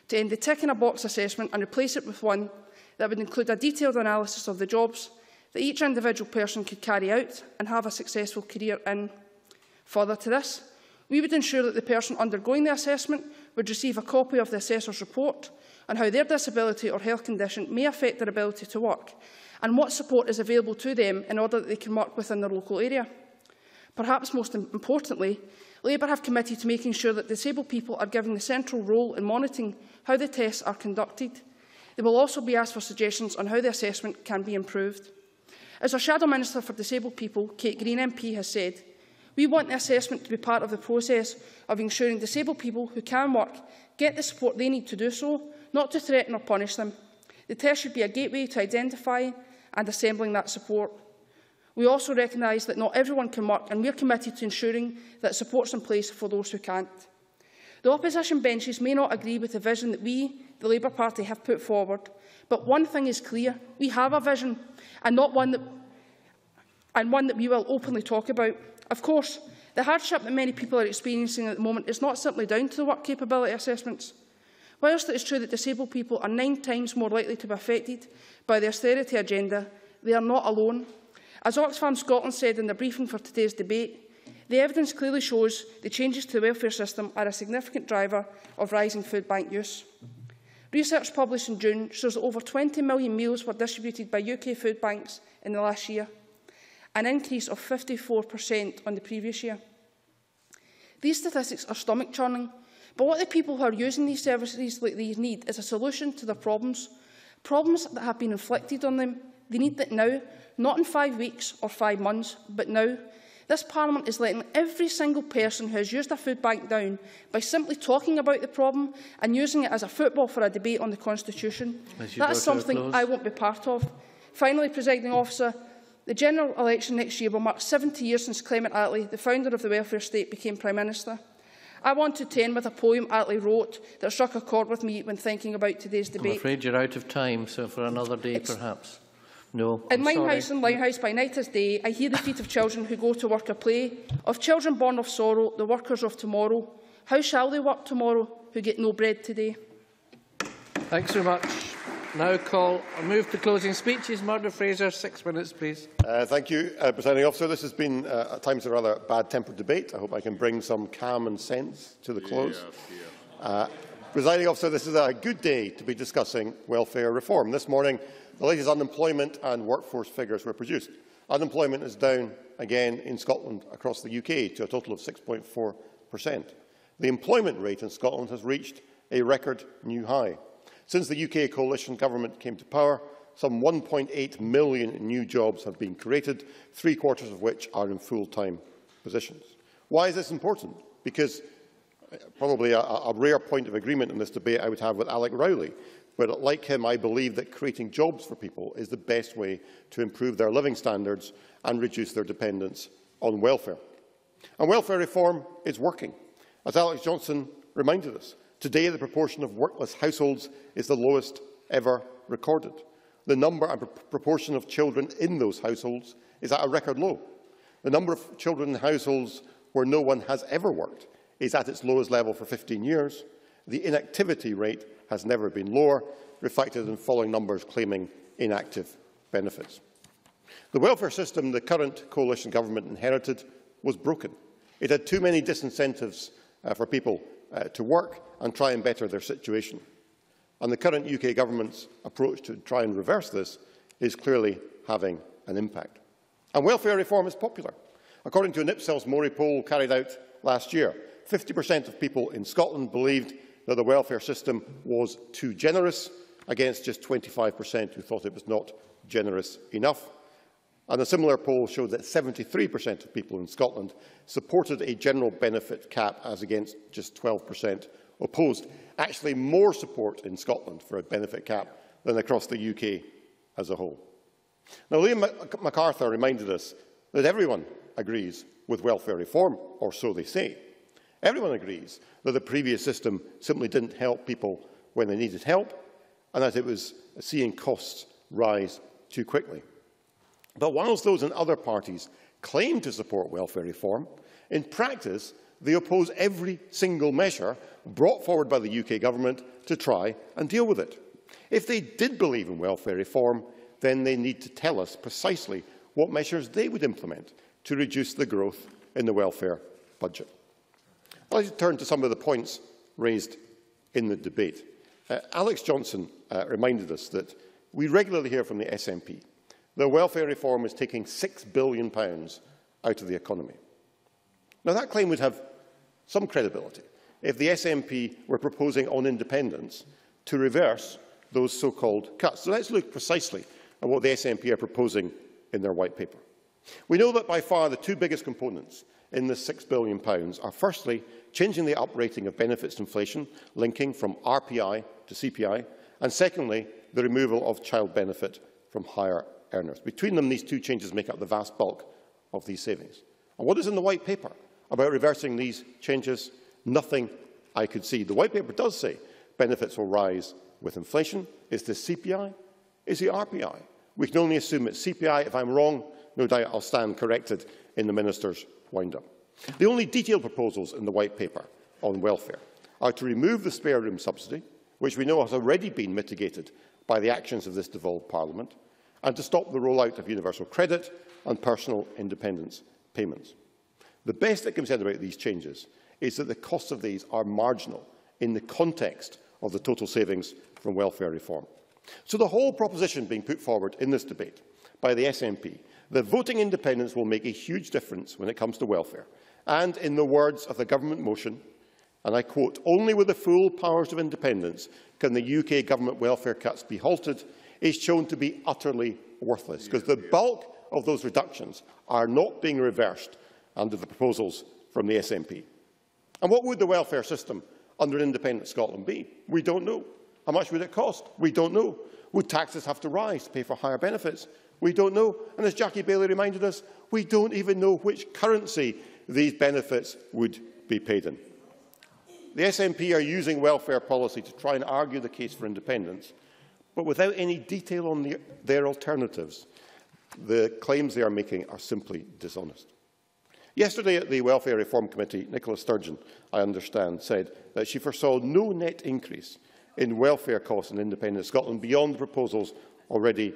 to end the tick-in-a-box assessment and replace it with one that would include a detailed analysis of the jobs that each individual person could carry out and have a successful career in. Further to this, we would ensure that the person undergoing the assessment would receive a copy of the assessor's report on how their disability or health condition may affect their ability to work and what support is available to them in order that they can work within their local area. Perhaps most importantly, Labour have committed to making sure that disabled people are given the central role in monitoring how the tests are conducted. They will also be asked for suggestions on how the assessment can be improved. As our Shadow Minister for Disabled People, Kate Green MP, has said, We want the assessment to be part of the process of ensuring disabled people who can work get the support they need to do so, not to threaten or punish them. The test should be a gateway to identifying and assembling that support. We also recognise that not everyone can work and we are committed to ensuring that support is in place for those who can't. The opposition benches may not agree with the vision that we, the Labour Party, have put forward, but one thing is clear, we have a vision and, not one that, and one that we will openly talk about. Of course, the hardship that many people are experiencing at the moment is not simply down to the work capability assessments. Whilst it is true that disabled people are nine times more likely to be affected by the austerity agenda, they are not alone. As Oxfam Scotland said in the briefing for today's debate, the evidence clearly shows the changes to the welfare system are a significant driver of rising food bank use. Research published in June shows that over 20 million meals were distributed by UK food banks in the last year, an increase of 54% on the previous year. These statistics are stomach-churning, but what the people who are using these services like these need is a solution to their problems, problems that have been inflicted on them. They need it now, not in five weeks or five months, but now. This Parliament is letting every single person who has used a food bank down by simply talking about the problem and using it as a football for a debate on the Constitution. That is something I won't be part of. Finally, presiding officer, the general election next year will mark 70 years since Clement Attlee, the founder of the welfare state, became Prime Minister. I want to end with a poem Attlee wrote that struck a chord with me when thinking about today's debate. I'm afraid you're out of time, so for another day It's perhaps. No, In I'm Limehouse sorry. and Lighthouse by night as day, I hear the feet of children who go to work or play, of children born of sorrow, the workers of tomorrow. How shall they work tomorrow who get no bread today? Thanks very much. Now call a move to closing speeches. Murdo Fraser, six minutes, please. Uh, thank you, uh, Presiding Officer. This has been uh, at times a rather bad-tempered debate. I hope I can bring some calm and sense to the close. Uh, Presiding Officer, this is a good day to be discussing welfare reform. This morning, the latest unemployment and workforce figures were produced. Unemployment is down again in Scotland across the UK to a total of 6.4%. The employment rate in Scotland has reached a record new high. Since the UK coalition government came to power, some 1.8 million new jobs have been created, three quarters of which are in full-time positions. Why is this important? Because uh, probably a, a rare point of agreement in this debate I would have with Alec Rowley, but like him, I believe that creating jobs for people is the best way to improve their living standards and reduce their dependence on welfare. And welfare reform is working. As Alex Johnstone reminded us, today the proportion of workless households is the lowest ever recorded. The number and pr proportion of children in those households is at a record low. The number of children in households where no one has ever worked is at its lowest level for 15 years. The inactivity rate has never been lower, reflected in falling numbers claiming inactive benefits. The welfare system the current coalition government inherited was broken. It had too many disincentives uh, for people uh, to work and try and better their situation. And the current UK government's approach to try and reverse this is clearly having an impact. And welfare reform is popular. According to an Ipsos Mori poll carried out last year, 50% of people in Scotland believed that the welfare system was too generous, against just 25% who thought it was not generous enough. And a similar poll showed that 73% of people in Scotland supported a general benefit cap as against just 12% opposed. Actually, more support in Scotland for a benefit cap than across the UK as a whole. Now, Liam McArthur reminded us that everyone agrees with welfare reform, or so they say. Everyone agrees that the previous system simply didn't help people when they needed help and that it was seeing costs rise too quickly. But whilst those in other parties claim to support welfare reform, in practice they oppose every single measure brought forward by the UK government to try and deal with it. If they did believe in welfare reform, then they need to tell us precisely what measures they would implement to reduce the growth in the welfare budget. I'd like to turn to some of the points raised in the debate. Uh, Alex Johnstone uh, reminded us that we regularly hear from the SNP that welfare reform is taking £6 billion out of the economy. Now, that claim would have some credibility if the SNP were proposing on independence to reverse those so-called cuts. So let's look precisely at what the SNP are proposing in their white paper. We know that by far the two biggest components in this £6 billion are firstly changing the uprating of benefits to inflation, linking from RPI to CPI, and secondly, the removal of child benefit from higher earners. Between them, these two changes make up the vast bulk of these savings. And what is in the white paper about reversing these changes? Nothing I could see. The white paper does say benefits will rise with inflation. Is this CPI? Is it RPI? We can only assume it's CPI. If I'm wrong, no doubt I'll stand corrected in the Minister's wind-up. The only detailed proposals in the white paper on welfare are to remove the spare room subsidy, which we know has already been mitigated by the actions of this devolved Parliament, and to stop the rollout of universal credit and personal independence payments. The best that can be said about these changes is that the costs of these are marginal in the context of the total savings from welfare reform. So the whole proposition being put forward in this debate by the SNP that voting independence will make a huge difference when it comes to welfare. And in the words of the government motion, and I quote, only with the full powers of independence can the UK government welfare cuts be halted, is shown to be utterly worthless, because the bulk of those reductions are not being reversed under the proposals from the SNP. And what would the welfare system under independent Scotland be? We don't know. How much would it cost? We don't know. Would taxes have to rise to pay for higher benefits? We don't know. And as Jackie Baillie reminded us, we don't even know which currency these benefits would be paid in. The SNP are using welfare policy to try and argue the case for independence, but without any detail on the, their alternatives, the claims they are making are simply dishonest. Yesterday at the Welfare Reform Committee, Nicola Sturgeon, I understand, said that she foresaw no net increase in welfare costs in independent Scotland beyond the proposals already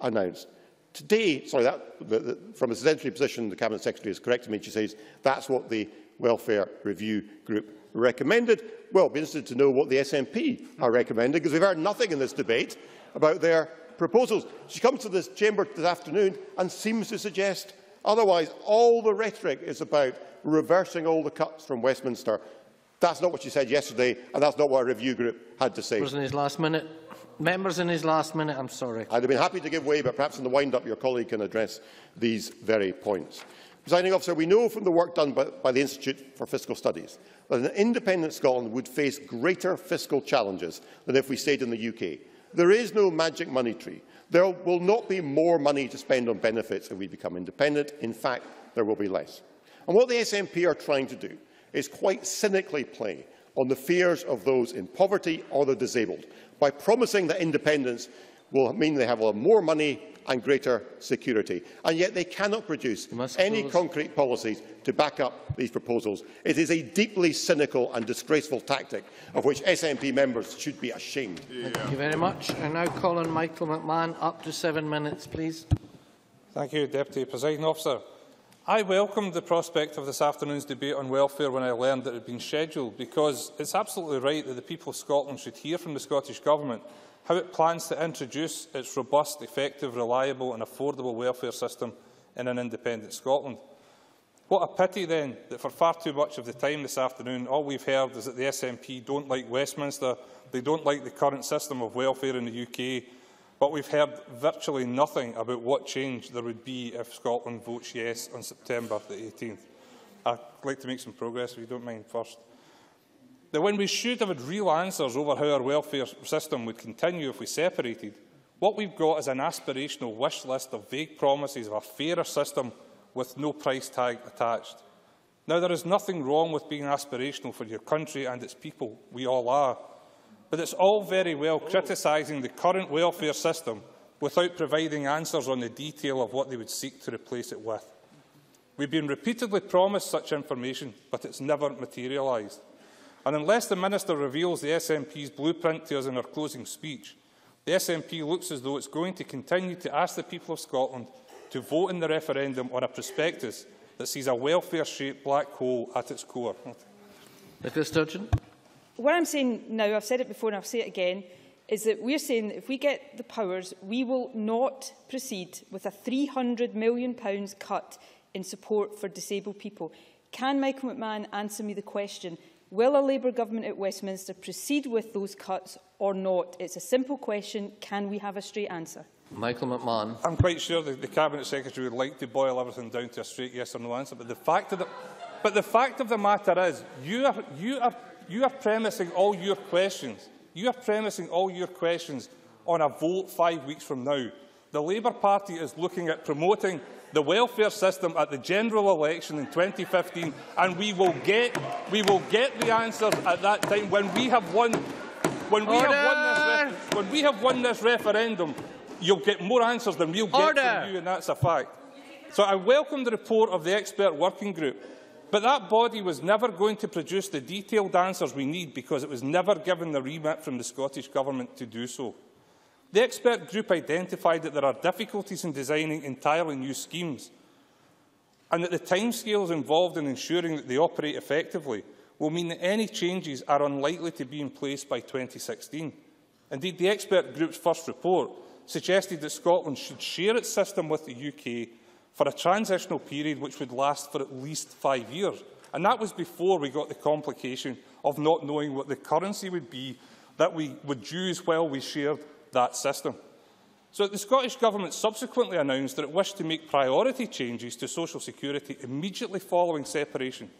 announced. Today, sorry, that, the, the, from a sedentary position, the Cabinet Secretary has corrected me. She says that's what the Welfare Review Group recommended. Well, I'd be interested to know what the SNP are recommending, because we've heard nothing in this debate about their proposals. She comes to this chamber this afternoon and seems to suggest otherwise. All the rhetoric is about reversing all the cuts from Westminster. That's not what she said yesterday, and that's not what a review group had to say. Was in his last minute. Members in his last minute, I'm sorry. I'd have been happy to give way, but perhaps in the wind-up your colleague can address these very points. Presiding officer, we know from the work done by, by the Institute for Fiscal Studies that an independent Scotland would face greater fiscal challenges than if we stayed in the UK. There is no magic money tree. There will not be more money to spend on benefits if we become independent. In fact, there will be less. And what the SNP are trying to do is quite cynically play on the fears of those in poverty or the disabled by promising that independence will mean they have more money and greater security. And yet they cannot produce any concrete policies to back up these proposals. It is a deeply cynical and disgraceful tactic of which SNP members should be ashamed. Yeah. Thank you very much. I now call on Michael McMahon. Up to seven minutes, please. Thank you, Deputy Presiding Officer. I welcomed the prospect of this afternoon's debate on welfare when I learned that it had been scheduled, because it's absolutely right that the people of Scotland should hear from the Scottish Government how it plans to introduce its robust, effective, reliable and affordable welfare system in an independent Scotland. What a pity, then, that for far too much of the time this afternoon, all we've heard is that the SNP don't like Westminster, they don't like the current system of welfare in the UK, but we've heard virtually nothing about what change there would be if Scotland votes yes on September the 18th. I'd like to make some progress, if you don't mind, first that when we should have had real answers over how our welfare system would continue if we separated, what we've got is an aspirational wish list of vague promises of a fairer system with no price tag attached. Now, there is nothing wrong with being aspirational for your country and its people. We all are. But it's all very well criticising the current welfare system without providing answers on the detail of what they would seek to replace it with. We've been repeatedly promised such information, but it's never materialised. And unless the Minister reveals the SNP's blueprint to us in her closing speech, the SNP looks as though it's going to continue to ask the people of Scotland to vote in the referendum on a prospectus that sees a welfare-shaped black hole at its core. Nicola Sturgeon. What I'm saying now, I've said it before and I'll say it again, is that we're saying that if we get the powers, we will not proceed with a £300 million cut in support for disabled people. Can Michael McMahon answer me the question, Will a Labour government at Westminster proceed with those cuts or not? It's a simple question. Can we have a straight answer? Michael McMahon. I'm quite sure the, the Cabinet Secretary would like to boil everything down to a straight yes or no answer, but the fact of the, but the, fact of the matter is you are, you, are, you are premising all your questions. You are premising all your questions on a vote five weeks from now. The Labour Party is looking at promoting the welfare system at the general election in 2015, and we will get, we will get the answers at that time when we have won. When we, have won this when we have won this referendum, you'll get more answers than we'll get Order. from you, and that's a fact. So I welcome the report of the expert working group, but that body was never going to produce the detailed answers we need because it was never given the remit from the Scottish Government to do so. The expert group identified that there are difficulties in designing entirely new schemes and that the timescales involved in ensuring that they operate effectively will mean that any changes are unlikely to be in place by 2016. Indeed, the expert group's first report suggested that Scotland should share its system with the UK for a transitional period which would last for at least five years. And that was before we got the complication of not knowing what the currency would be that we would use while we shared that system. So the Scottish Government subsequently announced that it wished to make priority changes to social security immediately following separation.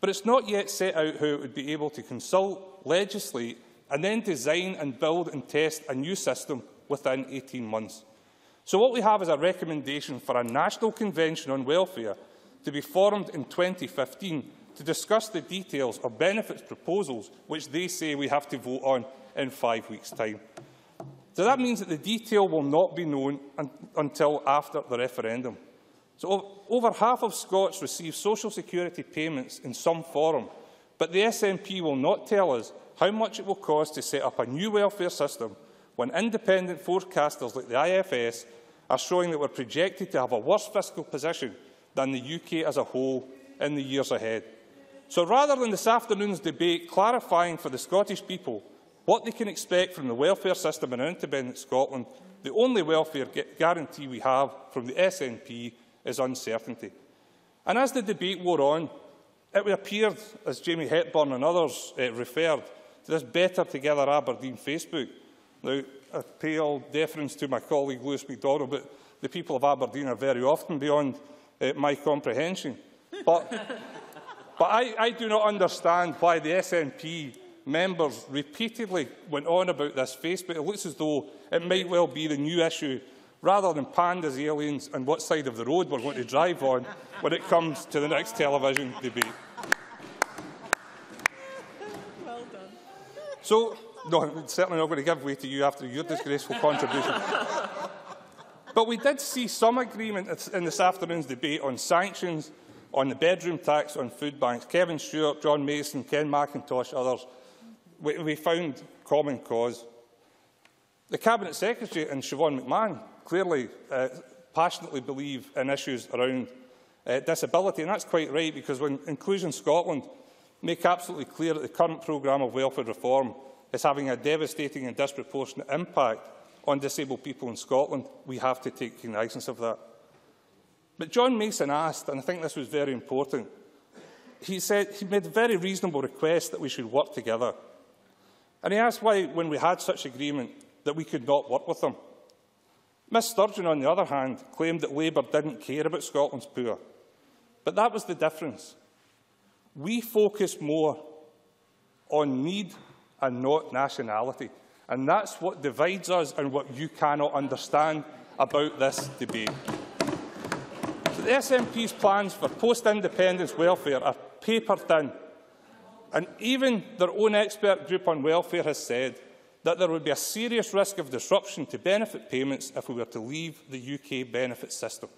But it's not yet set out how it would be able to consult, legislate and then design and build and test a new system within 18 months. So what we have is a recommendation for a national convention on welfare to be formed in 2015 to discuss the details of benefits proposals which they say we have to vote on in five weeks' time. So that means that the detail will not be known un until after the referendum. So over half of Scots receive social security payments in some form, but the SNP will not tell us how much it will cost to set up a new welfare system when independent forecasters like the IFS are showing that we're projected to have a worse fiscal position than the UK as a whole in the years ahead. So rather than this afternoon's debate clarifying for the Scottish people what they can expect from the welfare system in independent Scotland, the only welfare guarantee we have from the SNP is uncertainty. And as the debate wore on, it appeared, as Jamie Hepburn and others uh, referred, to this Better Together Aberdeen Facebook. Now, Pay all deference to my colleague Lewis MacDonald, but the people of Aberdeen are very often beyond uh, my comprehension. But, (laughs) but I, I do not understand why the SNP members repeatedly went on about this Facebook. It looks as though it might well be the new issue, rather than pandas, aliens and what side of the road we're going to drive on when it comes to the next television debate. (laughs) Well done. So, no, I'm certainly not going to give way to you after your disgraceful contribution. (laughs) But we did see some agreement in this afternoon's debate on sanctions, on the bedroom tax, on food banks. Kevin Stewart, John Mason, Ken Macintosh, others we, we found common cause. The Cabinet Secretary and Siobhan McMahon clearly uh, passionately believe in issues around uh, disability, and that's quite right, because when Inclusion Scotland make absolutely clear that the current programme of welfare reform is having a devastating and disproportionate impact on disabled people in Scotland, we have to take cognizance of that. But John Mason asked, and I think this was very important, he said he made a very reasonable request that we should work together And he asked why, when we had such agreement, that we could not work with them. Miss Sturgeon, on the other hand, claimed that Labour didn't care about Scotland's poor. But that was the difference. We focus more on need and not nationality. And that's what divides us and what you cannot understand about this debate. So the SNP's plans for post-independence welfare are paper thin And even their own expert group on welfare has said that there would be a serious risk of disruption to benefit payments if we were to leave the UK benefit system.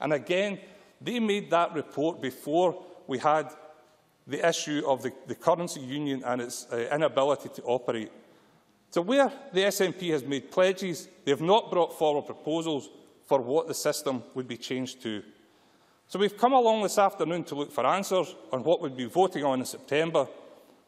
And again, they made that report before we had the issue of the, the currency union and its uh, inability to operate. So where the SNP has made pledges, they have not brought forward proposals for what the system would be changed to. So we've come along this afternoon to look for answers on what we'd be voting on in September,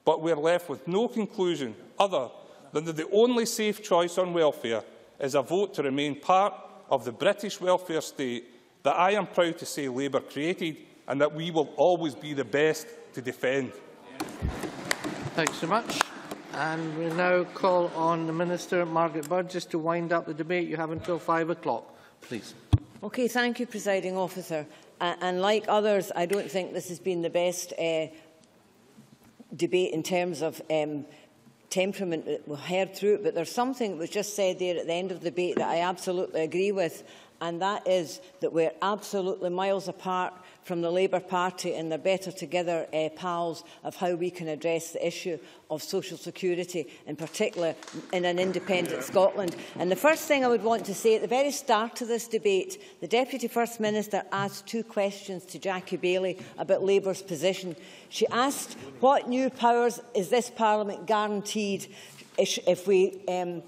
but we're left with no conclusion other than that the only safe choice on welfare is a vote to remain part of the British welfare state that I am proud to say Labour created and that we will always be the best to defend. Thanks so much. And we now call on the Minister, Margaret Burgess, to wind up the debate. You have until five o'clock, please. Okay, thank you, Presiding Officer. Uh, and like others, I don't think this has been the best uh, debate in terms of um, temperament that we heard through it, but there's something that was just said there at the end of the debate that I absolutely agree with, and that is that we're absolutely miles apart from the Labour Party and the Better Together uh, pals of how we can address the issue of social security, in particular in an independent Scotland. And the first thing I would want to say, at the very start of this debate, the Deputy First Minister asked two questions to Jackie Baillie about Labour's position. She asked, what new powers is this Parliament guaranteed if we um,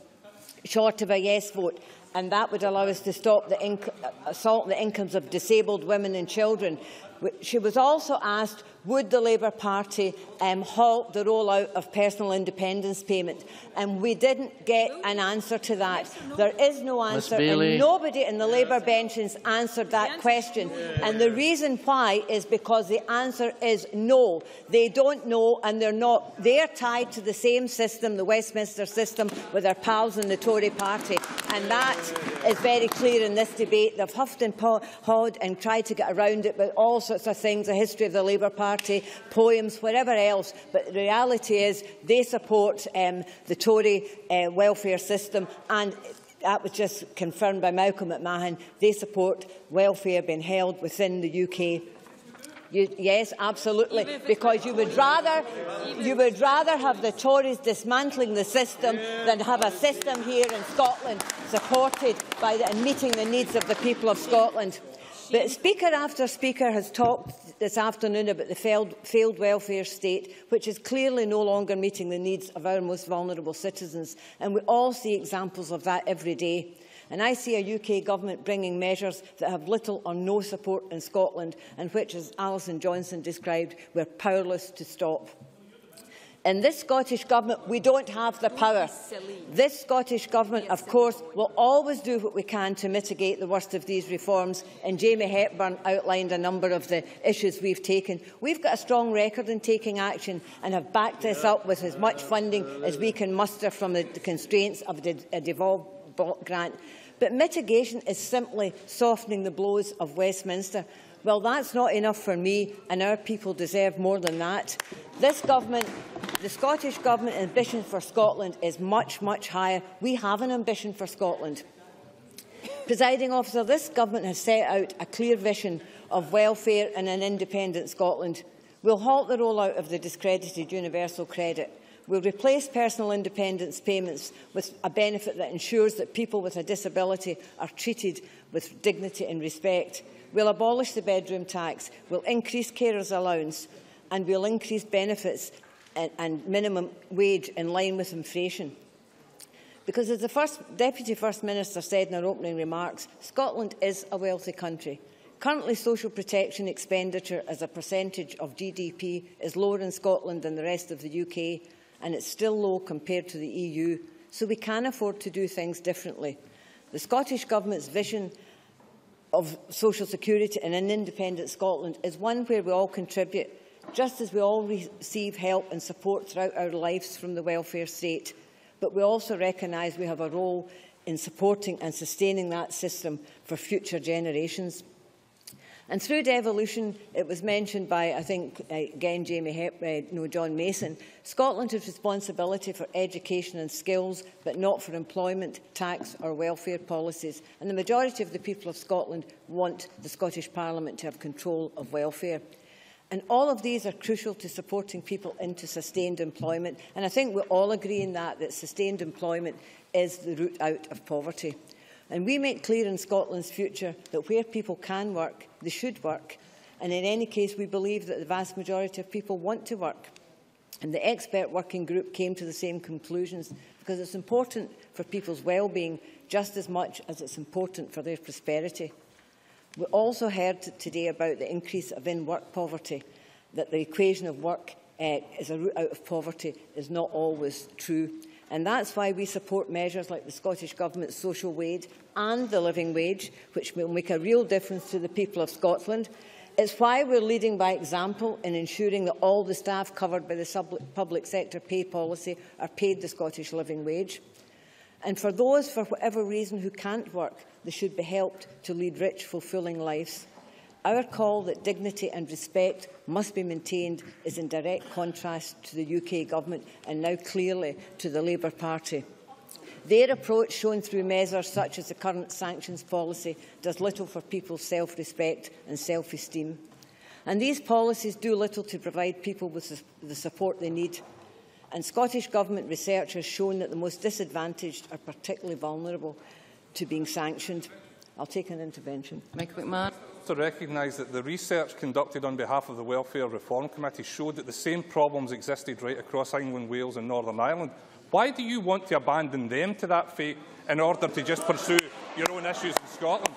short of a yes vote? And that would allow us to stop the assault on the incomes of disabled women and children. She was also asked would the Labour Party um, halt the rollout of personal independence payment? And we didn't get an answer to that. There is no answer, and nobody in the Labour benches answered that question. And the reason why is because the answer is no. They don't know, and they're not. They're tied to the same system, the Westminster system, with their pals in the Tory party. And that is very clear in this debate. They've huffed and hawed and tried to get around it with all sorts of things, the history of the Labour Party, poems, whatever else. But the reality is they support um, the Tory uh, welfare system and that was just confirmed by Malcolm McMahon. They support welfare being held within the UK You, yes, absolutely. Because you would rather you would rather have the Tories dismantling the system than have a system here in Scotland supported by the, and meeting the needs of the people of Scotland. But Speaker after Speaker has talked this afternoon about the failed, failed welfare state, which is clearly no longer meeting the needs of our most vulnerable citizens. And we all see examples of that every day. And I see a UK government bringing measures that have little or no support in Scotland and which, as Alison Johnstone described, we're powerless to stop. In this Scottish Government, we don't have the power. This Scottish Government, of course, will always do what we can to mitigate the worst of these reforms, and Jamie Hepburn outlined a number of the issues we've taken. We've got a strong record in taking action and have backed this up with as much funding as we can muster from the constraints of the devolved grant. But mitigation is simply softening the blows of Westminster. Well, that's not enough for me, and our people deserve more than that. This government, the Scottish Government ambition for Scotland is much, much higher. We have an ambition for Scotland. Presiding officer, this government has set out a clear vision of welfare and an independent Scotland. We'll halt the rollout of the discredited universal credit. We'll replace personal independence payments with a benefit that ensures that people with a disability are treated with dignity and respect. We'll abolish the bedroom tax, we'll increase carers allowance and we'll increase benefits and, and minimum wage in line with inflation. Because as the first, Deputy First Minister said in her opening remarks, Scotland is a wealthy country. Currently, social protection expenditure as a percentage of GDP is lower in Scotland than the rest of the UK, and it's still low compared to the EU, so we can afford to do things differently. The Scottish Government's vision of social security in an independent Scotland is one where we all contribute, just as we all receive help and support throughout our lives from the welfare state. But we also recognise we have a role in supporting and sustaining that system for future generations. And through devolution, it was mentioned by, I think, uh, again, Jamie Hep, uh, no, John Mason, Scotland has responsibility for education and skills, but not for employment, tax or welfare policies. And the majority of the people of Scotland want the Scottish Parliament to have control of welfare. And all of these are crucial to supporting people into sustained employment. And I think we all agree in that, that sustained employment is the route out of poverty. And we make clear in Scotland's future that where people can work, they should work. And in any case, we believe that the vast majority of people want to work. And the expert working group came to the same conclusions because it's important for people's well-being just as much as it's important for their prosperity. We also heard today about the increase of in-work poverty, that the equation of work uh, as a route out of poverty is not always true. And that's why we support measures like the Scottish Government's social wage and the living wage, which will make a real difference to the people of Scotland. It's why we're leading by example in ensuring that all the staff covered by the public sector pay policy are paid the Scottish living wage. And for those, for whatever reason, who can't work, they should be helped to lead rich, fulfilling lives. Our call that dignity and respect must be maintained is in direct contrast to the UK Government and now clearly to the Labour Party. Their approach, shown through measures such as the current sanctions policy, does little for people's self-respect and self-esteem. And these policies do little to provide people with the support they need. And Scottish Government research has shown that the most disadvantaged are particularly vulnerable to being sanctioned. I'll take an intervention. Michael McMahon to recognise that the research conducted on behalf of the Welfare Reform Committee showed that the same problems existed right across England, Wales and Northern Ireland. Why do you want to abandon them to that fate in order to just pursue your own issues in Scotland?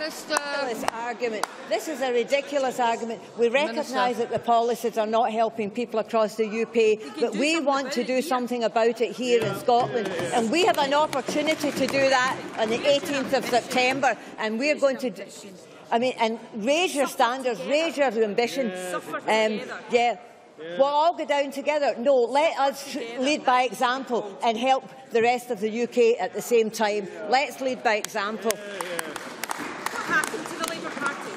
Minister. ridiculous argument. This is a ridiculous argument. We recognise that the policies are not helping people across the UK, but we want to do something about it here in Scotland. And we have an opportunity to do that on the 18th of September. And we're going to... I mean, and raise your standards, raise your ambition. Um, yeah. We'll all go down together. No, let us lead by example and help the rest of the UK at the same time. Let's lead by example. What happened to the Labour Party?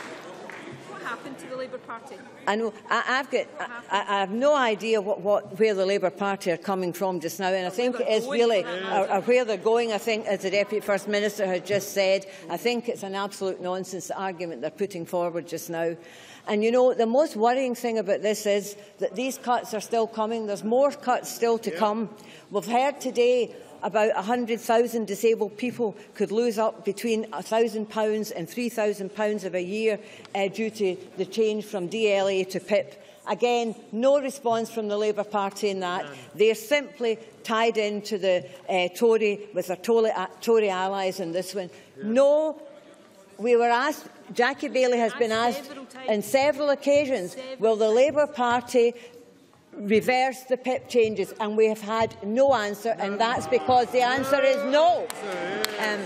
What happened to the Labour Party? I know. I, I've got. I, I have no idea what, what, where the Labour Party are coming from just now, and I think it is really or, or where they're going. I think, as the Deputy First Minister has just said, I think it's an absolute nonsense argument they're putting forward just now. And you know, the most worrying thing about this is that these cuts are still coming. There's more cuts still to come. We've heard today about 100,000 disabled people could lose up between £1,000 and £3,000 of a year uh, due to the change from DLA to PIP. Again, no response from the Labour Party in that. They're simply tied into the uh, Tory, with their Tory, uh, Tory allies in this one. No, we were asked, Jackie Baillie has been asked on several occasions, will the Labour Party reverse the PIP changes? And we have had no answer, and that's because the answer is no. Um,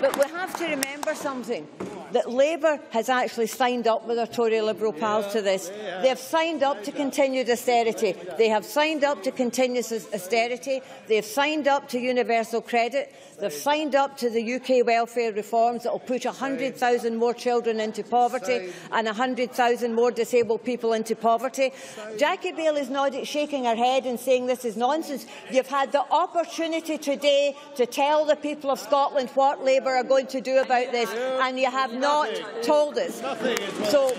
but we have to remember something, that Labour has actually signed up with our Tory Liberal pals to this. They have signed up to continued austerity. They have signed up to continuous austerity. They have signed up to universal credit. They've signed up to the UK welfare reforms that will put 100,000 more children into poverty and 100,000 more disabled people into poverty. Jackie Baillie is nodding, shaking her head and saying this is nonsense. You've had the opportunity today to tell the people of Scotland what Labour are going to do about this, and you have not told us. So,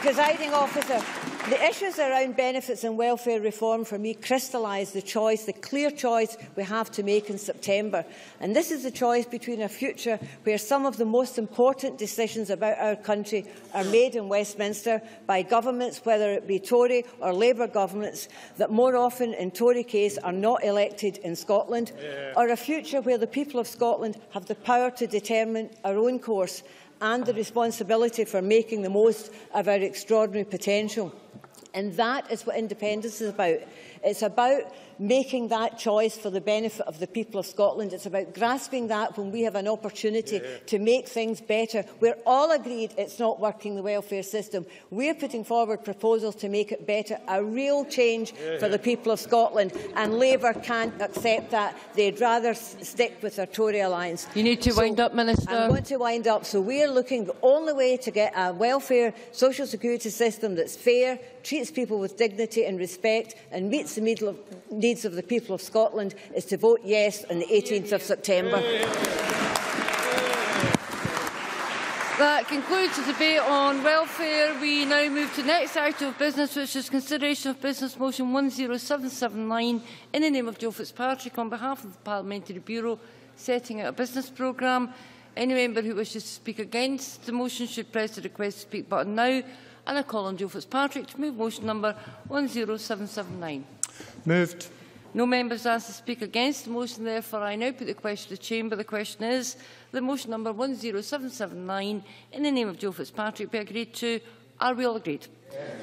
presiding officer, the issues around benefits and welfare reform for me crystallise the choice, the clear choice we have to make in September. And this is the choice between a future where some of the most important decisions about our country are made in Westminster by governments, whether it be Tory or Labour governments, that more often in Tory case are not elected in Scotland, yeah. or a future where the people of Scotland have the power to determine our own course and the responsibility for making the most of our extraordinary potential. And that is what independence is about. It's about making that choice for the benefit of the people of Scotland. It's about grasping that when we have an opportunity yeah. to make things better. We're all agreed it's not working, the welfare system. We're putting forward proposals to make it better, a real change yeah. for the people of Scotland, and Labour can't accept that. They'd rather stick with their Tory alliance. You need to so, wind up, Minister. I'm going to wind up. So we're looking, the only way to get a welfare social security system that's fair, treats people with dignity and respect, and meets the needs of the people of Scotland is to vote yes on the 18th of September. That concludes the debate on welfare. We now move to the next item of business, which is consideration of business motion 10779 in the name of Joe Fitzpatrick on behalf of the Parliamentary Bureau setting out a business programme. Any member who wishes to speak against the motion should press the request to speak button now. And I call on Joe Fitzpatrick to move motion number 10779. Moved. No members asked to speak against the motion, therefore I now put the question to the Chamber. The question is the motion number 10779 in the name of Joe Fitzpatrick be agreed to. Are we all agreed?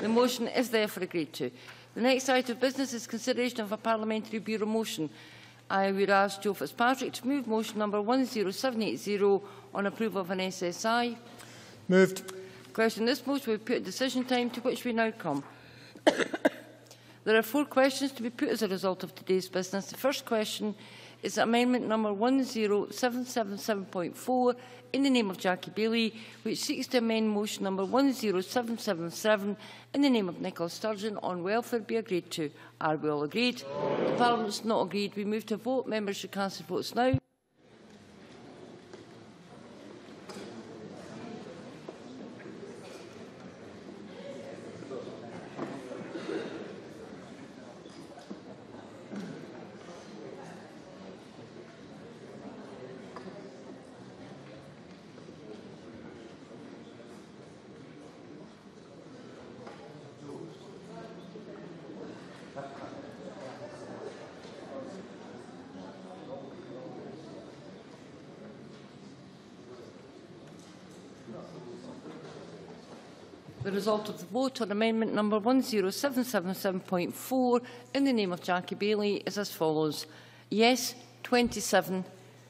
The motion is therefore agreed to. The next item of business is consideration of a Parliamentary Bureau motion. I would ask Joe Fitzpatrick to move motion number 10780 on approval of an SSI. Moved. Question this motion will be put at decision time to which we now come. (coughs) there are four questions to be put as a result of today's business. The first question is amendment number 10777.4 in the name of Jackie Bailey, which seeks to amend motion number 10777 in the name of Nicola Sturgeon on welfare be agreed to. Are we all agreed? The Parliament's not agreed. We move to vote. Members should cast their votes now. The result of the vote on amendment number 10777.4 in the name of Jackie Baillie is as follows. Yes, 27.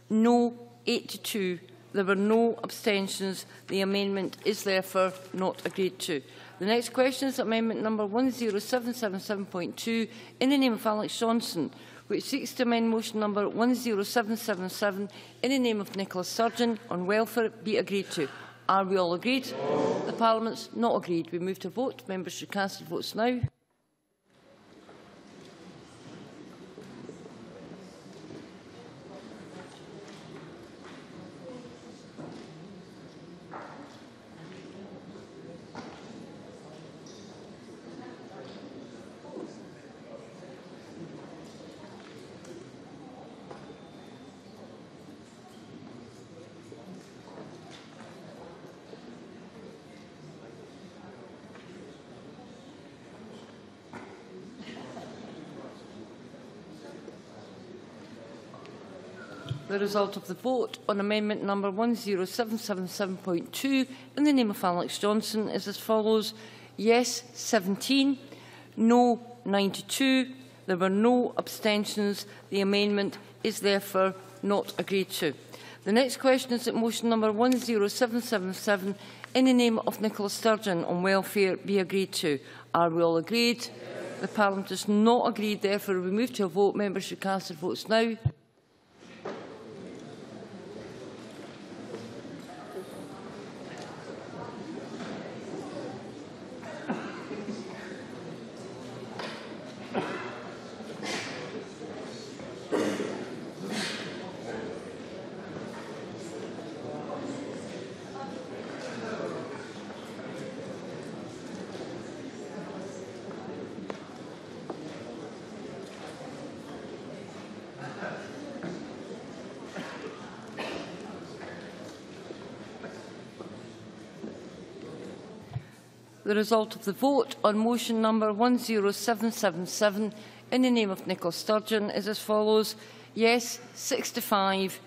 No, 82. There were no abstentions. The amendment is therefore not agreed to. The next question is amendment number 10777.2 in the name of Alex Johnstone, which seeks to amend motion number 10777 in the name of Nicholas Sturgeon on welfare be agreed to. Are we all agreed? No. The Parliament's not agreed. We move to vote. Members should cast their votes now. The result of the vote on amendment number 10777.2 in the name of Alex Johnstone is as follows. Yes, 17. No, 92. There were no abstentions. The amendment is therefore not agreed to. The next question is that motion number 10777 in the name of Nicola Sturgeon on welfare be agreed to. Are we all agreed? Yes. The Parliament is not agreed, therefore we move to a vote. Members should cast their votes now. The result of the vote on motion number 10777 in the name of Nicola Sturgeon is as follows. Yes, 65.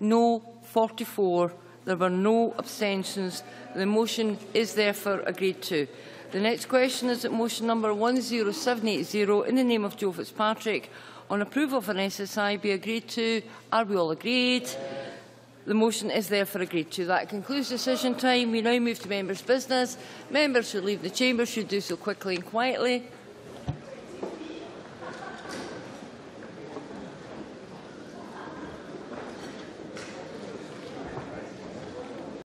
No, 44. There were no abstentions. The motion is therefore agreed to. The next question is that motion number 10780 in the name of Joe Fitzpatrick on approval of an SSI be agreed to. Are we all agreed? The motion is therefore agreed to. That concludes decision time. We now move to members' business. Members who leave the chamber should do so quickly and quietly.